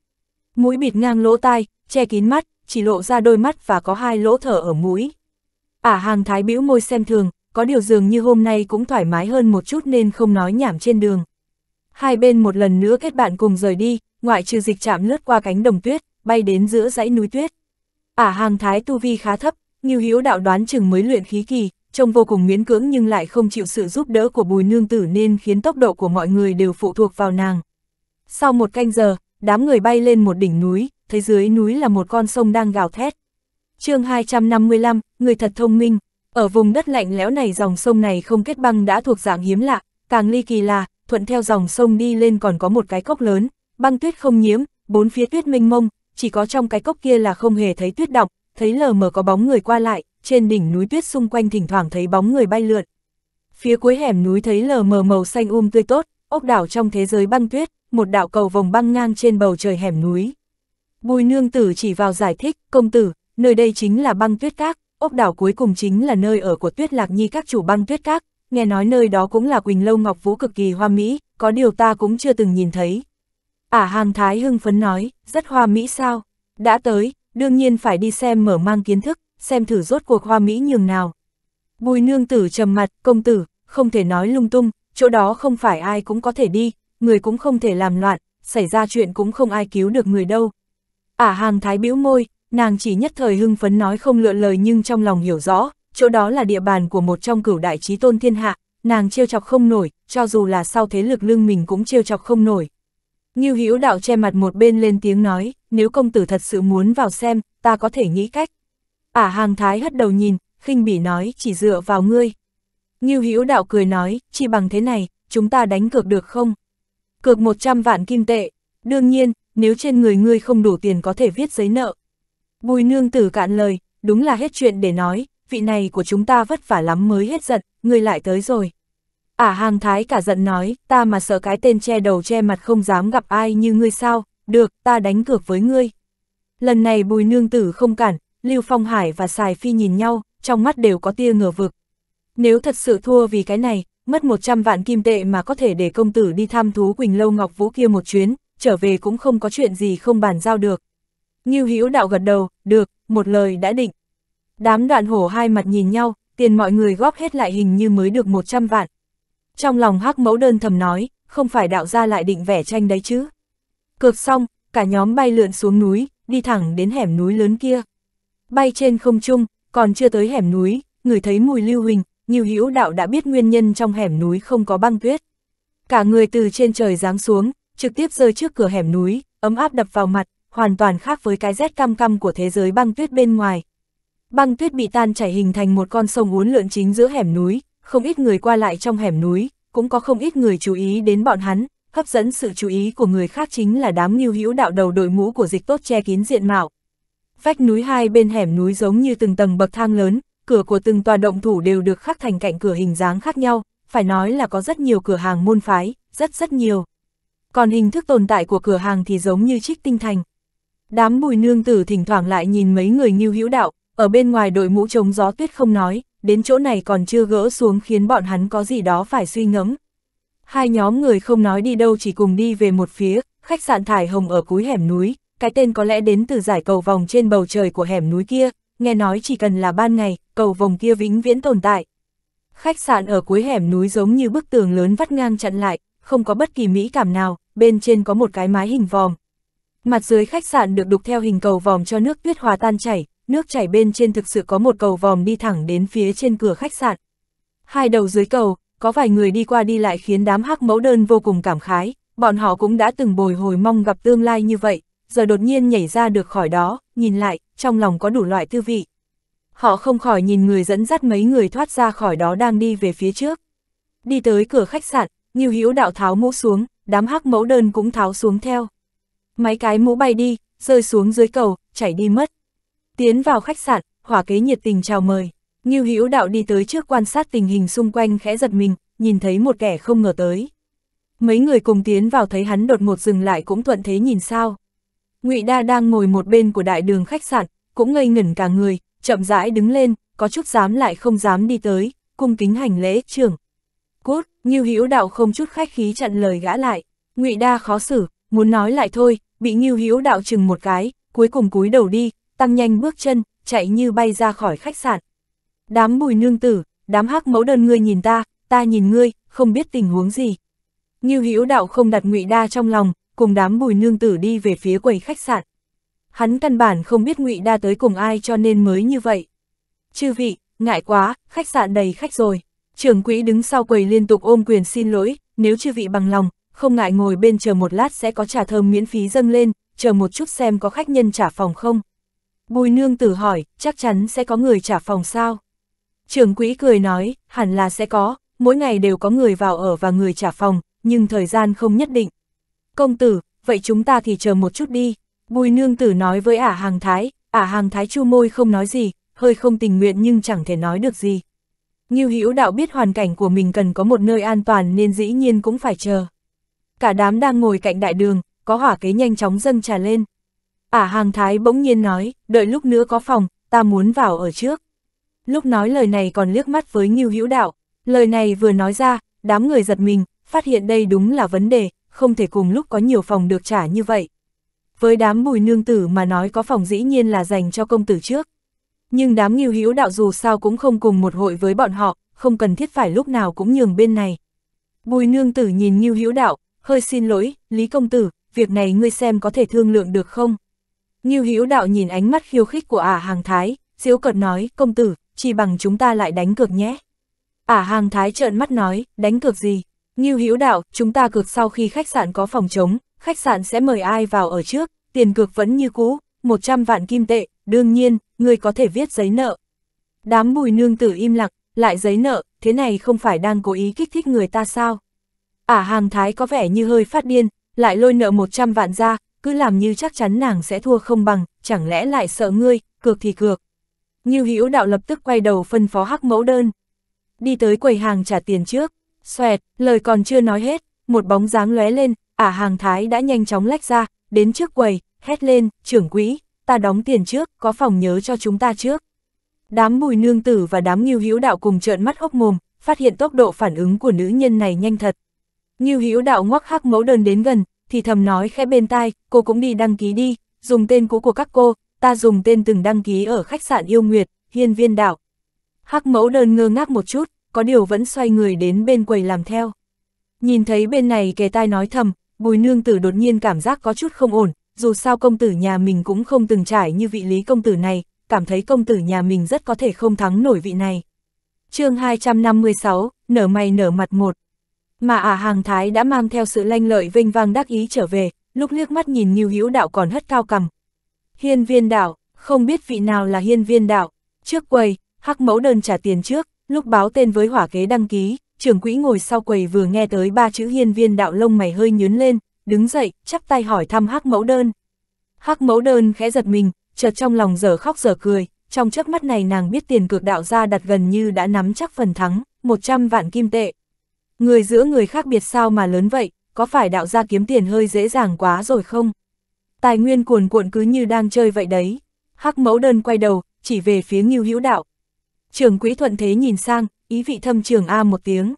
Mũi bịt ngang lỗ tai, che kín mắt, chỉ lộ ra đôi mắt và có hai lỗ thở ở mũi. Ả hàng thái bĩu môi xem thường, có điều dường như hôm nay cũng thoải mái hơn một chút nên không nói nhảm trên đường. Hai bên một lần nữa kết bạn cùng rời đi, ngoại trừ dịch chạm lướt qua cánh đồng tuyết, bay đến giữa dãy núi tuyết. Ả hàng thái tu vi khá thấp, Ngưu Hữu đạo đoán chừng mới luyện khí kỳ, trông vô cùng miễn cưỡng nhưng lại không chịu sự giúp đỡ của bùi nương tử nên khiến tốc độ của mọi người đều phụ thuộc vào nàng. Sau một canh giờ, đám người bay lên một đỉnh núi, thấy dưới núi là một con sông đang gào thét. chương 255, người thật thông minh, ở vùng đất lạnh lẽo này dòng sông này không kết băng đã thuộc dạng hiếm lạ, càng ly kỳ là, thuận theo dòng sông đi lên còn có một cái cốc lớn, băng tuyết không nhiễm, bốn phía tuyết minh mông, chỉ có trong cái cốc kia là không hề thấy tuyết động, thấy lờ mờ có bóng người qua lại, trên đỉnh núi tuyết xung quanh thỉnh thoảng thấy bóng người bay lượn. Phía cuối hẻm núi thấy lờ mờ màu xanh um tươi tốt, ốc đảo trong thế giới băng tuyết, một đạo cầu vòng băng ngang trên bầu trời hẻm núi. Bùi nương tử chỉ vào giải thích, công tử, nơi đây chính là băng tuyết các, ốc đảo cuối cùng chính là nơi ở của tuyết lạc nhi các chủ băng tuyết các, nghe nói nơi đó cũng là Quỳnh Lâu Ngọc Vũ cực kỳ hoa mỹ, có điều ta cũng chưa từng nhìn thấy. Ả à, hàng thái hưng phấn nói, rất hoa mỹ sao? Đã tới, đương nhiên phải đi xem mở mang kiến thức, xem thử rốt cuộc hoa mỹ nhường nào. Bùi nương tử trầm mặt, công tử, không thể nói lung tung, chỗ đó không phải ai cũng có thể đi, người cũng không thể làm loạn, xảy ra chuyện cũng không ai cứu được người đâu. Ả à, hàng thái bĩu môi, nàng chỉ nhất thời hưng phấn nói không lựa lời nhưng trong lòng hiểu rõ, chỗ đó là địa bàn của một trong cửu đại trí tôn thiên hạ, nàng trêu chọc không nổi, cho dù là sau thế lực lưng mình cũng trêu chọc không nổi. Ngưu Hữu đạo che mặt một bên lên tiếng nói, nếu công tử thật sự muốn vào xem, ta có thể nghĩ cách. Ả à, hàng thái hất đầu nhìn, khinh bỉ nói, chỉ dựa vào ngươi. Ngưu Hữu đạo cười nói, chỉ bằng thế này, chúng ta đánh cược được không? Cược 100 vạn kim tệ, đương nhiên, nếu trên người ngươi không đủ tiền có thể viết giấy nợ. Bùi nương tử cạn lời, đúng là hết chuyện để nói, vị này của chúng ta vất vả lắm mới hết giận, ngươi lại tới rồi. Ả à, hàng thái cả giận nói, ta mà sợ cái tên che đầu che mặt không dám gặp ai như ngươi sao, được, ta đánh cược với ngươi. Lần này bùi nương tử không cản, Lưu Phong Hải và Sài Phi nhìn nhau, trong mắt đều có tia ngờ vực. Nếu thật sự thua vì cái này, mất 100 vạn kim tệ mà có thể để công tử đi thăm thú Quỳnh Lâu Ngọc Vũ kia một chuyến, trở về cũng không có chuyện gì không bàn giao được. Ngưu Hữu đạo gật đầu, được, một lời đã định. Đám đoạn hổ hai mặt nhìn nhau, tiền mọi người góp hết lại hình như mới được 100 vạn. Trong lòng hắc mẫu đơn thầm nói, không phải đạo gia lại định vẽ tranh đấy chứ. Cược xong, cả nhóm bay lượn xuống núi, đi thẳng đến hẻm núi lớn kia. Bay trên không trung, còn chưa tới hẻm núi, người thấy mùi lưu huỳnh, Ngưu Hữu đạo đã biết nguyên nhân trong hẻm núi không có băng tuyết. Cả người từ trên trời giáng xuống, trực tiếp rơi trước cửa hẻm núi, ấm áp đập vào mặt, hoàn toàn khác với cái rét cam cam của thế giới băng tuyết bên ngoài. Băng tuyết bị tan chảy hình thành một con sông uốn lượn chính giữa hẻm núi, không ít người qua lại trong hẻm núi, cũng có không ít người chú ý đến bọn hắn, hấp dẫn sự chú ý của người khác chính là đám nghiêu hữu đạo đầu đội mũ của dịch tốt che kín diện mạo. Vách núi hai bên hẻm núi giống như từng tầng bậc thang lớn, cửa của từng tòa động thủ đều được khắc thành cạnh cửa hình dáng khác nhau, phải nói là có rất nhiều cửa hàng môn phái, rất rất nhiều. Còn hình thức tồn tại của cửa hàng thì giống như trích tinh thành. Đám bùi nương tử thỉnh thoảng lại nhìn mấy người nghiêu hữu đạo, ở bên ngoài đội mũ chống gió tuyết không nói, đến chỗ này còn chưa gỡ xuống khiến bọn hắn có gì đó phải suy ngẫm. Hai nhóm người không nói đi đâu chỉ cùng đi về một phía, khách sạn Thải Hồng ở cuối hẻm núi, cái tên có lẽ đến từ giải cầu vòng trên bầu trời của hẻm núi kia, nghe nói chỉ cần là ban ngày, cầu vòng kia vĩnh viễn tồn tại. Khách sạn ở cuối hẻm núi giống như bức tường lớn vắt ngang chặn lại, không có bất kỳ mỹ cảm nào, bên trên có một cái mái hình vòm. Mặt dưới khách sạn được đục theo hình cầu vòm cho nước tuyết hòa tan chảy, nước chảy bên trên thực sự có một cầu vòm đi thẳng đến phía trên cửa khách sạn. Hai đầu dưới cầu, có vài người đi qua đi lại khiến đám hắc mẫu đơn vô cùng cảm khái, bọn họ cũng đã từng bồi hồi mong gặp tương lai như vậy, giờ đột nhiên nhảy ra được khỏi đó, nhìn lại, trong lòng có đủ loại tư vị. Họ không khỏi nhìn người dẫn dắt mấy người thoát ra khỏi đó đang đi về phía trước. Đi tới cửa khách sạn, Ngưu Hữu đạo tháo mũ xuống, đám hắc mẫu đơn cũng tháo xuống theo. Mấy cái mũ bay đi, rơi xuống dưới cầu, chảy đi mất. Tiến vào khách sạn, hỏa kế nhiệt tình chào mời. Ngưu Hữu đạo đi tới trước quan sát tình hình xung quanh khẽ giật mình, nhìn thấy một kẻ không ngờ tới. Mấy người cùng tiến vào thấy hắn đột ngột dừng lại cũng thuận thế nhìn sao. Ngụy Đa đang ngồi một bên của đại đường khách sạn, cũng ngây ngẩn cả người, chậm rãi đứng lên, có chút dám lại không dám đi tới, cung kính hành lễ, trưởng. Cút, Ngưu Hữu đạo không chút khách khí chặn lời gã lại. Ngụy Đa khó xử, muốn nói lại thôi, bị Ngưu Hữu đạo chừng một cái, cuối cùng cúi đầu đi, tăng nhanh bước chân, chạy như bay ra khỏi khách sạn. Đám bùi nương tử, đám hắc mẫu đơn ngươi nhìn ta, ta nhìn ngươi, không biết tình huống gì. Ngưu Hữu Đạo không đặt Ngụy Đa trong lòng, cùng đám Bùi Nương Tử đi về phía quầy khách sạn. Hắn căn bản không biết Ngụy Đa tới cùng ai cho nên mới như vậy. Chư vị, ngại quá, khách sạn đầy khách rồi. Trưởng quỹ đứng sau quầy liên tục ôm quyền xin lỗi, nếu chư vị bằng lòng, không ngại ngồi bên chờ một lát sẽ có trà thơm miễn phí dâng lên, chờ một chút xem có khách nhân trả phòng không. Bùi nương tử hỏi, chắc chắn sẽ có người trả phòng sao? Trưởng quỹ cười nói, hẳn là sẽ có, mỗi ngày đều có người vào ở và người trả phòng, nhưng thời gian không nhất định. Công tử, vậy chúng ta thì chờ một chút đi. Bùi nương tử nói với ả hàng thái, ả hàng thái chu môi không nói gì, hơi không tình nguyện nhưng chẳng thể nói được gì. Ngưu Hữu đạo biết hoàn cảnh của mình cần có một nơi an toàn nên dĩ nhiên cũng phải chờ. Cả đám đang ngồi cạnh đại đường, có hỏa kế nhanh chóng dâng trà lên. Ả hàng thái bỗng nhiên nói, đợi lúc nữa có phòng, ta muốn vào ở trước. Lúc nói lời này còn liếc mắt với Ngưu Hữu đạo, lời này vừa nói ra, đám người giật mình, phát hiện đây đúng là vấn đề, không thể cùng lúc có nhiều phòng được trả như vậy. Với đám bùi nương tử mà nói có phòng dĩ nhiên là dành cho công tử trước. Nhưng đám nghiêu hữu đạo dù sao cũng không cùng một hội với bọn họ, không cần thiết phải lúc nào cũng nhường bên này. Bùi nương tử nhìn nghiêu hữu đạo, hơi xin lỗi, Lý công tử, việc này ngươi xem có thể thương lượng được không? Ngưu hữu đạo nhìn ánh mắt khiêu khích của ả hàng thái, diễu cợt nói, công tử, chỉ bằng chúng ta lại đánh cược nhé. Ả hàng thái trợn mắt nói, đánh cược gì? Ngưu hữu đạo, chúng ta cược sau khi khách sạn có phòng trống, khách sạn sẽ mời ai vào ở trước, tiền cược vẫn như cũ, 100 vạn kim tệ, đương nhiên, người có thể viết giấy nợ. Đám bùi nương tử im lặng, lại giấy nợ, thế này không phải đang cố ý kích thích người ta sao? Ả hàng thái có vẻ như hơi phát điên, lại lôi nợ 100 vạn ra, cứ làm như chắc chắn nàng sẽ thua không bằng, chẳng lẽ lại sợ ngươi, cược thì cược. Như Hữu đạo lập tức quay đầu phân phó hắc mẫu đơn. Đi tới quầy hàng trả tiền trước, xoẹt, lời còn chưa nói hết, một bóng dáng lóe lên, ả hàng thái đã nhanh chóng lách ra, đến trước quầy, hét lên, trưởng quỹ, ta đóng tiền trước, có phòng nhớ cho chúng ta trước. Đám bùi nương tử và đám nghiêu hữu đạo cùng trợn mắt hốc mồm, phát hiện tốc độ phản ứng của nữ nhân này nhanh thật. Nghiêu hữu đạo ngoắc hắc mẫu đơn đến gần, thì thầm nói khẽ bên tai, cô cũng đi đăng ký đi, dùng tên cũ của các cô, ta dùng tên từng đăng ký ở khách sạn yêu nguyệt, hiên viên đạo. Hắc mẫu đơn ngơ ngác một chút, có điều vẫn xoay người đến bên quầy làm theo. Nhìn thấy bên này kề tai nói thầm, bùi nương tử đột nhiên cảm giác có chút không ổn, dù sao công tử nhà mình cũng không từng trải như vị lý công tử này, cảm thấy công tử nhà mình rất có thể không thắng nổi vị này. chương 256, nở mày nở mặt một. Mà ả hàng thái đã mang theo sự lanh lợi vinh vang đắc ý trở về, lúc liếc mắt nhìn Nghiêu Hữu đạo còn hất cao cầm. Hiên viên đạo, không biết vị nào là hiên viên đạo, trước quầy, hắc mẫu đơn trả tiền trước, lúc báo tên với hỏa kế đăng ký, trưởng quỹ ngồi sau quầy vừa nghe tới ba chữ hiên viên đạo lông mày hơi nhướn lên, đứng dậy, chắp tay hỏi thăm hắc mẫu đơn. hắc mẫu đơn khẽ giật mình, chợt trong lòng giờ khóc giờ cười, trong chớp mắt này nàng biết tiền cược đạo ra đặt gần như đã nắm chắc phần thắng, 100 vạn kim tệ. Người giữa người khác biệt sao mà lớn vậy, có phải đạo gia kiếm tiền hơi dễ dàng quá rồi không? Tài nguyên cuồn cuộn cứ như đang chơi vậy đấy. Hắc mẫu đơn quay đầu, chỉ về phía Ngưu Hữu Đạo. Trưởng quỹ thuận thế nhìn sang, ý vị thâm trường A một tiếng.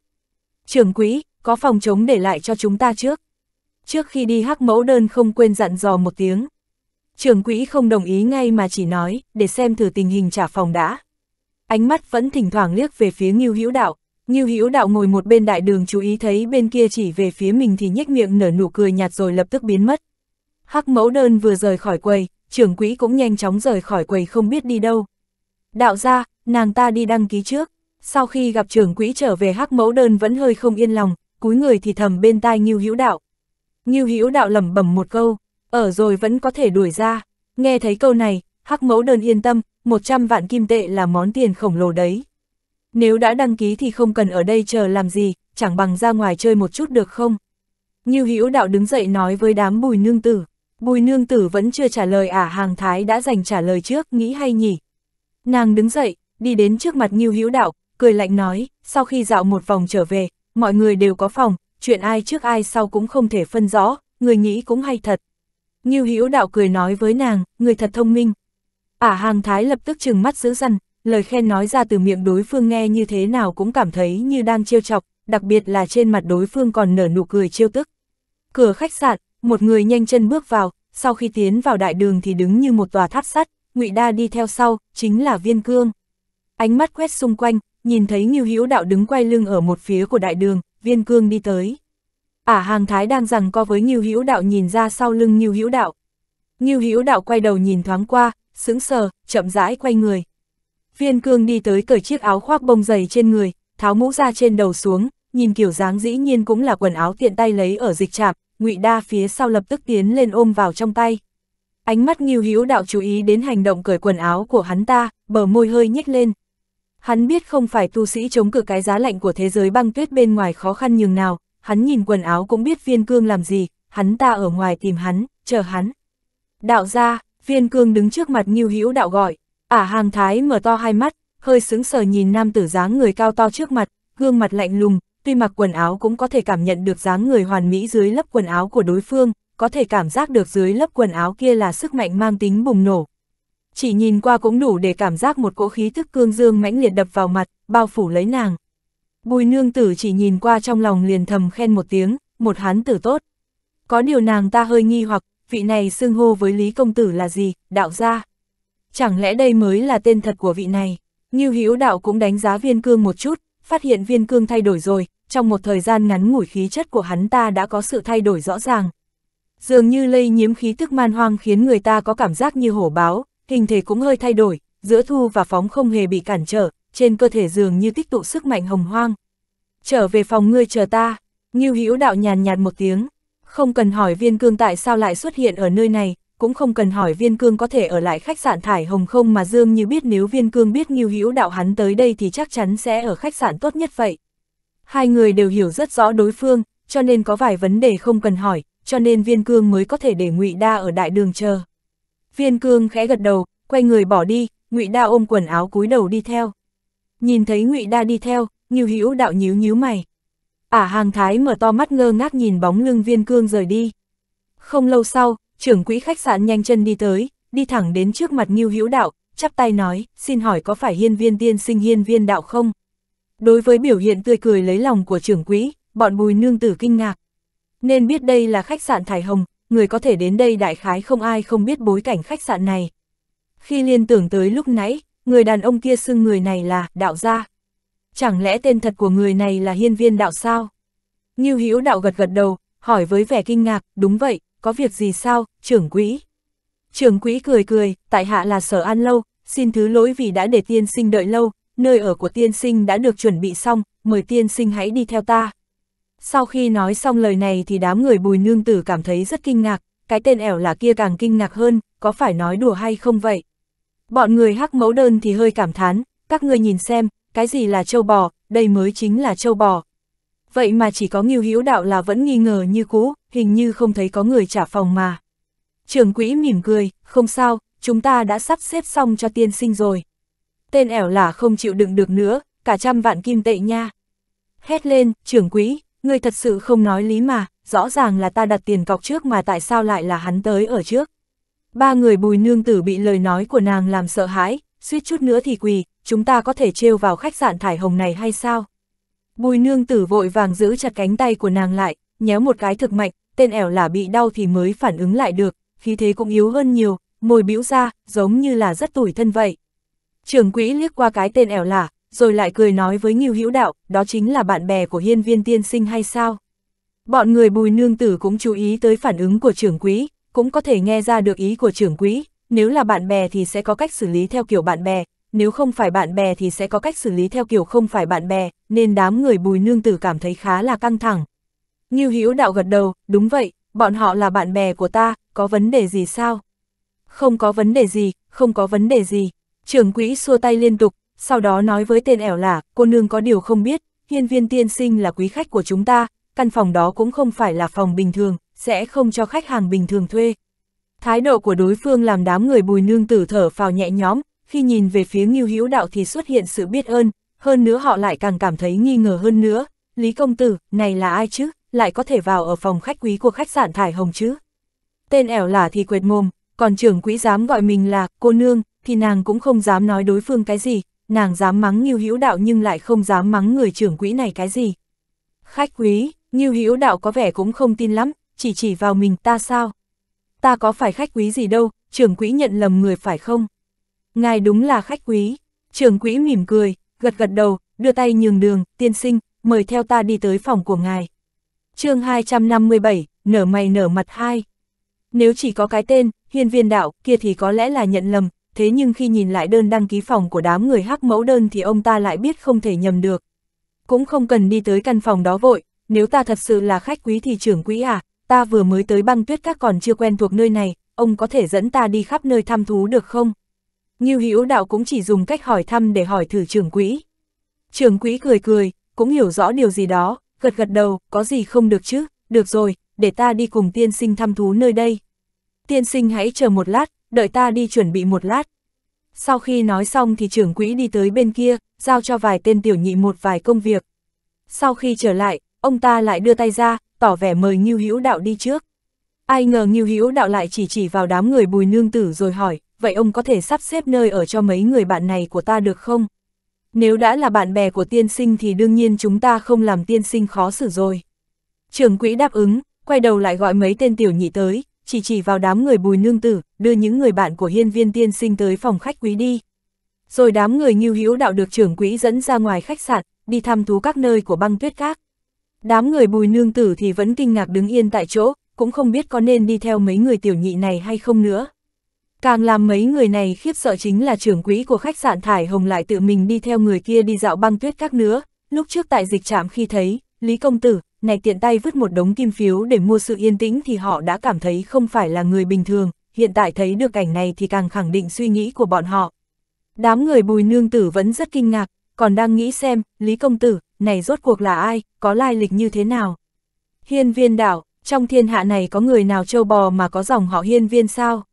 Trưởng quỹ, có phòng chống để lại cho chúng ta trước. Trước khi đi hắc mẫu đơn không quên dặn dò một tiếng. Trưởng quỹ không đồng ý ngay mà chỉ nói, để xem thử tình hình trả phòng đã. Ánh mắt vẫn thỉnh thoảng liếc về phía Ngưu Hữu Đạo. Ngưu Hữu Đạo ngồi một bên đại đường chú ý thấy bên kia chỉ về phía mình thì nhếch miệng nở nụ cười nhạt rồi lập tức biến mất. Hắc mẫu đơn vừa rời khỏi quầy, trưởng quỹ cũng nhanh chóng rời khỏi quầy không biết đi đâu. Đạo ra, nàng ta đi đăng ký trước. Sau khi gặp trưởng quỹ trở về hắc mẫu đơn vẫn hơi không yên lòng, cúi người thì thầm bên tai Ngưu Hữu Đạo. Ngưu Hữu Đạo lẩm bẩm một câu, ở rồi vẫn có thể đuổi ra. Nghe thấy câu này, hắc mẫu đơn yên tâm, 100 vạn kim tệ là món tiền khổng lồ đấy. Nếu đã đăng ký thì không cần ở đây chờ làm gì, chẳng bằng ra ngoài chơi một chút được không? Như Hữu Đạo đứng dậy nói với đám bùi nương tử. Bùi nương tử vẫn chưa trả lời ả à, hàng thái đã dành trả lời trước, nghĩ hay nhỉ? Nàng đứng dậy, đi đến trước mặt Ngưu Hữu Đạo, cười lạnh nói, sau khi dạo một vòng trở về, mọi người đều có phòng, chuyện ai trước ai sau cũng không thể phân rõ, người nghĩ cũng hay thật. Ngưu Hữu Đạo cười nói với nàng, người thật thông minh. Ả à, hàng thái lập tức trừng mắt giữ răn, lời khen nói ra từ miệng đối phương nghe như thế nào cũng cảm thấy như đang trêu chọc, đặc biệt là trên mặt đối phương còn nở nụ cười trêu tức. Cửa khách sạn, một người nhanh chân bước vào, sau khi tiến vào đại đường thì đứng như một tòa tháp sắt, Ngụy Đa đi theo sau, chính là Viên Cương. Ánh mắt quét xung quanh, nhìn thấy Ngưu Hữu Đạo đứng quay lưng ở một phía của đại đường, Viên Cương đi tới. Ả hàng thái đang rằng co với Ngưu Hữu Đạo nhìn ra sau lưng Ngưu Hữu Đạo. Ngưu Hữu Đạo quay đầu nhìn thoáng qua, sững sờ, chậm rãi quay người. Viên cương đi tới cởi chiếc áo khoác bông dày trên người, tháo mũ ra trên đầu xuống, nhìn kiểu dáng dĩ nhiên cũng là quần áo tiện tay lấy ở dịch trạm, ngụy đa phía sau lập tức tiến lên ôm vào trong tay. Ánh mắt nghiêu hữu đạo chú ý đến hành động cởi quần áo của hắn ta, bờ môi hơi nhếch lên. Hắn biết không phải tu sĩ chống cự cái giá lạnh của thế giới băng tuyết bên ngoài khó khăn nhường nào, hắn nhìn quần áo cũng biết viên cương làm gì, hắn ta ở ngoài tìm hắn, chờ hắn. Đạo ra, viên cương đứng trước mặt nghiêu hữu đạo gọi, ả hàng thái mở to hai mắt, hơi sững sờ nhìn nam tử dáng người cao to trước mặt, gương mặt lạnh lùng, tuy mặc quần áo cũng có thể cảm nhận được dáng người hoàn mỹ dưới lớp quần áo của đối phương, có thể cảm giác được dưới lớp quần áo kia là sức mạnh mang tính bùng nổ. Chỉ nhìn qua cũng đủ để cảm giác một cỗ khí thức cương dương mãnh liệt đập vào mặt, bao phủ lấy nàng. Bùi nương tử chỉ nhìn qua trong lòng liền thầm khen một tiếng, một hán tử tốt. Có điều nàng ta hơi nghi hoặc, vị này xưng hô với Lý Công Tử là gì, đạo gia. Chẳng lẽ đây mới là tên thật của vị này? Như Hữu đạo cũng đánh giá viên cương một chút, phát hiện viên cương thay đổi rồi, trong một thời gian ngắn ngủi khí chất của hắn ta đã có sự thay đổi rõ ràng. Dường như lây nhiễm khí tức man hoang khiến người ta có cảm giác như hổ báo, hình thể cũng hơi thay đổi, giữa thu và phóng không hề bị cản trở, trên cơ thể dường như tích tụ sức mạnh hồng hoang. Trở về phòng ngươi chờ ta, Ngưu Hữu đạo nhàn nhạt một tiếng, không cần hỏi viên cương tại sao lại xuất hiện ở nơi này, cũng không cần hỏi viên cương có thể ở lại khách sạn Thải Hồng không mà Dương như biết nếu viên cương biết Ngưu Hữu đạo hắn tới đây thì chắc chắn sẽ ở khách sạn tốt nhất vậy. Hai người đều hiểu rất rõ đối phương, cho nên có vài vấn đề không cần hỏi, cho nên viên cương mới có thể để ngụy Đa ở đại đường chờ. Viên cương khẽ gật đầu, quay người bỏ đi, ngụy Đa ôm quần áo cúi đầu đi theo. Nhìn thấy ngụy Đa đi theo, Ngưu Hữu đạo nhíu nhíu mày. Ả hàng thái mở to mắt ngơ ngác nhìn bóng lưng viên cương rời đi. Không lâu sau, trưởng quỹ khách sạn nhanh chân đi tới, đi thẳng đến trước mặt Ngưu Hữu Đạo, chắp tay nói, xin hỏi có phải hiên viên tiên sinh hiên viên đạo không? Đối với biểu hiện tươi cười lấy lòng của trưởng quỹ, bọn bùi nương tử kinh ngạc. Nên biết đây là khách sạn Thải Hồng, người có thể đến đây đại khái không ai không biết bối cảnh khách sạn này. Khi liên tưởng tới lúc nãy, người đàn ông kia xưng người này là đạo gia. Chẳng lẽ tên thật của người này là hiên viên đạo sao? Ngưu Hữu đạo gật gật đầu, hỏi với vẻ kinh ngạc, đúng vậy, có việc gì sao, trưởng quỹ? Trưởng quỹ cười cười, tại hạ là sở an lâu, xin thứ lỗi vì đã để tiên sinh đợi lâu, nơi ở của tiên sinh đã được chuẩn bị xong, mời tiên sinh hãy đi theo ta. Sau khi nói xong lời này thì đám người bùi nương tử cảm thấy rất kinh ngạc, cái tên ẻo là kia càng kinh ngạc hơn, có phải nói đùa hay không vậy? Bọn người hắc mẫu đơn thì hơi cảm thán, các ngươi nhìn xem, cái gì là châu bò, đây mới chính là châu bò. Vậy mà chỉ có nghiêu hữu đạo là vẫn nghi ngờ như cũ, hình như không thấy có người trả phòng mà. trưởng quỹ mỉm cười, không sao, chúng ta đã sắp xếp xong cho tiên sinh rồi. Tên ẻo là không chịu đựng được nữa, cả trăm vạn kim tệ nha. Hét lên, trưởng quỹ, người thật sự không nói lý mà, rõ ràng là ta đặt tiền cọc trước mà tại sao lại là hắn tới ở trước. Ba người bùi nương tử bị lời nói của nàng làm sợ hãi, suýt chút nữa thì quỳ, chúng ta có thể trêu vào khách sạn thải hồng này hay sao? Bùi nương tử vội vàng giữ chặt cánh tay của nàng lại, nhéo một cái thực mạnh, tên ẻo là bị đau thì mới phản ứng lại được, khí thế cũng yếu hơn nhiều, môi bĩu ra, giống như là rất tủi thân vậy. Trưởng quỹ liếc qua cái tên ẻo là, rồi lại cười nói với Ngưu Hữu Đạo, đó chính là bạn bè của hiên viên tiên sinh hay sao? Bọn người bùi nương tử cũng chú ý tới phản ứng của trưởng quỹ, cũng có thể nghe ra được ý của trưởng quỹ, nếu là bạn bè thì sẽ có cách xử lý theo kiểu bạn bè, nếu không phải bạn bè thì sẽ có cách xử lý theo kiểu không phải bạn bè, nên đám người bùi nương tử cảm thấy khá là căng thẳng. như Hữu đạo gật đầu, đúng vậy, bọn họ là bạn bè của ta, có vấn đề gì sao? Không có vấn đề gì, không có vấn đề gì. Trưởng quỹ xua tay liên tục, sau đó nói với tên ẻo là, cô nương có điều không biết, hiên viên tiên sinh là quý khách của chúng ta, căn phòng đó cũng không phải là phòng bình thường, sẽ không cho khách hàng bình thường thuê. Thái độ của đối phương làm đám người bùi nương tử thở phào nhẹ nhõm, khi nhìn về phía Ngưu Hữu Đạo thì xuất hiện sự biết ơn, hơn nữa họ lại càng cảm thấy nghi ngờ hơn nữa, Lý công tử, này là ai chứ, lại có thể vào ở phòng khách quý của khách sạn Thải Hồng chứ? Tên ẻo là thì quệt mồm, còn trưởng quỹ dám gọi mình là cô nương, thì nàng cũng không dám nói đối phương cái gì, nàng dám mắng Ngưu Hữu Đạo nhưng lại không dám mắng người trưởng quỹ này cái gì. Khách quý, Ngưu Hữu Đạo có vẻ cũng không tin lắm, chỉ chỉ vào mình ta sao? Ta có phải khách quý gì đâu, trưởng quỹ nhận lầm người phải không? Ngài đúng là khách quý. Trưởng quỹ mỉm cười, gật gật đầu, đưa tay nhường đường, tiên sinh, mời theo ta đi tới phòng của ngài. chương 257, nở mày nở mặt hai. Nếu chỉ có cái tên, hiên viên đạo, kia thì có lẽ là nhận lầm, thế nhưng khi nhìn lại đơn đăng ký phòng của đám người hắc mẫu đơn thì ông ta lại biết không thể nhầm được. Cũng không cần đi tới căn phòng đó vội, nếu ta thật sự là khách quý thì trưởng quỹ à, ta vừa mới tới băng tuyết các còn chưa quen thuộc nơi này, ông có thể dẫn ta đi khắp nơi thăm thú được không? Ngưu Hữu Đạo cũng chỉ dùng cách hỏi thăm để hỏi thử trưởng quỹ. Trưởng quỹ cười cười, cũng hiểu rõ điều gì đó, gật gật đầu, có gì không được chứ, được rồi, để ta đi cùng tiên sinh thăm thú nơi đây. Tiên sinh hãy chờ một lát, đợi ta đi chuẩn bị một lát. Sau khi nói xong thì trưởng quỹ đi tới bên kia, giao cho vài tên tiểu nhị một vài công việc. Sau khi trở lại, ông ta lại đưa tay ra, tỏ vẻ mời Ngưu Hữu Đạo đi trước. Ai ngờ Ngưu Hữu Đạo lại chỉ chỉ vào đám người bùi nương tử rồi hỏi, vậy ông có thể sắp xếp nơi ở cho mấy người bạn này của ta được không? Nếu đã là bạn bè của tiên sinh thì đương nhiên chúng ta không làm tiên sinh khó xử rồi. Trưởng quỹ đáp ứng, quay đầu lại gọi mấy tên tiểu nhị tới, chỉ chỉ vào đám người bùi nương tử, đưa những người bạn của hiên viên tiên sinh tới phòng khách quý đi. Rồi đám người nghiêu hữu đạo được trưởng quỹ dẫn ra ngoài khách sạn, đi thăm thú các nơi của băng tuyết các. Đám người bùi nương tử thì vẫn kinh ngạc đứng yên tại chỗ, cũng không biết có nên đi theo mấy người tiểu nhị này hay không nữa. Càng làm mấy người này khiếp sợ chính là trưởng quỹ của khách sạn Thải Hồng lại tự mình đi theo người kia đi dạo băng tuyết các nữa. Lúc trước tại dịch trạm khi thấy, Lý Công Tử, này tiện tay vứt một đống kim phiếu để mua sự yên tĩnh thì họ đã cảm thấy không phải là người bình thường, hiện tại thấy được cảnh này thì càng khẳng định suy nghĩ của bọn họ. Đám người bùi nương tử vẫn rất kinh ngạc, còn đang nghĩ xem, Lý Công Tử, này rốt cuộc là ai, có lai lịch như thế nào. Hiên viên đảo, trong thiên hạ này có người nào châu bò mà có dòng họ hiên viên sao?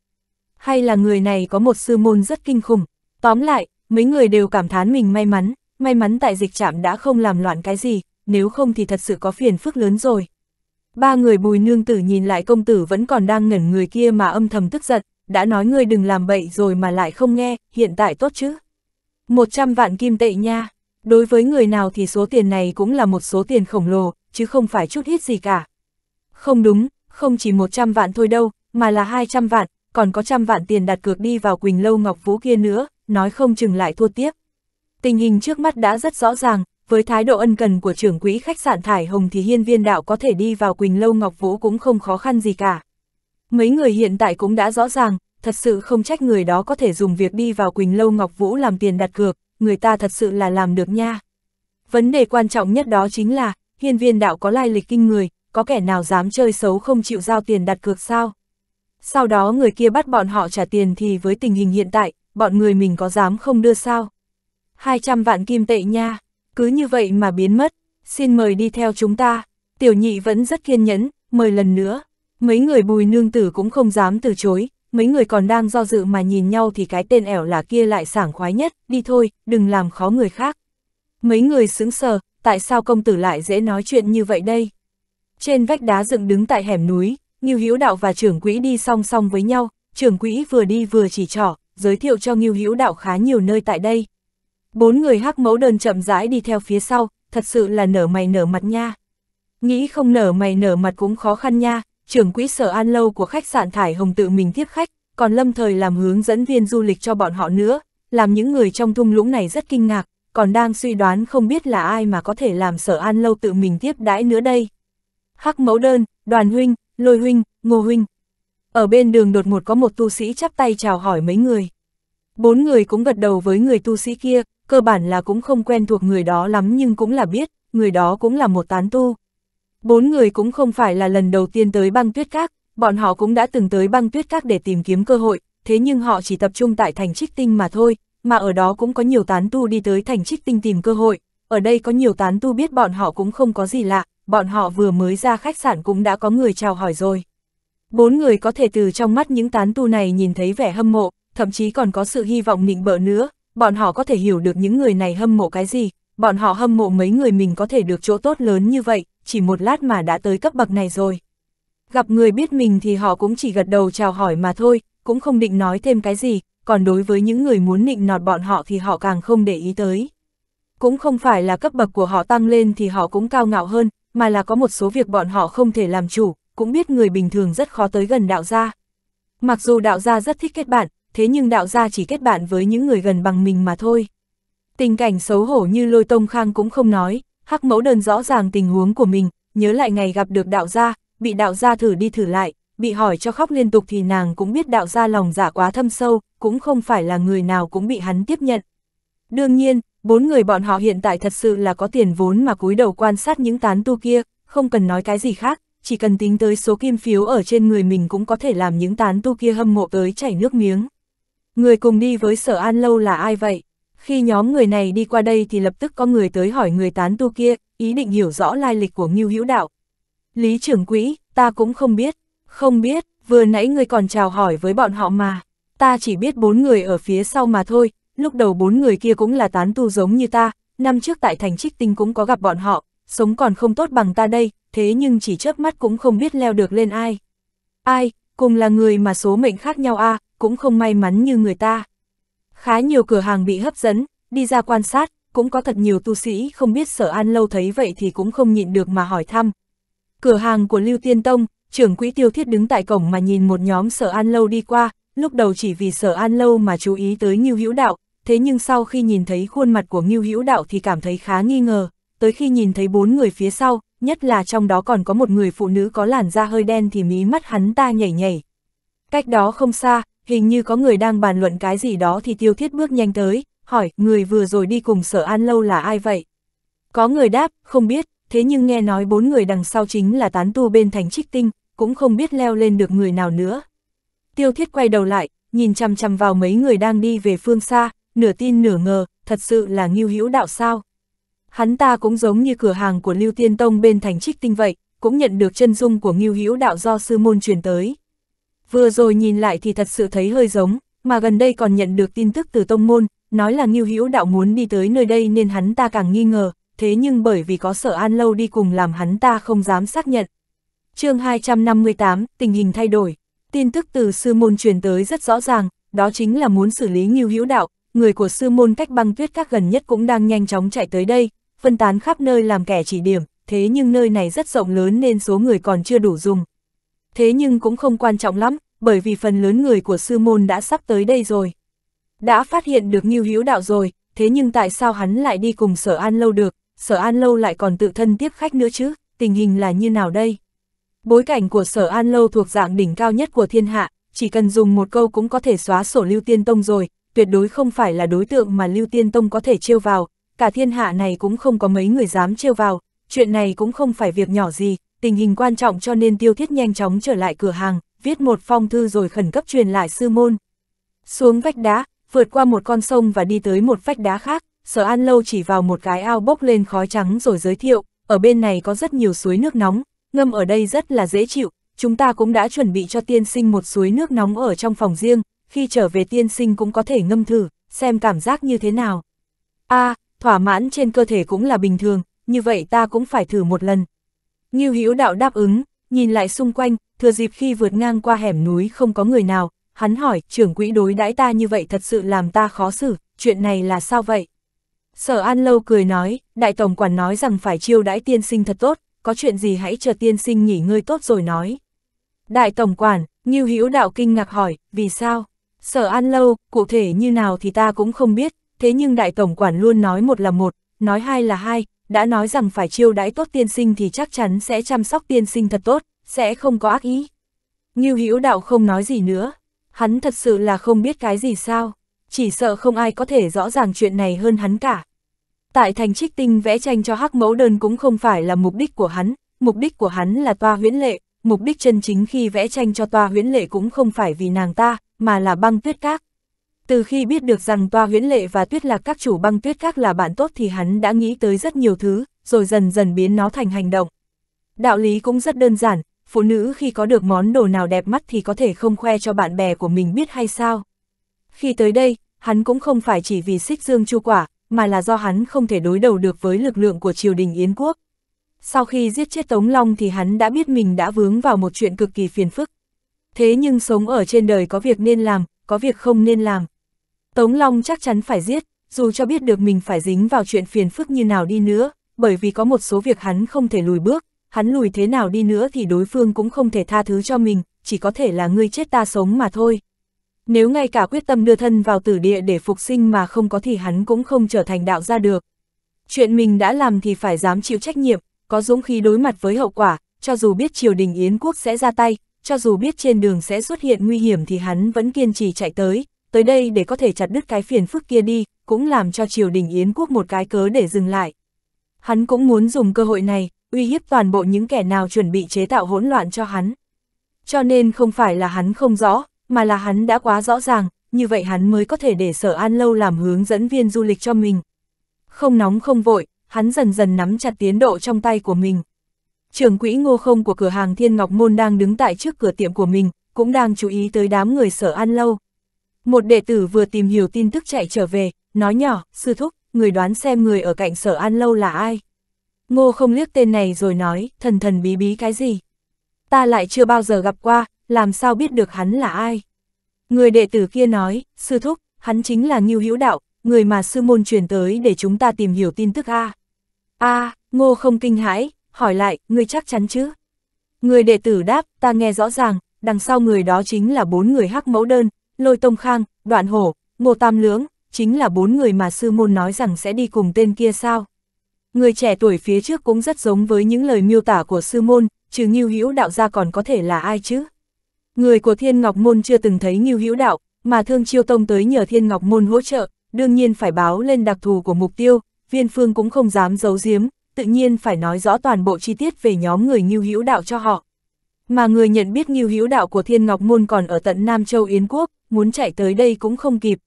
Hay là người này có một sư môn rất kinh khủng? Tóm lại, mấy người đều cảm thán mình may mắn, may mắn tại dịch trạm đã không làm loạn cái gì, nếu không thì thật sự có phiền phức lớn rồi. Ba người bùi nương tử nhìn lại công tử vẫn còn đang ngẩn người kia mà âm thầm tức giận, đã nói ngươi đừng làm bậy rồi mà lại không nghe, hiện tại tốt chứ. 100 vạn kim tệ nha, đối với người nào thì số tiền này cũng là một số tiền khổng lồ, chứ không phải chút ít gì cả. Không đúng, không chỉ 100 vạn thôi đâu, mà là 200 vạn, còn có trăm vạn tiền đặt cược đi vào Quỳnh Lâu Ngọc Vũ kia nữa, nói không chừng lại thua tiếp. Tình hình trước mắt đã rất rõ ràng, với thái độ ân cần của trưởng quỹ khách sạn Thải Hồng thì hiên viên đạo có thể đi vào Quỳnh Lâu Ngọc Vũ cũng không khó khăn gì cả. Mấy người hiện tại cũng đã rõ ràng, thật sự không trách người đó có thể dùng việc đi vào Quỳnh Lâu Ngọc Vũ làm tiền đặt cược, người ta thật sự là làm được nha. Vấn đề quan trọng nhất đó chính là, hiên viên đạo có lai lịch kinh người, có kẻ nào dám chơi xấu không chịu giao tiền đặt cược sao? Sau đó người kia bắt bọn họ trả tiền thì với tình hình hiện tại, bọn người mình có dám không đưa sao? 200 vạn kim tệ nha, cứ như vậy mà biến mất, xin mời đi theo chúng ta. Tiểu nhị vẫn rất kiên nhẫn, mời lần nữa. Mấy người bùi nương tử cũng không dám từ chối, mấy người còn đang do dự mà nhìn nhau thì cái tên ẻo là kia lại sảng khoái nhất, đi thôi, đừng làm khó người khác. Mấy người sững sờ, tại sao công tử lại dễ nói chuyện như vậy đây? Trên vách đá dựng đứng tại hẻm núi, Ngưu Hữu Đạo và trưởng quỹ đi song song với nhau, trưởng quỹ vừa đi vừa chỉ trỏ, giới thiệu cho Ngưu Hữu Đạo khá nhiều nơi tại đây. Bốn người hắc mẫu đơn chậm rãi đi theo phía sau, thật sự là nở mày nở mặt nha. Nghĩ không nở mày nở mặt cũng khó khăn nha, trưởng quỹ sở an lâu của khách sạn Thải Hồng tự mình tiếp khách, còn lâm thời làm hướng dẫn viên du lịch cho bọn họ nữa, làm những người trong thung lũng này rất kinh ngạc, còn đang suy đoán không biết là ai mà có thể làm sở an lâu tự mình tiếp đãi nữa đây. Hắc mẫu đơn, đoàn huynh, lôi huynh, ngô huynh. Ở bên đường đột ngột có một tu sĩ chắp tay chào hỏi mấy người. Bốn người cũng gật đầu với người tu sĩ kia, cơ bản là cũng không quen thuộc người đó lắm nhưng cũng là biết, người đó cũng là một tán tu. Bốn người cũng không phải là lần đầu tiên tới băng tuyết các, bọn họ cũng đã từng tới băng tuyết các để tìm kiếm cơ hội, thế nhưng họ chỉ tập trung tại thành trích tinh mà thôi, mà ở đó cũng có nhiều tán tu đi tới thành trích tinh tìm cơ hội, ở đây có nhiều tán tu biết bọn họ cũng không có gì lạ, bọn họ vừa mới ra khách sạn cũng đã có người chào hỏi rồi. Bốn người có thể từ trong mắt những tán tu này nhìn thấy vẻ hâm mộ, thậm chí còn có sự hy vọng nịnh bợ nữa, bọn họ có thể hiểu được những người này hâm mộ cái gì, bọn họ hâm mộ mấy người mình có thể được chỗ tốt lớn như vậy, chỉ một lát mà đã tới cấp bậc này rồi. Gặp người biết mình thì họ cũng chỉ gật đầu chào hỏi mà thôi, cũng không định nói thêm cái gì, còn đối với những người muốn nịnh nọt bọn họ thì họ càng không để ý tới. Cũng không phải là cấp bậc của họ tăng lên thì họ cũng cao ngạo hơn, mà là có một số việc bọn họ không thể làm chủ, cũng biết người bình thường rất khó tới gần đạo gia. Mặc dù đạo gia rất thích kết bạn, thế nhưng đạo gia chỉ kết bạn với những người gần bằng mình mà thôi. Tình cảnh xấu hổ như lôi tông khang cũng không nói, hắc mẫu đơn rõ ràng tình huống của mình, nhớ lại ngày gặp được đạo gia, bị đạo gia thử đi thử lại, bị hỏi cho khóc liên tục thì nàng cũng biết đạo gia lòng giả quá thâm sâu, cũng không phải là người nào cũng bị hắn tiếp nhận. Đương nhiên, bốn người bọn họ hiện tại thật sự là có tiền vốn mà cúi đầu quan sát những tán tu kia, không cần nói cái gì khác, chỉ cần tính tới số kim phiếu ở trên người mình cũng có thể làm những tán tu kia hâm mộ tới chảy nước miếng. Người cùng đi với sở an lâu là ai vậy? Khi nhóm người này đi qua đây thì lập tức có người tới hỏi người tán tu kia, ý định hiểu rõ lai lịch của Ngưu Hữu Đạo. Lý trưởng quỹ, ta cũng không biết, không biết, vừa nãy người còn chào hỏi với bọn họ mà. Ta chỉ biết bốn người ở phía sau mà thôi, lúc đầu bốn người kia cũng là tán tu giống như ta, năm trước tại thành trích tinh cũng có gặp bọn họ, sống còn không tốt bằng ta đây, thế nhưng chỉ chớp mắt cũng không biết leo được lên ai. Ai, cùng là người mà số mệnh khác nhau a cũng không may mắn như người ta. Khá nhiều cửa hàng bị hấp dẫn, đi ra quan sát, cũng có thật nhiều tu sĩ không biết sở an lâu thấy vậy thì cũng không nhịn được mà hỏi thăm. Cửa hàng của Lưu Tiên Tông, trưởng quỹ tiêu thiết đứng tại cổng mà nhìn một nhóm sở an lâu đi qua, lúc đầu chỉ vì sở an lâu mà chú ý tới Ngưu Hữu Đạo, thế nhưng sau khi nhìn thấy khuôn mặt của Ngưu Hữu Đạo thì cảm thấy khá nghi ngờ, tới khi nhìn thấy bốn người phía sau, nhất là trong đó còn có một người phụ nữ có làn da hơi đen thì mí mắt hắn ta nhảy nhảy. Cách đó không xa, hình như có người đang bàn luận cái gì đó thì tiêu thiết bước nhanh tới, hỏi, người vừa rồi đi cùng sở an lâu là ai vậy? Có người đáp, không biết, thế nhưng nghe nói bốn người đằng sau chính là tán tu bên thành trích tinh, cũng không biết leo lên được người nào nữa. Tiêu thiết quay đầu lại, nhìn chăm chăm vào mấy người đang đi về phương xa, nửa tin nửa ngờ, thật sự là nghiêu hữu đạo sao. Hắn ta cũng giống như cửa hàng của Lưu Tiên Tông bên thành trích tinh vậy, cũng nhận được chân dung của nghiêu hữu đạo do sư môn truyền tới. Vừa rồi nhìn lại thì thật sự thấy hơi giống, mà gần đây còn nhận được tin tức từ tông môn, nói là nghiêu hữu đạo muốn đi tới nơi đây nên hắn ta càng nghi ngờ, thế nhưng bởi vì có sở an lâu đi cùng làm hắn ta không dám xác nhận. chương 258, tình hình thay đổi, tin tức từ sư môn truyền tới rất rõ ràng, đó chính là muốn xử lý nghiêu hữu đạo, người của sư môn cách băng tuyết các gần nhất cũng đang nhanh chóng chạy tới đây, phân tán khắp nơi làm kẻ chỉ điểm, thế nhưng nơi này rất rộng lớn nên số người còn chưa đủ dùng. Thế nhưng cũng không quan trọng lắm, bởi vì phần lớn người của sư môn đã sắp tới đây rồi. Đã phát hiện được Ngưu Hữu Đạo rồi, thế nhưng tại sao hắn lại đi cùng Sở An Lâu được, Sở An Lâu lại còn tự thân tiếp khách nữa chứ, tình hình là như nào đây? Bối cảnh của Sở An Lâu thuộc dạng đỉnh cao nhất của thiên hạ, chỉ cần dùng một câu cũng có thể xóa sổ Lưu Tiên Tông rồi, tuyệt đối không phải là đối tượng mà Lưu Tiên Tông có thể trêu vào, cả thiên hạ này cũng không có mấy người dám trêu vào, chuyện này cũng không phải việc nhỏ gì, tình hình quan trọng cho nên tiêu thiết nhanh chóng trở lại cửa hàng, viết một phong thư rồi khẩn cấp truyền lại sư môn. Xuống vách đá, vượt qua một con sông và đi tới một vách đá khác, sở an lâu chỉ vào một cái ao bốc lên khói trắng rồi giới thiệu, ở bên này có rất nhiều suối nước nóng, ngâm ở đây rất là dễ chịu, chúng ta cũng đã chuẩn bị cho tiên sinh một suối nước nóng ở trong phòng riêng, khi trở về tiên sinh cũng có thể ngâm thử, xem cảm giác như thế nào. a à, thỏa mãn trên cơ thể cũng là bình thường, như vậy ta cũng phải thử một lần. Ngưu Hữu đạo đáp ứng, nhìn lại xung quanh, thừa dịp khi vượt ngang qua hẻm núi không có người nào, hắn hỏi, trưởng quỹ đối đãi ta như vậy thật sự làm ta khó xử, chuyện này là sao vậy? Sở An Lâu cười nói, đại tổng quản nói rằng phải chiêu đãi tiên sinh thật tốt, có chuyện gì hãy chờ tiên sinh nghỉ ngơi tốt rồi nói. Đại tổng quản, Ngưu Hữu đạo kinh ngạc hỏi, vì sao? Sở An Lâu, cụ thể như nào thì ta cũng không biết, thế nhưng đại tổng quản luôn nói một là một, nói hai là hai, đã nói rằng phải chiêu đãi tốt tiên sinh thì chắc chắn sẽ chăm sóc tiên sinh thật tốt, sẽ không có ác ý. Ngưu Hữu đạo không nói gì nữa, hắn thật sự là không biết cái gì sao, chỉ sợ không ai có thể rõ ràng chuyện này hơn hắn cả. Tại thành trích tinh vẽ tranh cho hắc mẫu đơn cũng không phải là mục đích của hắn, mục đích của hắn là toa huyễn lệ, mục đích chân chính khi vẽ tranh cho toa huyễn lệ cũng không phải vì nàng ta, mà là băng tuyết các. Từ khi biết được rằng toa huyễn lệ và tuyết lạc các chủ băng tuyết các là bạn tốt thì hắn đã nghĩ tới rất nhiều thứ, rồi dần dần biến nó thành hành động. Đạo lý cũng rất đơn giản, phụ nữ khi có được món đồ nào đẹp mắt thì có thể không khoe cho bạn bè của mình biết hay sao. Khi tới đây, hắn cũng không phải chỉ vì xích dương chu quả, mà là do hắn không thể đối đầu được với lực lượng của triều đình Yến Quốc. Sau khi giết chết Tống Long thì hắn đã biết mình đã vướng vào một chuyện cực kỳ phiền phức. Thế nhưng sống ở trên đời có việc nên làm, có việc không nên làm. Tống Long chắc chắn phải giết, dù cho biết được mình phải dính vào chuyện phiền phức như nào đi nữa, bởi vì có một số việc hắn không thể lùi bước, hắn lùi thế nào đi nữa thì đối phương cũng không thể tha thứ cho mình, chỉ có thể là ngươi chết ta sống mà thôi. Nếu ngay cả quyết tâm đưa thân vào tử địa để phục sinh mà không có thì hắn cũng không trở thành đạo ra được. Chuyện mình đã làm thì phải dám chịu trách nhiệm, có dũng khí đối mặt với hậu quả, cho dù biết triều đình Yến quốc sẽ ra tay, cho dù biết trên đường sẽ xuất hiện nguy hiểm thì hắn vẫn kiên trì chạy tới, tới đây để có thể chặt đứt cái phiền phức kia đi, cũng làm cho triều đình Yến quốc một cái cớ để dừng lại. Hắn cũng muốn dùng cơ hội này, uy hiếp toàn bộ những kẻ nào chuẩn bị chế tạo hỗn loạn cho hắn. Cho nên không phải là hắn không rõ, mà là hắn đã quá rõ ràng, như vậy hắn mới có thể để sở an lâu làm hướng dẫn viên du lịch cho mình. Không nóng không vội, hắn dần dần nắm chặt tiến độ trong tay của mình. Trưởng quỹ ngô không của cửa hàng Thiên Ngọc Môn đang đứng tại trước cửa tiệm của mình, cũng đang chú ý tới đám người sở an lâu. Một đệ tử vừa tìm hiểu tin tức chạy trở về, nói nhỏ, sư thúc, người đoán xem người ở cạnh sở an lâu là ai. Ngô không liếc tên này rồi nói, thần thần bí bí cái gì. Ta lại chưa bao giờ gặp qua, làm sao biết được hắn là ai. Người đệ tử kia nói, sư thúc, hắn chính là Ngưu Hữu Đạo, người mà sư môn truyền tới để chúng ta tìm hiểu tin tức A. A, ngô không kinh hãi, hỏi lại, ngươi chắc chắn chứ? Người đệ tử đáp, ta nghe rõ ràng, đằng sau người đó chính là bốn người hắc mẫu đơn, lôi tông khang, đoạn hổ, ngô tam lưỡng, chính là bốn người mà sư môn nói rằng sẽ đi cùng tên kia sao? Người trẻ tuổi phía trước cũng rất giống với những lời miêu tả của sư môn, trừ nghiêu Hữu đạo ra còn có thể là ai chứ? Người của Thiên Ngọc Môn chưa từng thấy nghiêu Hữu đạo, mà Thương Chiêu Tông tới nhờ Thiên Ngọc Môn hỗ trợ, đương nhiên phải báo lên đặc thù của mục tiêu, Viên Phương cũng không dám giấu giếm, tự nhiên phải nói rõ toàn bộ chi tiết về nhóm người Ngưu Hữu đạo cho họ. Mà người nhận biết Ngưu Hữu đạo của Thiên Ngọc Môn còn ở tận Nam Châu Yến Quốc, muốn chạy tới đây cũng không kịp.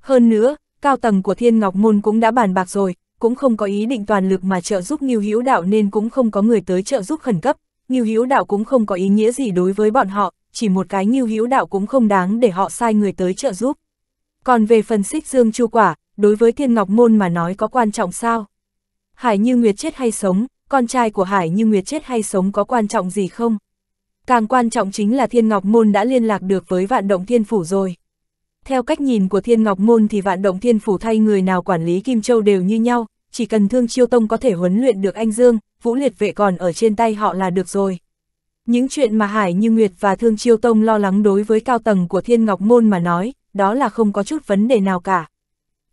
Hơn nữa, cao tầng của Thiên Ngọc Môn cũng đã bàn bạc rồi, cũng không có ý định toàn lực mà trợ giúp Ngưu Hữu đạo nên cũng không có người tới trợ giúp khẩn cấp. Ngưu Hữu đạo cũng không có ý nghĩa gì đối với bọn họ, chỉ một cái Ngưu Hữu đạo cũng không đáng để họ sai người tới trợ giúp. Còn về phần xích dương chu quả, đối với Thiên Ngọc Môn mà nói có quan trọng sao? Hải Như Nguyệt chết hay sống, con trai của Hải Như Nguyệt chết hay sống có quan trọng gì không? Càng quan trọng chính là Thiên Ngọc Môn đã liên lạc được với vạn động thiên phủ rồi. Theo cách nhìn của Thiên Ngọc Môn thì vạn động thiên phủ thay người nào quản lý Kim Châu đều như nhau, chỉ cần Thương Chiêu Tông có thể huấn luyện được anh Dương, Vũ Liệt Vệ còn ở trên tay họ là được rồi. Những chuyện mà Hải Như Nguyệt và Thương Chiêu Tông lo lắng đối với cao tầng của Thiên Ngọc Môn mà nói, đó là không có chút vấn đề nào cả.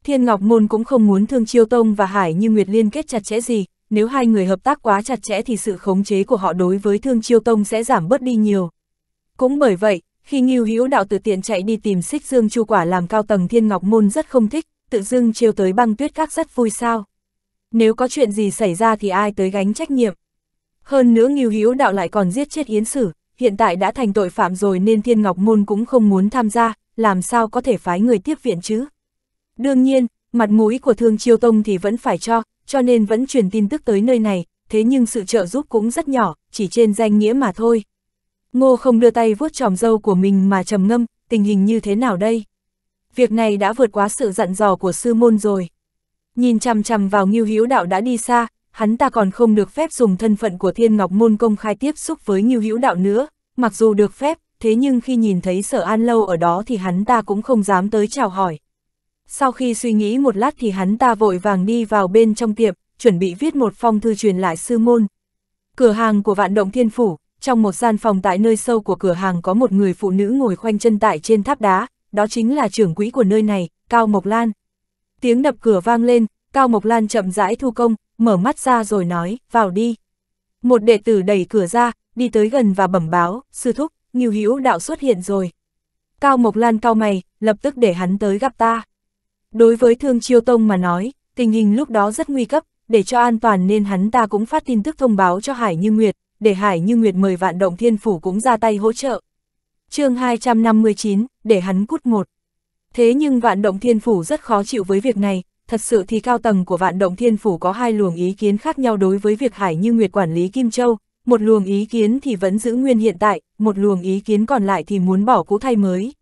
Thiên Ngọc Môn cũng không muốn Thương Chiêu Tông và Hải Như Nguyệt liên kết chặt chẽ gì, nếu hai người hợp tác quá chặt chẽ thì sự khống chế của họ đối với Thương Chiêu Tông sẽ giảm bớt đi nhiều. Cũng bởi vậy, khi Ngưu Hữu Đạo tự tiện chạy đi tìm Xích Dương Chu Quả làm cao tầng Thiên Ngọc Môn rất không thích, tự dưng trêu tới băng tuyết các rất vui sao. Nếu có chuyện gì xảy ra thì ai tới gánh trách nhiệm. Hơn nữa Ngưu Hữu Đạo lại còn giết chết Yến Sử, hiện tại đã thành tội phạm rồi nên Thiên Ngọc Môn cũng không muốn tham gia, làm sao có thể phái người tiếp viện chứ. Đương nhiên, mặt mũi của Thương Chiêu Tông thì vẫn phải cho, cho nên vẫn truyền tin tức tới nơi này, thế nhưng sự trợ giúp cũng rất nhỏ, chỉ trên danh nghĩa mà thôi. Ngô không đưa tay vuốt tròm dâu của mình mà trầm ngâm, tình hình như thế nào đây? Việc này đã vượt quá sự dặn dò của sư môn rồi. Nhìn chằm chằm vào Ngưu Hữu Đạo đã đi xa, hắn ta còn không được phép dùng thân phận của Thiên Ngọc môn công khai tiếp xúc với Ngưu Hữu Đạo nữa, mặc dù được phép, thế nhưng khi nhìn thấy Sở An Lâu ở đó thì hắn ta cũng không dám tới chào hỏi. Sau khi suy nghĩ một lát thì hắn ta vội vàng đi vào bên trong tiệm, chuẩn bị viết một phong thư truyền lại sư môn. Cửa hàng của Vạn Động Thiên Phủ, trong một gian phòng tại nơi sâu của cửa hàng có một người phụ nữ ngồi khoanh chân tại trên tháp đá, đó chính là trưởng quỹ của nơi này, Cao Mộc Lan. Tiếng đập cửa vang lên, Cao Mộc Lan chậm rãi thu công, mở mắt ra rồi nói, vào đi. Một đệ tử đẩy cửa ra, đi tới gần và bẩm báo, sư thúc, Ngưu Hữu đạo xuất hiện rồi. Cao Mộc Lan cao mày, lập tức để hắn tới gặp ta. Đối với Thương Chiêu Tông mà nói, tình hình lúc đó rất nguy cấp, để cho an toàn nên hắn ta cũng phát tin tức thông báo cho Hải Như Nguyệt, để Hải Như Nguyệt mời vạn động thiên phủ cũng ra tay hỗ trợ. chương 259, để hắn cút một. Thế nhưng vạn động thiên phủ rất khó chịu với việc này, thật sự thì cao tầng của vạn động thiên phủ có hai luồng ý kiến khác nhau đối với việc Hải Như Nguyệt quản lý Kim Châu, một luồng ý kiến thì vẫn giữ nguyên hiện tại, một luồng ý kiến còn lại thì muốn bỏ cũ thay mới.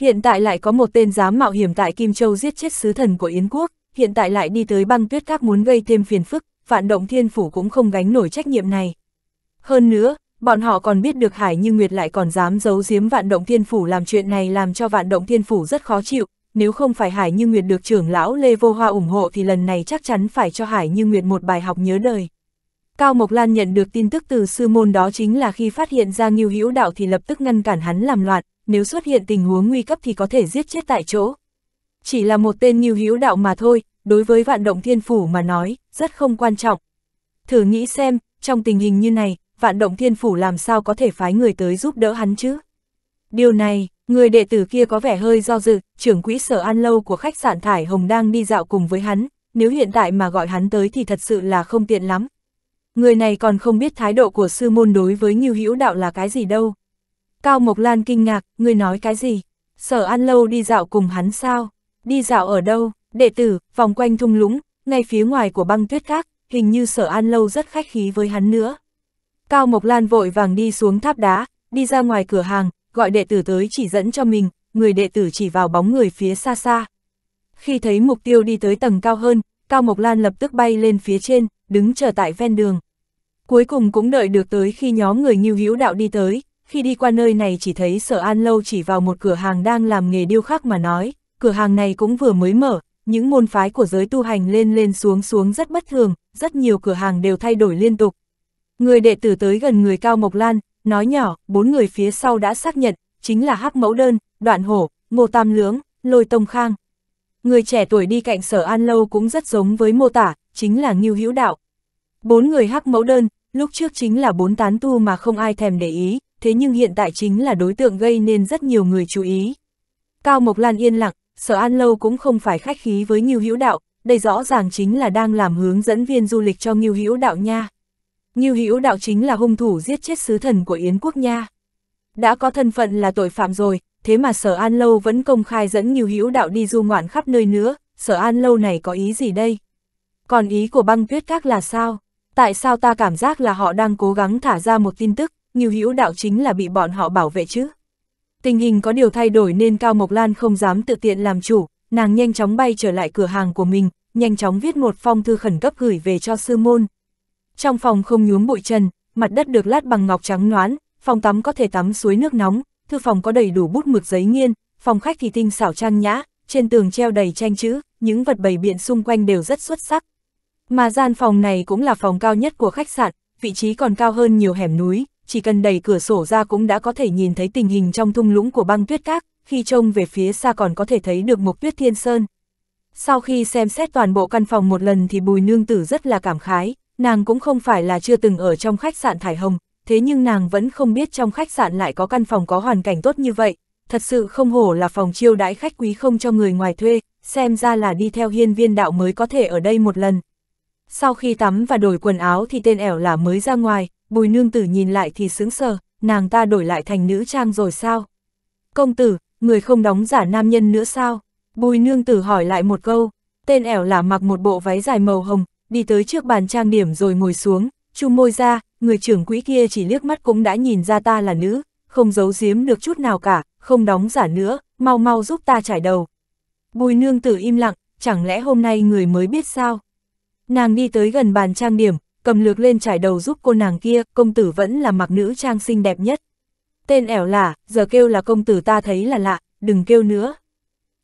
Hiện tại lại có một tên dám mạo hiểm tại Kim Châu giết chết sứ thần của Yến Quốc, hiện tại lại đi tới băng tuyết các muốn gây thêm phiền phức, vạn động thiên phủ cũng không gánh nổi trách nhiệm này. Hơn nữa, bọn họ còn biết được Hải Như Nguyệt lại còn dám giấu giếm vạn động thiên phủ làm chuyện này làm cho vạn động thiên phủ rất khó chịu, nếu không phải Hải Như Nguyệt được trưởng lão Lê Vô Hoa ủng hộ thì lần này chắc chắn phải cho Hải Như Nguyệt một bài học nhớ đời. Cao Mộc Lan nhận được tin tức từ sư môn đó chính là khi phát hiện ra Ngưu Hữu Đạo thì lập tức ngăn cản hắn làm loạn, nếu xuất hiện tình huống nguy cấp thì có thể giết chết tại chỗ. Chỉ là một tên nghiêu Hữu Đạo mà thôi, đối với vạn động thiên phủ mà nói, rất không quan trọng. Thử nghĩ xem, trong tình hình như này, vạn động thiên phủ làm sao có thể phái người tới giúp đỡ hắn chứ? Điều này, người đệ tử kia có vẻ hơi do dự, trưởng quỹ sở an lâu của khách sạn Thải Hồng đang đi dạo cùng với hắn, nếu hiện tại mà gọi hắn tới thì thật sự là không tiện lắm. Người này còn không biết thái độ của sư môn đối với nghiêu Hữu đạo là cái gì đâu. Cao Mộc Lan kinh ngạc, người nói cái gì? Sở An Lâu đi dạo cùng hắn sao? Đi dạo ở đâu? Đệ tử, vòng quanh thung lũng, ngay phía ngoài của băng tuyết các, hình như Sở An Lâu rất khách khí với hắn nữa. Cao Mộc Lan vội vàng đi xuống tháp đá, đi ra ngoài cửa hàng, gọi đệ tử tới chỉ dẫn cho mình, người đệ tử chỉ vào bóng người phía xa xa. Khi thấy mục tiêu đi tới tầng cao hơn, Cao Mộc Lan lập tức bay lên phía trên, đứng chờ tại ven đường. Cuối cùng cũng đợi được tới khi nhóm người nghiêu hữu đạo đi tới, khi đi qua nơi này chỉ thấy sở an lâu chỉ vào một cửa hàng đang làm nghề điêu khắc mà nói, cửa hàng này cũng vừa mới mở, những môn phái của giới tu hành lên lên xuống xuống rất bất thường, rất nhiều cửa hàng đều thay đổi liên tục. Người đệ tử tới gần người Cao Mộc Lan, nói nhỏ, bốn người phía sau đã xác nhận, chính là Hắc Mẫu Đơn, Đoạn Hổ, Ngô Tam Lưỡng, Lôi Tông Khang. Người trẻ tuổi đi cạnh sở An Lâu cũng rất giống với mô tả, chính là Ngưu Hữu Đạo. Bốn người Hắc Mẫu Đơn, lúc trước chính là bốn tán tu mà không ai thèm để ý, thế nhưng hiện tại chính là đối tượng gây nên rất nhiều người chú ý. Cao Mộc Lan yên lặng, sở An Lâu cũng không phải khách khí với Ngưu Hữu Đạo, đây rõ ràng chính là đang làm hướng dẫn viên du lịch cho Ngưu Hữu Đạo nha. Ngưu Hữu Đạo chính là hung thủ giết chết sứ thần của Yến quốc nha. Đã có thân phận là tội phạm rồi, thế mà Sở An Lâu vẫn công khai dẫn Ngưu Hữu Đạo đi du ngoạn khắp nơi nữa, Sở An Lâu này có ý gì đây? Còn ý của băng tuyết các là sao? Tại sao ta cảm giác là họ đang cố gắng thả ra một tin tức, Ngưu Hữu Đạo chính là bị bọn họ bảo vệ chứ? Tình hình có điều thay đổi nên Cao Mộc Lan không dám tự tiện làm chủ, nàng nhanh chóng bay trở lại cửa hàng của mình, nhanh chóng viết một phong thư khẩn cấp gửi về cho sư môn. Trong phòng không nhuốm bụi trần, mặt đất được lát bằng ngọc trắng noán, phòng tắm có thể tắm suối nước nóng, thư phòng có đầy đủ bút mực giấy nghiên, phòng khách thì tinh xảo trang nhã, trên tường treo đầy tranh chữ, những vật bày biện xung quanh đều rất xuất sắc. Mà gian phòng này cũng là phòng cao nhất của khách sạn, vị trí còn cao hơn nhiều hẻm núi, chỉ cần đẩy cửa sổ ra cũng đã có thể nhìn thấy tình hình trong thung lũng của băng tuyết các, khi trông về phía xa còn có thể thấy được một tuyết thiên sơn. Sau khi xem xét toàn bộ căn phòng một lần thì bùi nương tử rất là cảm khái, nàng cũng không phải là chưa từng ở trong khách sạn Thải Hồng, thế nhưng nàng vẫn không biết trong khách sạn lại có căn phòng có hoàn cảnh tốt như vậy, thật sự không hổ là phòng chiêu đãi khách quý không cho người ngoài thuê, xem ra là đi theo hiên viên đạo mới có thể ở đây một lần. Sau khi tắm và đổi quần áo thì tên ẻo là mới ra ngoài, bùi nương tử nhìn lại thì sướng sờ, nàng ta đổi lại thành nữ trang rồi sao? Công tử, người không đóng giả nam nhân nữa sao? Bùi nương tử hỏi lại một câu, tên ẻo là mặc một bộ váy dài màu hồng, đi tới trước bàn trang điểm rồi ngồi xuống, chu môi ra, người trưởng quỹ kia chỉ liếc mắt cũng đã nhìn ra ta là nữ, không giấu giếm được chút nào cả, không đóng giả nữa, mau mau giúp ta trải đầu. Bùi nương tử im lặng, chẳng lẽ hôm nay người mới biết sao? Nàng đi tới gần bàn trang điểm, cầm lược lên trải đầu giúp cô nàng kia, công tử vẫn là mặc nữ trang xinh đẹp nhất. Tên ẻo là, giờ kêu là công tử ta thấy là lạ, đừng kêu nữa.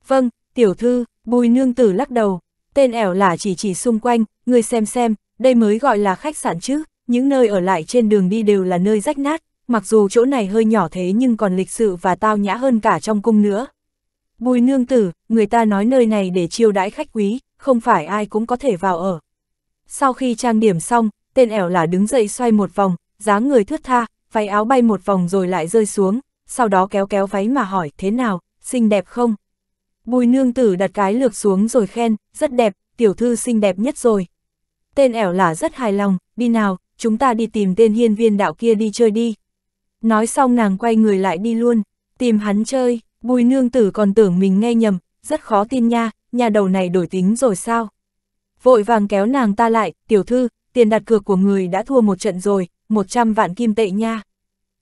Vâng, tiểu thư, bùi nương tử lắc đầu, tên ẻo là chỉ chỉ xung quanh, người xem xem, đây mới gọi là khách sạn chứ, những nơi ở lại trên đường đi đều là nơi rách nát, mặc dù chỗ này hơi nhỏ thế nhưng còn lịch sự và tao nhã hơn cả trong cung nữa. Bùi nương tử, người ta nói nơi này để chiêu đãi khách quý, không phải ai cũng có thể vào ở. Sau khi trang điểm xong, tên ẻo là đứng dậy xoay một vòng, dáng người thướt tha, váy áo bay một vòng rồi lại rơi xuống, sau đó kéo kéo váy mà hỏi thế nào, xinh đẹp không? Bùi nương tử đặt cái lược xuống rồi khen, rất đẹp, tiểu thư xinh đẹp nhất rồi. Tên ẻo là rất hài lòng, đi nào, chúng ta đi tìm tên hiên viên đạo kia đi chơi đi. Nói xong nàng quay người lại đi luôn, tìm hắn chơi, bùi nương tử còn tưởng mình nghe nhầm, rất khó tin nha, nhà đầu này đổi tính rồi sao? Vội vàng kéo nàng ta lại, tiểu thư, tiền đặt cược của người đã thua một trận rồi, 100 vạn kim tệ nha.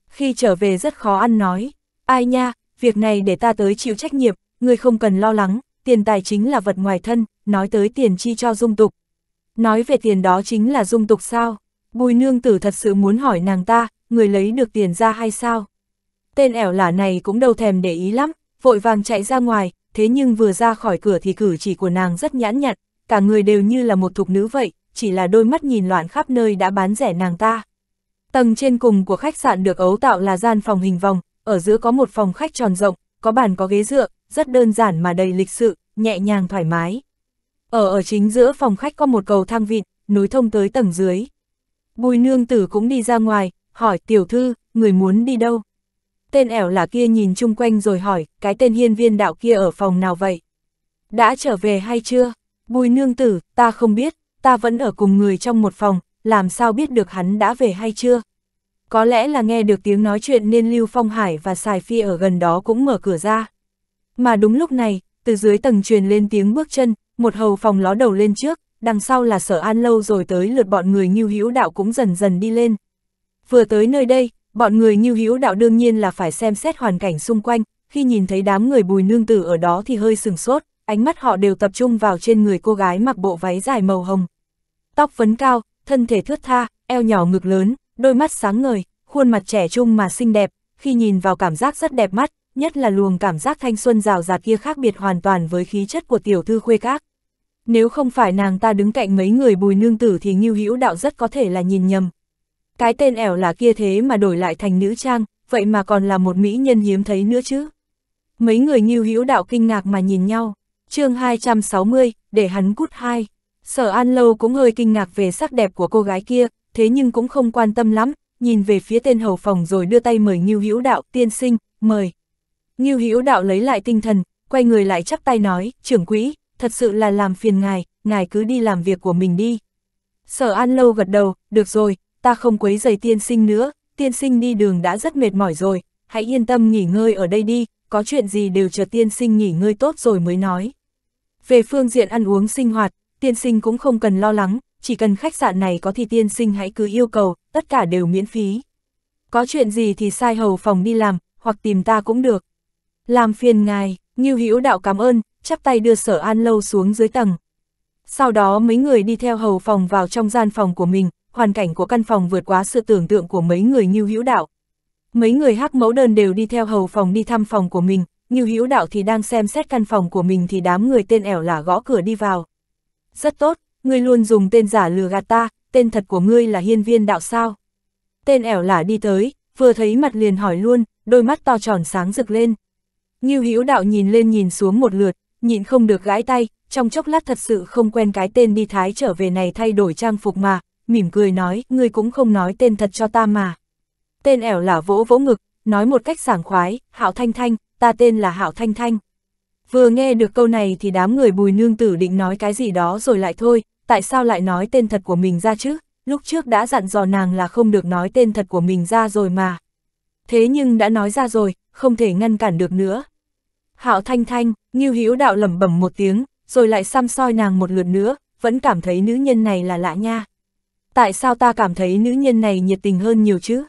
Khi trở về rất khó ăn nói, ai nha, việc này để ta tới chịu trách nhiệm, người không cần lo lắng, tiền tài chính là vật ngoài thân, nói tới tiền chi cho dung tục. Nói về tiền đó chính là dung tục sao? Bùi nương tử thật sự muốn hỏi nàng ta, người lấy được tiền ra hay sao? Tên ẻo lả này cũng đâu thèm để ý lắm, vội vàng chạy ra ngoài, thế nhưng vừa ra khỏi cửa thì cử chỉ của nàng rất nhãn nhặn, cả người đều như là một thục nữ vậy, chỉ là đôi mắt nhìn loạn khắp nơi đã bán rẻ nàng ta. Tầng trên cùng của khách sạn được ấu tạo là gian phòng hình vòng, ở giữa có một phòng khách tròn rộng, có bàn có ghế dựa, rất đơn giản mà đầy lịch sự, nhẹ nhàng thoải mái. Ở ở chính giữa phòng khách có một cầu thang vịn, nối thông tới tầng dưới. Bùi nương tử cũng đi ra ngoài, hỏi tiểu thư, người muốn đi đâu? Tên ẻo là kia nhìn chung quanh rồi hỏi, cái tên hiên viên đạo kia ở phòng nào vậy? Đã trở về hay chưa? Bùi nương tử, ta không biết, ta vẫn ở cùng người trong một phòng, làm sao biết được hắn đã về hay chưa? Có lẽ là nghe được tiếng nói chuyện nên Lưu Phong Hải và Sài Phi ở gần đó cũng mở cửa ra. Mà đúng lúc này, từ dưới tầng truyền lên tiếng bước chân, một hầu phòng ló đầu lên trước, đằng sau là sở an lâu rồi tới lượt bọn người như hữu đạo cũng dần dần đi lên. Vừa tới nơi đây, bọn người như hữu đạo đương nhiên là phải xem xét hoàn cảnh xung quanh, khi nhìn thấy đám người bùi nương tử ở đó thì hơi sừng sốt, ánh mắt họ đều tập trung vào trên người cô gái mặc bộ váy dài màu hồng. Tóc phấn cao, thân thể thướt tha, eo nhỏ ngực lớn, đôi mắt sáng ngời, khuôn mặt trẻ trung mà xinh đẹp, khi nhìn vào cảm giác rất đẹp mắt, nhất là luồng cảm giác thanh xuân rào rạt kia khác biệt hoàn toàn với khí chất của tiểu thư khuê các. Nếu không phải nàng ta đứng cạnh mấy người bùi nương tử thì Ngưu Hữu Đạo rất có thể là nhìn nhầm. Cái tên ẻo là kia thế mà đổi lại thành nữ trang, vậy mà còn là một mỹ nhân hiếm thấy nữa chứ. Mấy người Ngưu Hữu Đạo kinh ngạc mà nhìn nhau. Chương 260, để hắn cút hai. Sở An Lâu cũng hơi kinh ngạc về sắc đẹp của cô gái kia, thế nhưng cũng không quan tâm lắm, nhìn về phía tên hầu phòng rồi đưa tay mời Ngưu Hữu Đạo, tiên sinh, mời. Ngưu Hữu Đạo lấy lại tinh thần, quay người lại chắp tay nói, trưởng quỹ, thật sự là làm phiền ngài, ngài cứ đi làm việc của mình đi. Sở An Lâu gật đầu, được rồi, ta không quấy giày tiên sinh nữa, tiên sinh đi đường đã rất mệt mỏi rồi, hãy yên tâm nghỉ ngơi ở đây đi, có chuyện gì đều chờ tiên sinh nghỉ ngơi tốt rồi mới nói. Về phương diện ăn uống sinh hoạt, tiên sinh cũng không cần lo lắng, chỉ cần khách sạn này có thì tiên sinh hãy cứ yêu cầu, tất cả đều miễn phí. Có chuyện gì thì sai hầu phòng đi làm, hoặc tìm ta cũng được. Làm phiền ngài, Ngưu Hữu đạo cảm ơn, chắp tay đưa sở an lâu xuống dưới tầng. Sau đó mấy người đi theo hầu phòng vào trong gian phòng của mình, hoàn cảnh của căn phòng vượt quá sự tưởng tượng của mấy người Ngưu Hữu đạo. Mấy người hắc mẫu đơn đều đi theo hầu phòng đi thăm phòng của mình, Ngưu Hữu đạo thì đang xem xét căn phòng của mình thì đám người tên ẻo là gõ cửa đi vào. Rất tốt, ngươi luôn dùng tên giả lừa gạt ta, tên thật của ngươi là hiên viên đạo sao. Tên ẻo là đi tới, vừa thấy mặt liền hỏi luôn, đôi mắt to tròn sáng rực lên. Ngưu Hữu đạo nhìn lên nhìn xuống một lượt, nhịn không được gãi tay, trong chốc lát thật sự không quen cái tên đi thái trở về này thay đổi trang phục mà, mỉm cười nói, ngươi cũng không nói tên thật cho ta mà. Tên ẻo là vỗ vỗ ngực, nói một cách sảng khoái, Hạo Thanh Thanh, ta tên là Hạo Thanh Thanh. Vừa nghe được câu này thì đám người bùi nương tử định nói cái gì đó rồi lại thôi, tại sao lại nói tên thật của mình ra chứ, lúc trước đã dặn dò nàng là không được nói tên thật của mình ra rồi mà. Thế nhưng đã nói ra rồi, không thể ngăn cản được nữa. Hạo Thanh Thanh, Ngưu Hữu Đạo lẩm bẩm một tiếng, rồi lại xăm soi nàng một lượt nữa, vẫn cảm thấy nữ nhân này là lạ nha. Tại sao ta cảm thấy nữ nhân này nhiệt tình hơn nhiều chứ?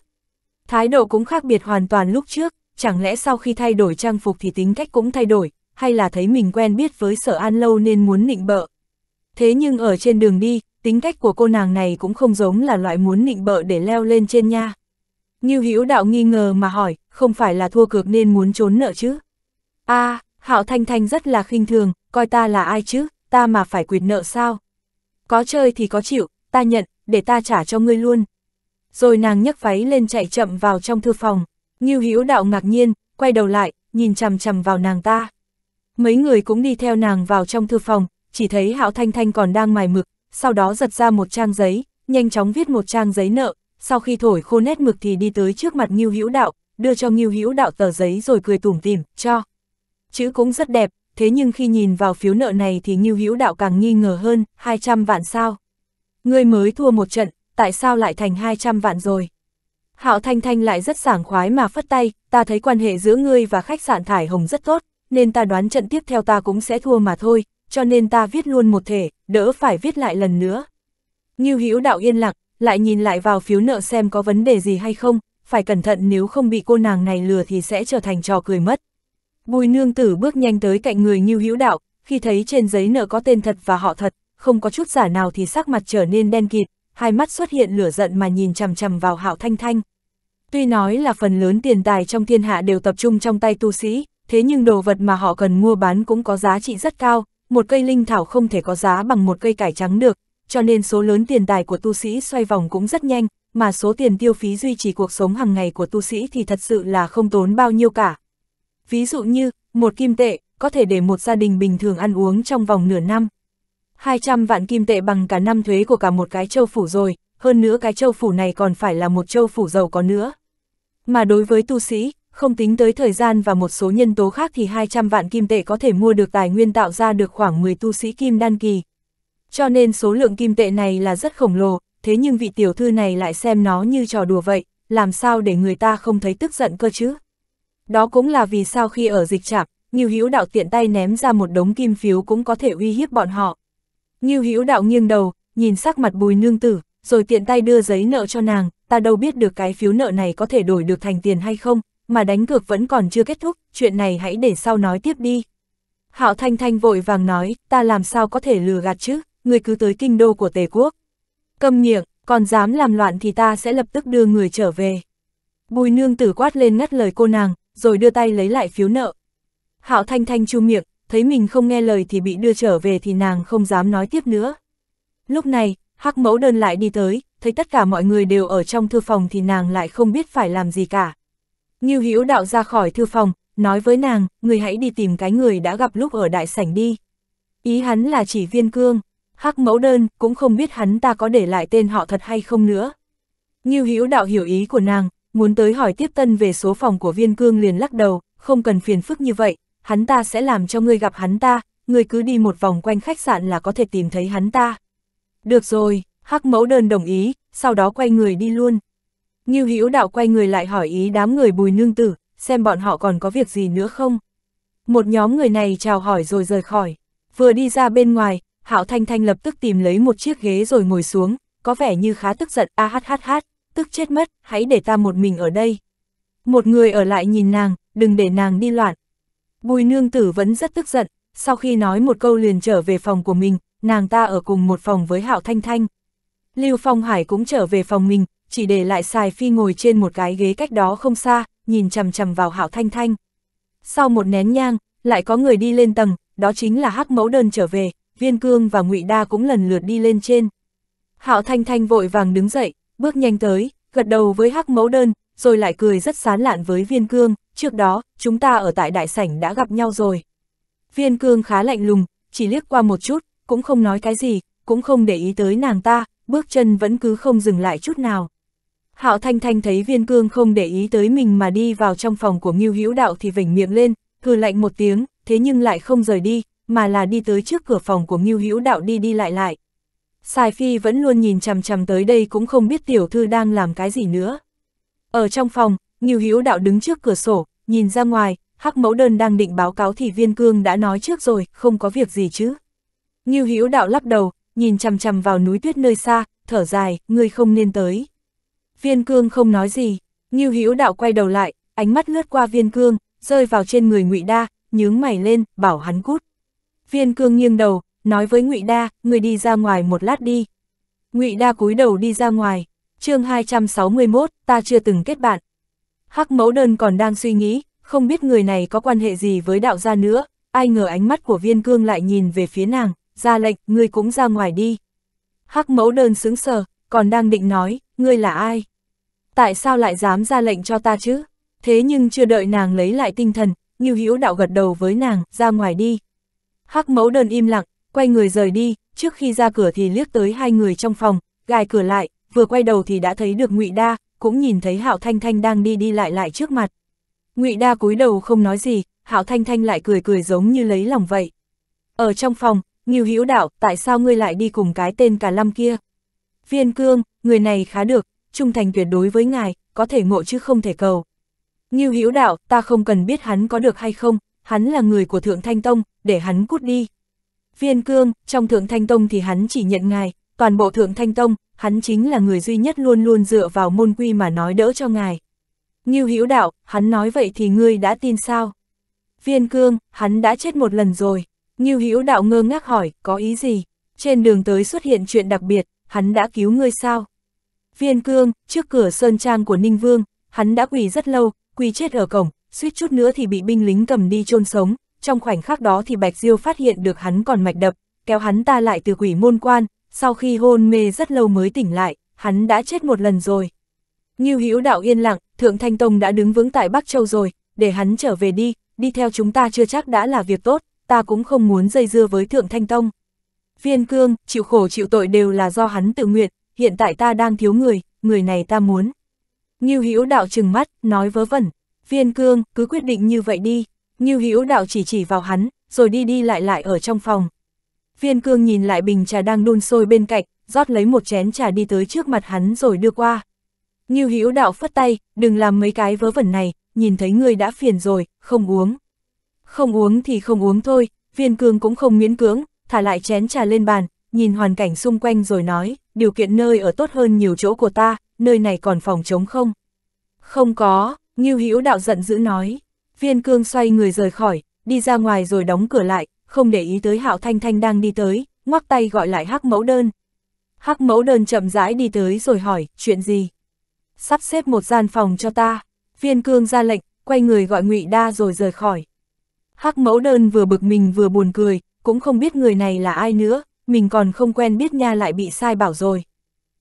Thái độ cũng khác biệt hoàn toàn lúc trước, chẳng lẽ sau khi thay đổi trang phục thì tính cách cũng thay đổi, hay là thấy mình quen biết với sở an lâu nên muốn nịnh bợ. Thế nhưng ở trên đường đi, tính cách của cô nàng này cũng không giống là loại muốn nịnh bợ để leo lên trên nha. Như Hữu đạo nghi ngờ mà hỏi, không phải là thua cược nên muốn trốn nợ chứ? a à, Hạo Thanh Thanh rất là khinh thường, coi ta là ai chứ, ta mà phải quyệt nợ sao? Có chơi thì có chịu, ta nhận, để ta trả cho ngươi luôn. Rồi nàng nhấc váy lên chạy chậm vào trong thư phòng, Ngưu Hữu đạo ngạc nhiên, quay đầu lại, nhìn chằm chằm vào nàng ta. Mấy người cũng đi theo nàng vào trong thư phòng, chỉ thấy Hạo Thanh Thanh còn đang mài mực, sau đó giật ra một trang giấy, nhanh chóng viết một trang giấy nợ, sau khi thổi khô nét mực thì đi tới trước mặt Ngưu Hữu Đạo, đưa cho Ngưu Hữu Đạo tờ giấy rồi cười tủm tỉm, "Cho." Chữ cũng rất đẹp, thế nhưng khi nhìn vào phiếu nợ này thì Ngưu Hữu Đạo càng nghi ngờ hơn, 200 vạn sao? Ngươi mới thua một trận, tại sao lại thành 200 vạn rồi? Hạo Thanh Thanh lại rất sảng khoái mà phất tay, ta thấy quan hệ giữa ngươi và khách sạn Thải Hồng rất tốt, nên ta đoán trận tiếp theo ta cũng sẽ thua mà thôi, cho nên ta viết luôn một thể, đỡ phải viết lại lần nữa. Ngưu Hữu Đạo yên lặng, lại nhìn lại vào phiếu nợ xem có vấn đề gì hay không, phải cẩn thận nếu không bị cô nàng này lừa thì sẽ trở thành trò cười mất. Bùi nương tử bước nhanh tới cạnh người Ngưu Hữu Đạo, khi thấy trên giấy nợ có tên thật và họ thật, không có chút giả nào thì sắc mặt trở nên đen kịt, hai mắt xuất hiện lửa giận mà nhìn chằm chằm vào Hạo Thanh Thanh. Tuy nói là phần lớn tiền tài trong thiên hạ đều tập trung trong tay tu sĩ, thế nhưng đồ vật mà họ cần mua bán cũng có giá trị rất cao, một cây linh thảo không thể có giá bằng một cây cải trắng được, cho nên số lớn tiền tài của tu sĩ xoay vòng cũng rất nhanh, mà số tiền tiêu phí duy trì cuộc sống hàng ngày của tu sĩ thì thật sự là không tốn bao nhiêu cả. Ví dụ như, một kim tệ, có thể để một gia đình bình thường ăn uống trong vòng nửa năm. 200 vạn kim tệ bằng cả năm thuế của cả một cái châu phủ rồi, hơn nữa cái châu phủ này còn phải là một châu phủ giàu có nữa. Mà đối với tu sĩ, không tính tới thời gian và một số nhân tố khác thì 200 vạn kim tệ có thể mua được tài nguyên tạo ra được khoảng 10 tu sĩ kim đan kỳ. Cho nên số lượng kim tệ này là rất khổng lồ, thế nhưng vị tiểu thư này lại xem nó như trò đùa vậy, làm sao để người ta không thấy tức giận cơ chứ? Đó cũng là vì sao khi ở dịch trạm, nhiều Hữu Đạo tiện tay ném ra một đống kim phiếu cũng có thể uy hiếp bọn họ. Ngưu Hữu Đạo nghiêng đầu, nhìn sắc mặt Bùi Nương Tử, rồi tiện tay đưa giấy nợ cho nàng, ta đâu biết được cái phiếu nợ này có thể đổi được thành tiền hay không, mà đánh cược vẫn còn chưa kết thúc, chuyện này hãy để sau nói tiếp đi. Hạo Thanh Thanh vội vàng nói, ta làm sao có thể lừa gạt chứ, người cứ tới kinh đô của Tề Quốc. Câm miệng, còn dám làm loạn thì ta sẽ lập tức đưa người trở về. Bùi nương tử quát lên ngắt lời cô nàng, rồi đưa tay lấy lại phiếu nợ. Hạo Thanh Thanh chu miệng, thấy mình không nghe lời thì bị đưa trở về thì nàng không dám nói tiếp nữa. Lúc này, Hắc mẫu đơn lại đi tới, thấy tất cả mọi người đều ở trong thư phòng thì nàng lại không biết phải làm gì cả. Như Hữu đạo ra khỏi thư phòng, nói với nàng, người hãy đi tìm cái người đã gặp lúc ở đại sảnh đi. Ý hắn là chỉ viên cương, hắc mẫu đơn, cũng không biết hắn ta có để lại tên họ thật hay không nữa. Như Hữu đạo hiểu ý của nàng, muốn tới hỏi tiếp tân về số phòng của viên cương liền lắc đầu, không cần phiền phức như vậy, hắn ta sẽ làm cho ngươi gặp hắn ta, ngươi cứ đi một vòng quanh khách sạn là có thể tìm thấy hắn ta. Được rồi, hắc mẫu đơn đồng ý, sau đó quay người đi luôn. Nghiêu Hữu đạo quay người lại hỏi ý đám người bùi nương tử, xem bọn họ còn có việc gì nữa không. Một nhóm người này chào hỏi rồi rời khỏi. Vừa đi ra bên ngoài, Hạo Thanh Thanh lập tức tìm lấy một chiếc ghế rồi ngồi xuống, có vẻ như khá tức giận, a hát hát hát, tức chết mất, hãy để ta một mình ở đây. Một người ở lại nhìn nàng, đừng để nàng đi loạn. Bùi nương tử vẫn rất tức giận, sau khi nói một câu liền trở về phòng của mình, nàng ta ở cùng một phòng với Hạo Thanh Thanh. Lưu Phong Hải cũng trở về phòng mình, chỉ để lại xài phi ngồi trên một cái ghế cách đó không xa, nhìn chằm chằm vào Hạo Thanh Thanh. Sau một nén nhang, lại có người đi lên tầng, đó chính là Hắc Mẫu Đơn trở về, Viên Cương và Ngụy Đa cũng lần lượt đi lên trên. Hạo Thanh Thanh vội vàng đứng dậy, bước nhanh tới, gật đầu với Hắc Mẫu Đơn, rồi lại cười rất sán lạn với Viên Cương, trước đó, chúng ta ở tại đại sảnh đã gặp nhau rồi. Viên Cương khá lạnh lùng, chỉ liếc qua một chút, cũng không nói cái gì, cũng không để ý tới nàng ta, bước chân vẫn cứ không dừng lại chút nào. Hạo Thanh Thanh thấy Viên Cương không để ý tới mình mà đi vào trong phòng của Ngưu Hữu Đạo thì vểnh miệng lên, hừ lạnh một tiếng, thế nhưng lại không rời đi, mà là đi tới trước cửa phòng của Ngưu Hữu Đạo đi đi lại lại. Sài Phi vẫn luôn nhìn chằm chằm tới đây cũng không biết tiểu thư đang làm cái gì nữa. Ở trong phòng, Ngưu Hữu Đạo đứng trước cửa sổ, nhìn ra ngoài, Hắc Mẫu Đơn đang định báo cáo thì Viên Cương đã nói trước rồi, không có việc gì chứ. Ngưu Hữu Đạo lắc đầu, nhìn chằm chằm vào núi tuyết nơi xa, thở dài, ngươi không nên tới. Viên Cương không nói gì, Ngưu Hữu Đạo quay đầu lại, ánh mắt lướt qua Viên Cương, rơi vào trên người Ngụy Đa, nhướng mày lên, bảo hắn cút. Viên Cương nghiêng đầu, nói với Ngụy Đa, người đi ra ngoài một lát đi. Ngụy Đa cúi đầu đi ra ngoài. Chương 261, ta chưa từng kết bạn. Hắc Mẫu Đơn còn đang suy nghĩ, không biết người này có quan hệ gì với đạo gia nữa, ai ngờ ánh mắt của Viên Cương lại nhìn về phía nàng, ra lệnh, ngươi cũng ra ngoài đi. Hắc Mẫu Đơn sững sờ, còn đang định nói, ngươi là ai? Tại sao lại dám ra lệnh cho ta chứ? Thế nhưng chưa đợi nàng lấy lại tinh thần, Như Hữu Đạo gật đầu với nàng, ra ngoài đi. Hắc mẫu đơn im lặng, quay người rời đi, trước khi ra cửa thì liếc tới hai người trong phòng, gài cửa lại, vừa quay đầu thì đã thấy được Ngụy Đa, cũng nhìn thấy Hạo Thanh Thanh đang đi đi lại lại trước mặt. Ngụy Đa cúi đầu không nói gì, Hạo Thanh Thanh lại cười cười giống như lấy lòng vậy. Ở trong phòng, Ngưu Hữu Đạo, tại sao ngươi lại đi cùng cái tên cả lâm kia? Viên Cương, người này khá được, trung thành tuyệt đối với ngài, có thể ngộ chứ không thể cầu. Ngưu Hữu Đạo, ta không cần biết hắn có được hay không, hắn là người của Thượng Thanh Tông, để hắn cút đi. Viên Cương, trong Thượng Thanh Tông thì hắn chỉ nhận ngài, toàn bộ Thượng Thanh Tông, hắn chính là người duy nhất luôn luôn dựa vào môn quy mà nói đỡ cho ngài. Ngưu Hữu Đạo, hắn nói vậy thì ngươi đã tin sao? Viên Cương, hắn đã chết một lần rồi. Ngưu Hữu Đạo ngơ ngác hỏi, có ý gì? Trên đường tới xuất hiện chuyện đặc biệt, hắn đã cứu ngươi sao? Viên Cương, trước cửa sơn trang của Ninh Vương, hắn đã quỳ rất lâu, quỳ chết ở cổng, suýt chút nữa thì bị binh lính cầm đi chôn sống, trong khoảnh khắc đó thì Bạch Diêu phát hiện được hắn còn mạch đập, kéo hắn ta lại từ quỷ môn quan, sau khi hôn mê rất lâu mới tỉnh lại, hắn đã chết một lần rồi. Ngưu Hữu đạo yên lặng, Thượng Thanh Tông đã đứng vững tại Bắc Châu rồi, để hắn trở về đi, đi theo chúng ta chưa chắc đã là việc tốt, ta cũng không muốn dây dưa với Thượng Thanh Tông. Viên Cương, chịu khổ chịu tội đều là do hắn tự nguyện, hiện tại ta đang thiếu người, người này ta muốn. Ngưu Hữu đạo trừng mắt, nói vớ vẩn, viên cương, cứ quyết định như vậy đi. Ngưu Hữu đạo chỉ chỉ vào hắn, rồi đi đi lại lại ở trong phòng. Viên cương nhìn lại bình trà đang đun sôi bên cạnh, rót lấy một chén trà đi tới trước mặt hắn rồi đưa qua. Ngưu Hữu đạo phất tay, đừng làm mấy cái vớ vẩn này, nhìn thấy ngươi đã phiền rồi, không uống. Không uống thì không uống thôi, viên cương cũng không miễn cưỡng, thả lại chén trà lên bàn, nhìn hoàn cảnh xung quanh rồi nói, điều kiện nơi ở tốt hơn nhiều chỗ của ta, nơi này còn phòng trống không? Không có, Ngưu Hữu đạo giận dữ nói. Viên cương xoay người rời khỏi, đi ra ngoài rồi đóng cửa lại, không để ý tới Hạo Thanh Thanh đang đi tới, ngoắc tay gọi lại Hắc Mẫu Đơn. Hắc Mẫu Đơn chậm rãi đi tới rồi hỏi, chuyện gì? Sắp xếp một gian phòng cho ta. Viên cương ra lệnh, quay người gọi Ngụy Đa rồi rời khỏi. Hắc Mẫu Đơn vừa bực mình vừa buồn cười, cũng không biết người này là ai nữa, mình còn không quen biết nha lại bị sai bảo rồi.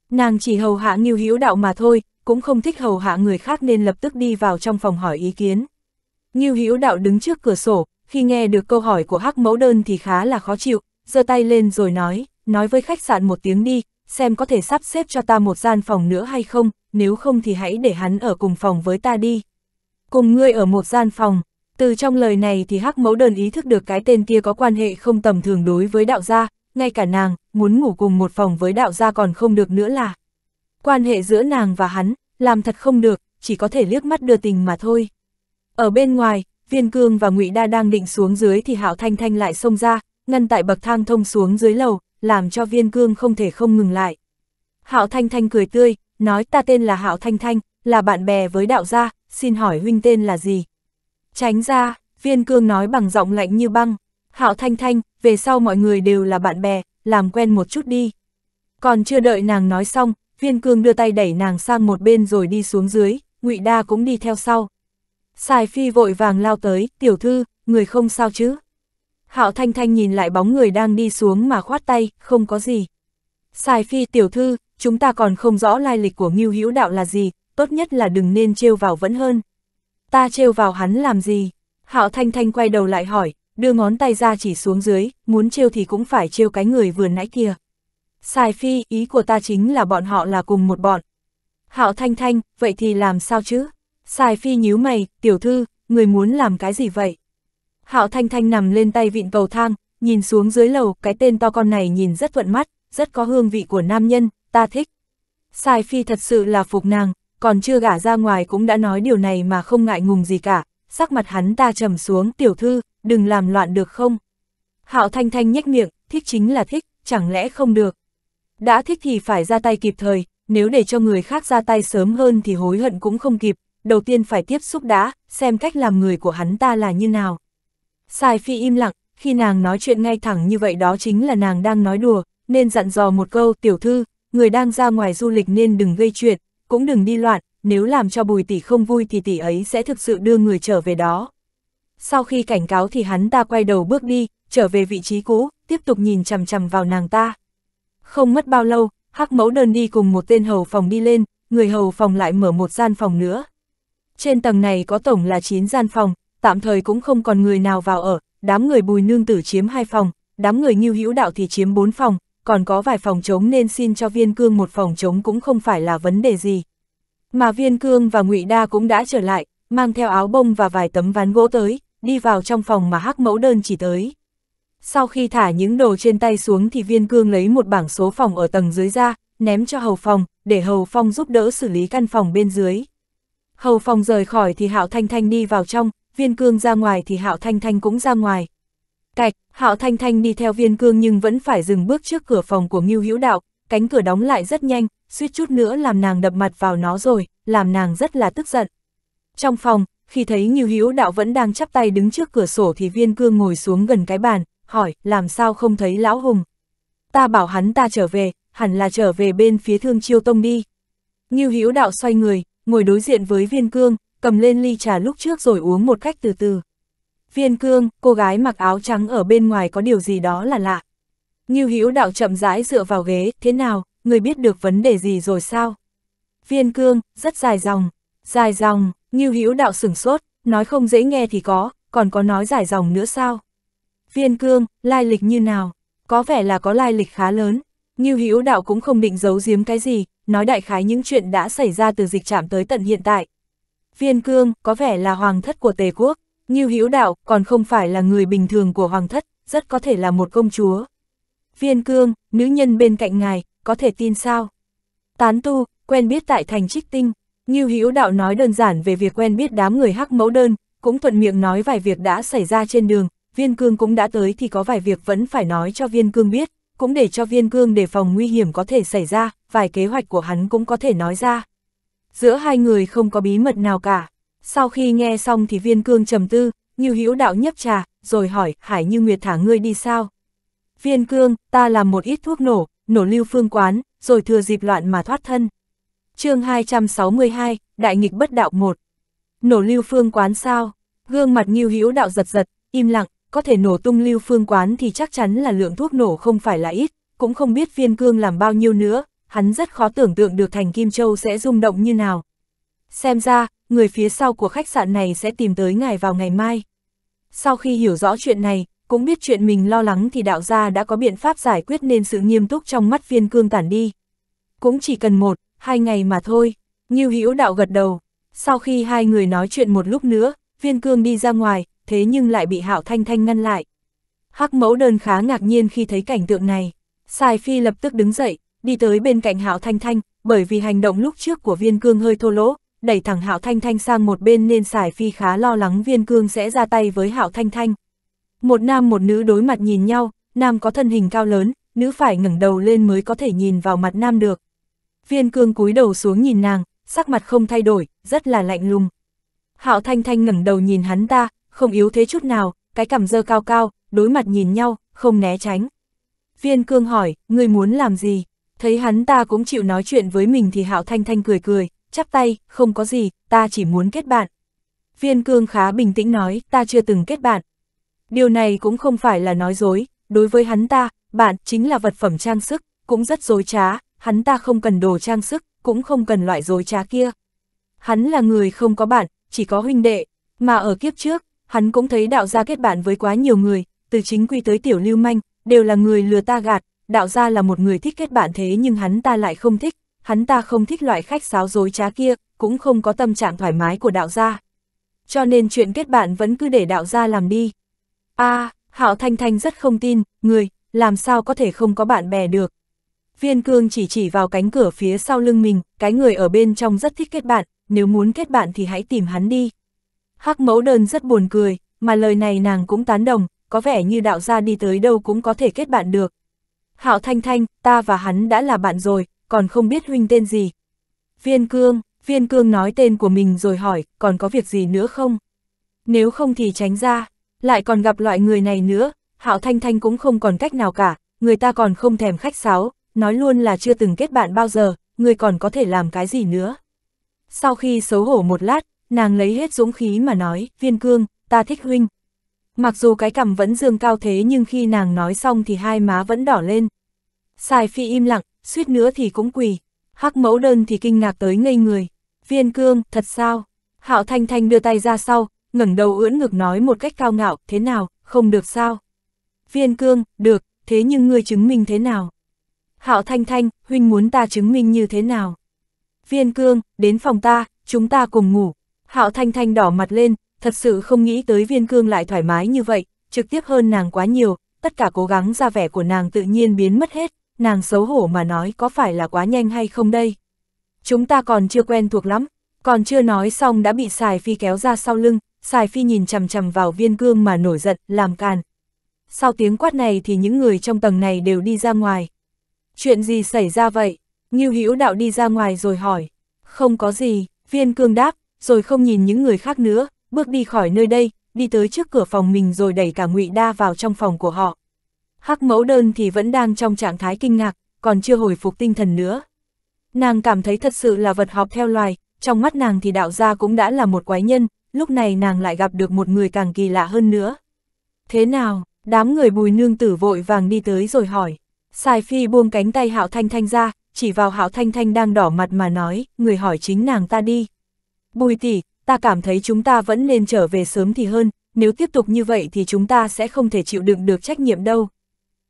Nàng chỉ hầu hạ Ngưu Hữu Đạo mà thôi, cũng không thích hầu hạ người khác nên lập tức đi vào trong phòng hỏi ý kiến. Ngưu Hữu Đạo đứng trước cửa sổ, khi nghe được câu hỏi của Hắc Mẫu Đơn thì khá là khó chịu, giơ tay lên rồi nói, nói với khách sạn một tiếng đi, xem có thể sắp xếp cho ta một gian phòng nữa hay không, nếu không thì hãy để hắn ở cùng phòng với ta đi. Cùng ngươi ở một gian phòng, từ trong lời này thì Hắc Mẫu Đơn ý thức được cái tên kia có quan hệ không tầm thường đối với đạo gia, ngay cả nàng, muốn ngủ cùng một phòng với đạo gia còn không được nữa là. Quan hệ giữa nàng và hắn, làm thật không được, chỉ có thể liếc mắt đưa tình mà thôi. Ở bên ngoài, Viên Cương và Ngụy Đa đang định xuống dưới thì Hạo Thanh Thanh lại xông ra, ngăn tại bậc thang thông xuống dưới lầu, làm cho Viên Cương không thể không ngừng lại. Hạo Thanh Thanh cười tươi, nói ta tên là Hạo Thanh Thanh, là bạn bè với đạo gia, xin hỏi huynh tên là gì? Tránh ra, Viên Cương nói bằng giọng lạnh như băng, Hạo Thanh Thanh, về sau mọi người đều là bạn bè, làm quen một chút đi. Còn chưa đợi nàng nói xong, Viên Cương đưa tay đẩy nàng sang một bên rồi đi xuống dưới, Ngụy Đa cũng đi theo sau. Sài Phi vội vàng lao tới, tiểu thư, người không sao chứ? Hạo Thanh Thanh nhìn lại bóng người đang đi xuống mà khoát tay, không có gì. Sài Phi tiểu thư, chúng ta còn không rõ lai lịch của Ngưu Hữu Đạo là gì, tốt nhất là đừng nên trêu vào vẫn hơn. Ta trêu vào hắn làm gì? Hạo Thanh Thanh quay đầu lại hỏi, đưa ngón tay ra chỉ xuống dưới, muốn trêu thì cũng phải trêu cái người vừa nãy kia. Sài Phi, ý của ta chính là bọn họ là cùng một bọn. Hạo Thanh Thanh, vậy thì làm sao chứ? Sài Phi nhíu mày, tiểu thư, người muốn làm cái gì vậy? Hạo Thanh Thanh nằm lên tay vịn cầu thang, nhìn xuống dưới lầu, cái tên to con này nhìn rất thuận mắt, rất có hương vị của nam nhân, ta thích. Sài Phi thật sự là phục nàng, còn chưa gả ra ngoài cũng đã nói điều này mà không ngại ngùng gì cả, sắc mặt hắn ta trầm xuống, tiểu thư, đừng làm loạn được không? Hạo Thanh Thanh nhếch miệng, thích chính là thích, chẳng lẽ không được? Đã thích thì phải ra tay kịp thời, nếu để cho người khác ra tay sớm hơn thì hối hận cũng không kịp, đầu tiên phải tiếp xúc đã, xem cách làm người của hắn ta là như nào. Sai Phi im lặng, khi nàng nói chuyện ngay thẳng như vậy đó chính là nàng đang nói đùa, nên dặn dò một câu tiểu thư, người đang ra ngoài du lịch nên đừng gây chuyện, cũng đừng đi loạn, nếu làm cho bùi tỷ không vui thì tỷ ấy sẽ thực sự đưa người trở về đó. Sau khi cảnh cáo thì hắn ta quay đầu bước đi, trở về vị trí cũ, tiếp tục nhìn chằm chằm vào nàng ta. Không mất bao lâu, hắc mẫu đơn đi cùng một tên hầu phòng đi lên, người hầu phòng lại mở một gian phòng nữa. Trên tầng này có tổng là 9 gian phòng, tạm thời cũng không còn người nào vào ở, đám người bùi nương tử chiếm hai phòng, đám người nghiêu hữu đạo thì chiếm 4 phòng, còn có vài phòng trống nên xin cho viên cương một phòng trống cũng không phải là vấn đề gì. Mà viên cương và ngụy Đa cũng đã trở lại, mang theo áo bông và vài tấm ván gỗ tới, đi vào trong phòng mà hắc mẫu đơn chỉ tới. Sau khi thả những đồ trên tay xuống thì viên cương lấy một bảng số phòng ở tầng dưới ra, ném cho hầu phòng, để hầu phong giúp đỡ xử lý căn phòng bên dưới. Hầu phong rời khỏi thì hạo thanh thanh đi vào trong, viên cương ra ngoài thì hạo thanh thanh cũng ra ngoài. Cạch, hạo thanh thanh đi theo viên cương nhưng vẫn phải dừng bước trước cửa phòng của Ngưu Hữu Đạo, cánh cửa đóng lại rất nhanh, suýt chút nữa làm nàng đập mặt vào nó rồi, làm nàng rất là tức giận. Trong phòng, khi thấy Ngưu Hữu Đạo vẫn đang chắp tay đứng trước cửa sổ thì viên cương ngồi xuống gần cái bàn, hỏi, làm sao không thấy lão hùng? Ta bảo hắn ta trở về, hẳn là trở về bên phía thương chiêu tông đi. Ngưu Hữu Đạo xoay người, ngồi đối diện với viên cương, cầm lên ly trà lúc trước rồi uống một cách từ từ. Viên cương, cô gái mặc áo trắng ở bên ngoài có điều gì đó là lạ. Ngưu Hữu Đạo chậm rãi dựa vào ghế, thế nào, người biết được vấn đề gì rồi sao? Viên cương, rất dài dòng, dài dòng, Ngưu Hữu Đạo sửng sốt, nói không dễ nghe thì có, còn có nói dài dòng nữa sao? Viên cương, lai lịch như nào? Có vẻ là có lai lịch khá lớn. Ngưu Hữu Đạo cũng không định giấu giếm cái gì, nói đại khái những chuyện đã xảy ra từ dịch trạm tới tận hiện tại. Viên Cương có vẻ là hoàng thất của Tề quốc, Ngưu Hữu Đạo còn không phải là người bình thường của hoàng thất, rất có thể là một công chúa. Viên Cương, nữ nhân bên cạnh ngài, có thể tin sao? Tán tu, quen biết tại thành Trích Tinh, Ngưu Hữu Đạo nói đơn giản về việc quen biết đám người hắc mẫu đơn, cũng thuận miệng nói vài việc đã xảy ra trên đường, Viên Cương cũng đã tới thì có vài việc vẫn phải nói cho Viên Cương biết, cũng để cho Viên Cương đề phòng nguy hiểm có thể xảy ra, vài kế hoạch của hắn cũng có thể nói ra. Giữa hai người không có bí mật nào cả. Sau khi nghe xong thì Viên Cương trầm tư, như Hữu Đạo nhấp trà, rồi hỏi, Hải Như Nguyệt thả ngươi đi sao? Viên Cương, ta làm một ít thuốc nổ, nổ lưu phương quán, rồi thừa dịp loạn mà thoát thân. chương 262, Đại nghịch bất đạo 1. Nổ lưu phương quán sao? Gương mặt như Hữu Đạo giật giật, im lặng, có thể nổ tung lưu phương quán thì chắc chắn là lượng thuốc nổ không phải là ít, cũng không biết viên cương làm bao nhiêu nữa, hắn rất khó tưởng tượng được thành Kim Châu sẽ rung động như nào. Xem ra, người phía sau của khách sạn này sẽ tìm tới ngài vào ngày mai. Sau khi hiểu rõ chuyện này, cũng biết chuyện mình lo lắng thì đạo gia đã có biện pháp giải quyết nên sự nghiêm túc trong mắt viên cương tản đi. Cũng chỉ cần một, hai ngày mà thôi, như Hữu đạo gật đầu. Sau khi hai người nói chuyện một lúc nữa, viên cương đi ra ngoài, thế nhưng lại bị Hạo Thanh Thanh ngăn lại. Hắc mẫu đơn khá ngạc nhiên khi thấy cảnh tượng này. Sài Phi lập tức đứng dậy, đi tới bên cạnh Hạo Thanh Thanh, bởi vì hành động lúc trước của viên cương hơi thô lỗ, đẩy thẳng Hạo Thanh Thanh sang một bên nên Sài Phi khá lo lắng viên cương sẽ ra tay với Hạo Thanh Thanh. Một nam một nữ đối mặt nhìn nhau, nam có thân hình cao lớn, nữ phải ngẩng đầu lên mới có thể nhìn vào mặt nam được. Viên cương cúi đầu xuống nhìn nàng, sắc mặt không thay đổi, rất là lạnh lùng. Hạo Thanh Thanh ngẩng đầu nhìn hắn ta, không yếu thế chút nào, cái cằm dơ cao cao, đối mặt nhìn nhau, không né tránh. Viên cương hỏi, ngươi muốn làm gì? Thấy hắn ta cũng chịu nói chuyện với mình thì Hạo Thanh Thanh cười cười, chắp tay, không có gì, ta chỉ muốn kết bạn. Viên cương khá bình tĩnh nói, ta chưa từng kết bạn. Điều này cũng không phải là nói dối, đối với hắn ta, bạn chính là vật phẩm trang sức, cũng rất dối trá, hắn ta không cần đồ trang sức, cũng không cần loại dối trá kia. Hắn là người không có bạn, chỉ có huynh đệ, mà ở kiếp trước, hắn cũng thấy đạo gia kết bạn với quá nhiều người, từ chính quy tới tiểu lưu manh, đều là người lừa ta gạt, đạo gia là một người thích kết bạn thế nhưng hắn ta lại không thích, hắn ta không thích loại khách sáo dối trá kia, cũng không có tâm trạng thoải mái của đạo gia. Cho nên chuyện kết bạn vẫn cứ để đạo gia làm đi. a à, Hạo Thanh Thanh rất không tin, người, làm sao có thể không có bạn bè được. Viên cương chỉ chỉ vào cánh cửa phía sau lưng mình, cái người ở bên trong rất thích kết bạn, nếu muốn kết bạn thì hãy tìm hắn đi. Hắc mẫu đơn rất buồn cười, mà lời này nàng cũng tán đồng, có vẻ như đạo gia đi tới đâu cũng có thể kết bạn được. Hạo Thanh Thanh, ta và hắn đã là bạn rồi, còn không biết huynh tên gì. Viên Cương, Viên Cương nói tên của mình rồi hỏi, còn có việc gì nữa không? Nếu không thì tránh ra, lại còn gặp loại người này nữa, Hạo Thanh Thanh cũng không còn cách nào cả, người ta còn không thèm khách sáo, nói luôn là chưa từng kết bạn bao giờ, người còn có thể làm cái gì nữa. Sau khi xấu hổ một lát, nàng lấy hết dũng khí mà nói, viên cương, ta thích huynh. Mặc dù cái cằm vẫn dương cao thế nhưng khi nàng nói xong thì hai má vẫn đỏ lên. xài phi im lặng, suýt nữa thì cũng quỳ. Hắc mẫu đơn thì kinh ngạc tới ngây người. Viên cương, thật sao? Hạo Thanh Thanh đưa tay ra sau, ngẩng đầu ưỡn ngực nói một cách cao ngạo, thế nào, không được sao? Viên cương, được, thế nhưng ngươi chứng minh thế nào? Hạo Thanh Thanh, huynh muốn ta chứng minh như thế nào? Viên cương, đến phòng ta, chúng ta cùng ngủ. Hạo Thanh Thanh đỏ mặt lên, thật sự không nghĩ tới viên cương lại thoải mái như vậy, trực tiếp hơn nàng quá nhiều, tất cả cố gắng ra vẻ của nàng tự nhiên biến mất hết, nàng xấu hổ mà nói có phải là quá nhanh hay không đây. Chúng ta còn chưa quen thuộc lắm, còn chưa nói xong đã bị Sài Phi kéo ra sau lưng, Sài Phi nhìn chằm chằm vào viên cương mà nổi giận, làm càn. Sau tiếng quát này thì những người trong tầng này đều đi ra ngoài. Chuyện gì xảy ra vậy? Ngưu Hữu Đạo đi ra ngoài rồi hỏi. Không có gì, viên cương đáp, rồi không nhìn những người khác nữa, bước đi khỏi nơi đây, đi tới trước cửa phòng mình rồi đẩy cả ngụy Đa vào trong phòng của họ. Hắc mẫu đơn thì vẫn đang trong trạng thái kinh ngạc, còn chưa hồi phục tinh thần nữa. Nàng cảm thấy thật sự là vật họp theo loài, trong mắt nàng thì đạo gia cũng đã là một quái nhân, lúc này nàng lại gặp được một người càng kỳ lạ hơn nữa. Thế nào, đám người bùi nương tử vội vàng đi tới rồi hỏi. Sài Phi buông cánh tay Hạo Thanh Thanh ra, chỉ vào Hạo Thanh Thanh đang đỏ mặt mà nói, người hỏi chính nàng ta đi. Bùi tỷ, ta cảm thấy chúng ta vẫn nên trở về sớm thì hơn, nếu tiếp tục như vậy thì chúng ta sẽ không thể chịu đựng được trách nhiệm đâu.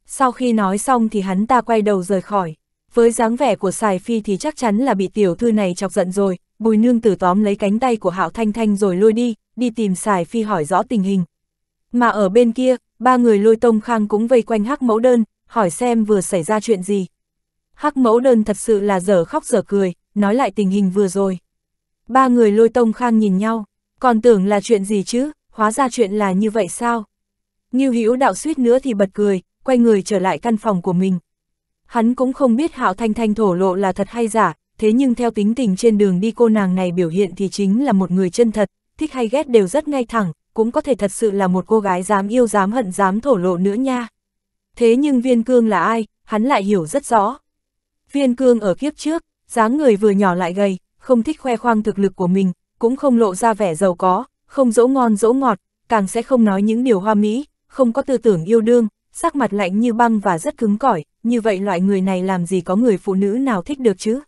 Sau khi nói xong thì hắn ta quay đầu rời khỏi. Với dáng vẻ của Sài Phi thì chắc chắn là bị tiểu thư này chọc giận rồi, bùi nương tử tóm lấy cánh tay của Hạo Thanh Thanh rồi lôi đi, đi tìm Sài Phi hỏi rõ tình hình. Mà ở bên kia, ba người lôi tông khang cũng vây quanh hắc mẫu đơn, hỏi xem vừa xảy ra chuyện gì. Hắc mẫu đơn thật sự là dở khóc dở cười, nói lại tình hình vừa rồi. Ba người lôi tông khang nhìn nhau, còn tưởng là chuyện gì chứ, hóa ra chuyện là như vậy sao? Ngưu Hữu đạo suýt nữa thì bật cười, quay người trở lại căn phòng của mình. Hắn cũng không biết Hạo Thanh Thanh thổ lộ là thật hay giả, thế nhưng theo tính tình trên đường đi cô nàng này biểu hiện thì chính là một người chân thật, thích hay ghét đều rất ngay thẳng, cũng có thể thật sự là một cô gái dám yêu dám hận dám thổ lộ nữa nha. Thế nhưng viên cương là ai, hắn lại hiểu rất rõ. Viên cương ở kiếp trước, dáng người vừa nhỏ lại gầy, không thích khoe khoang thực lực của mình, cũng không lộ ra vẻ giàu có, không dỗ ngon dỗ ngọt, càng sẽ không nói những điều hoa mỹ, không có tư tưởng yêu đương, sắc mặt lạnh như băng và rất cứng cỏi, như vậy loại người này làm gì có người phụ nữ nào thích được chứ?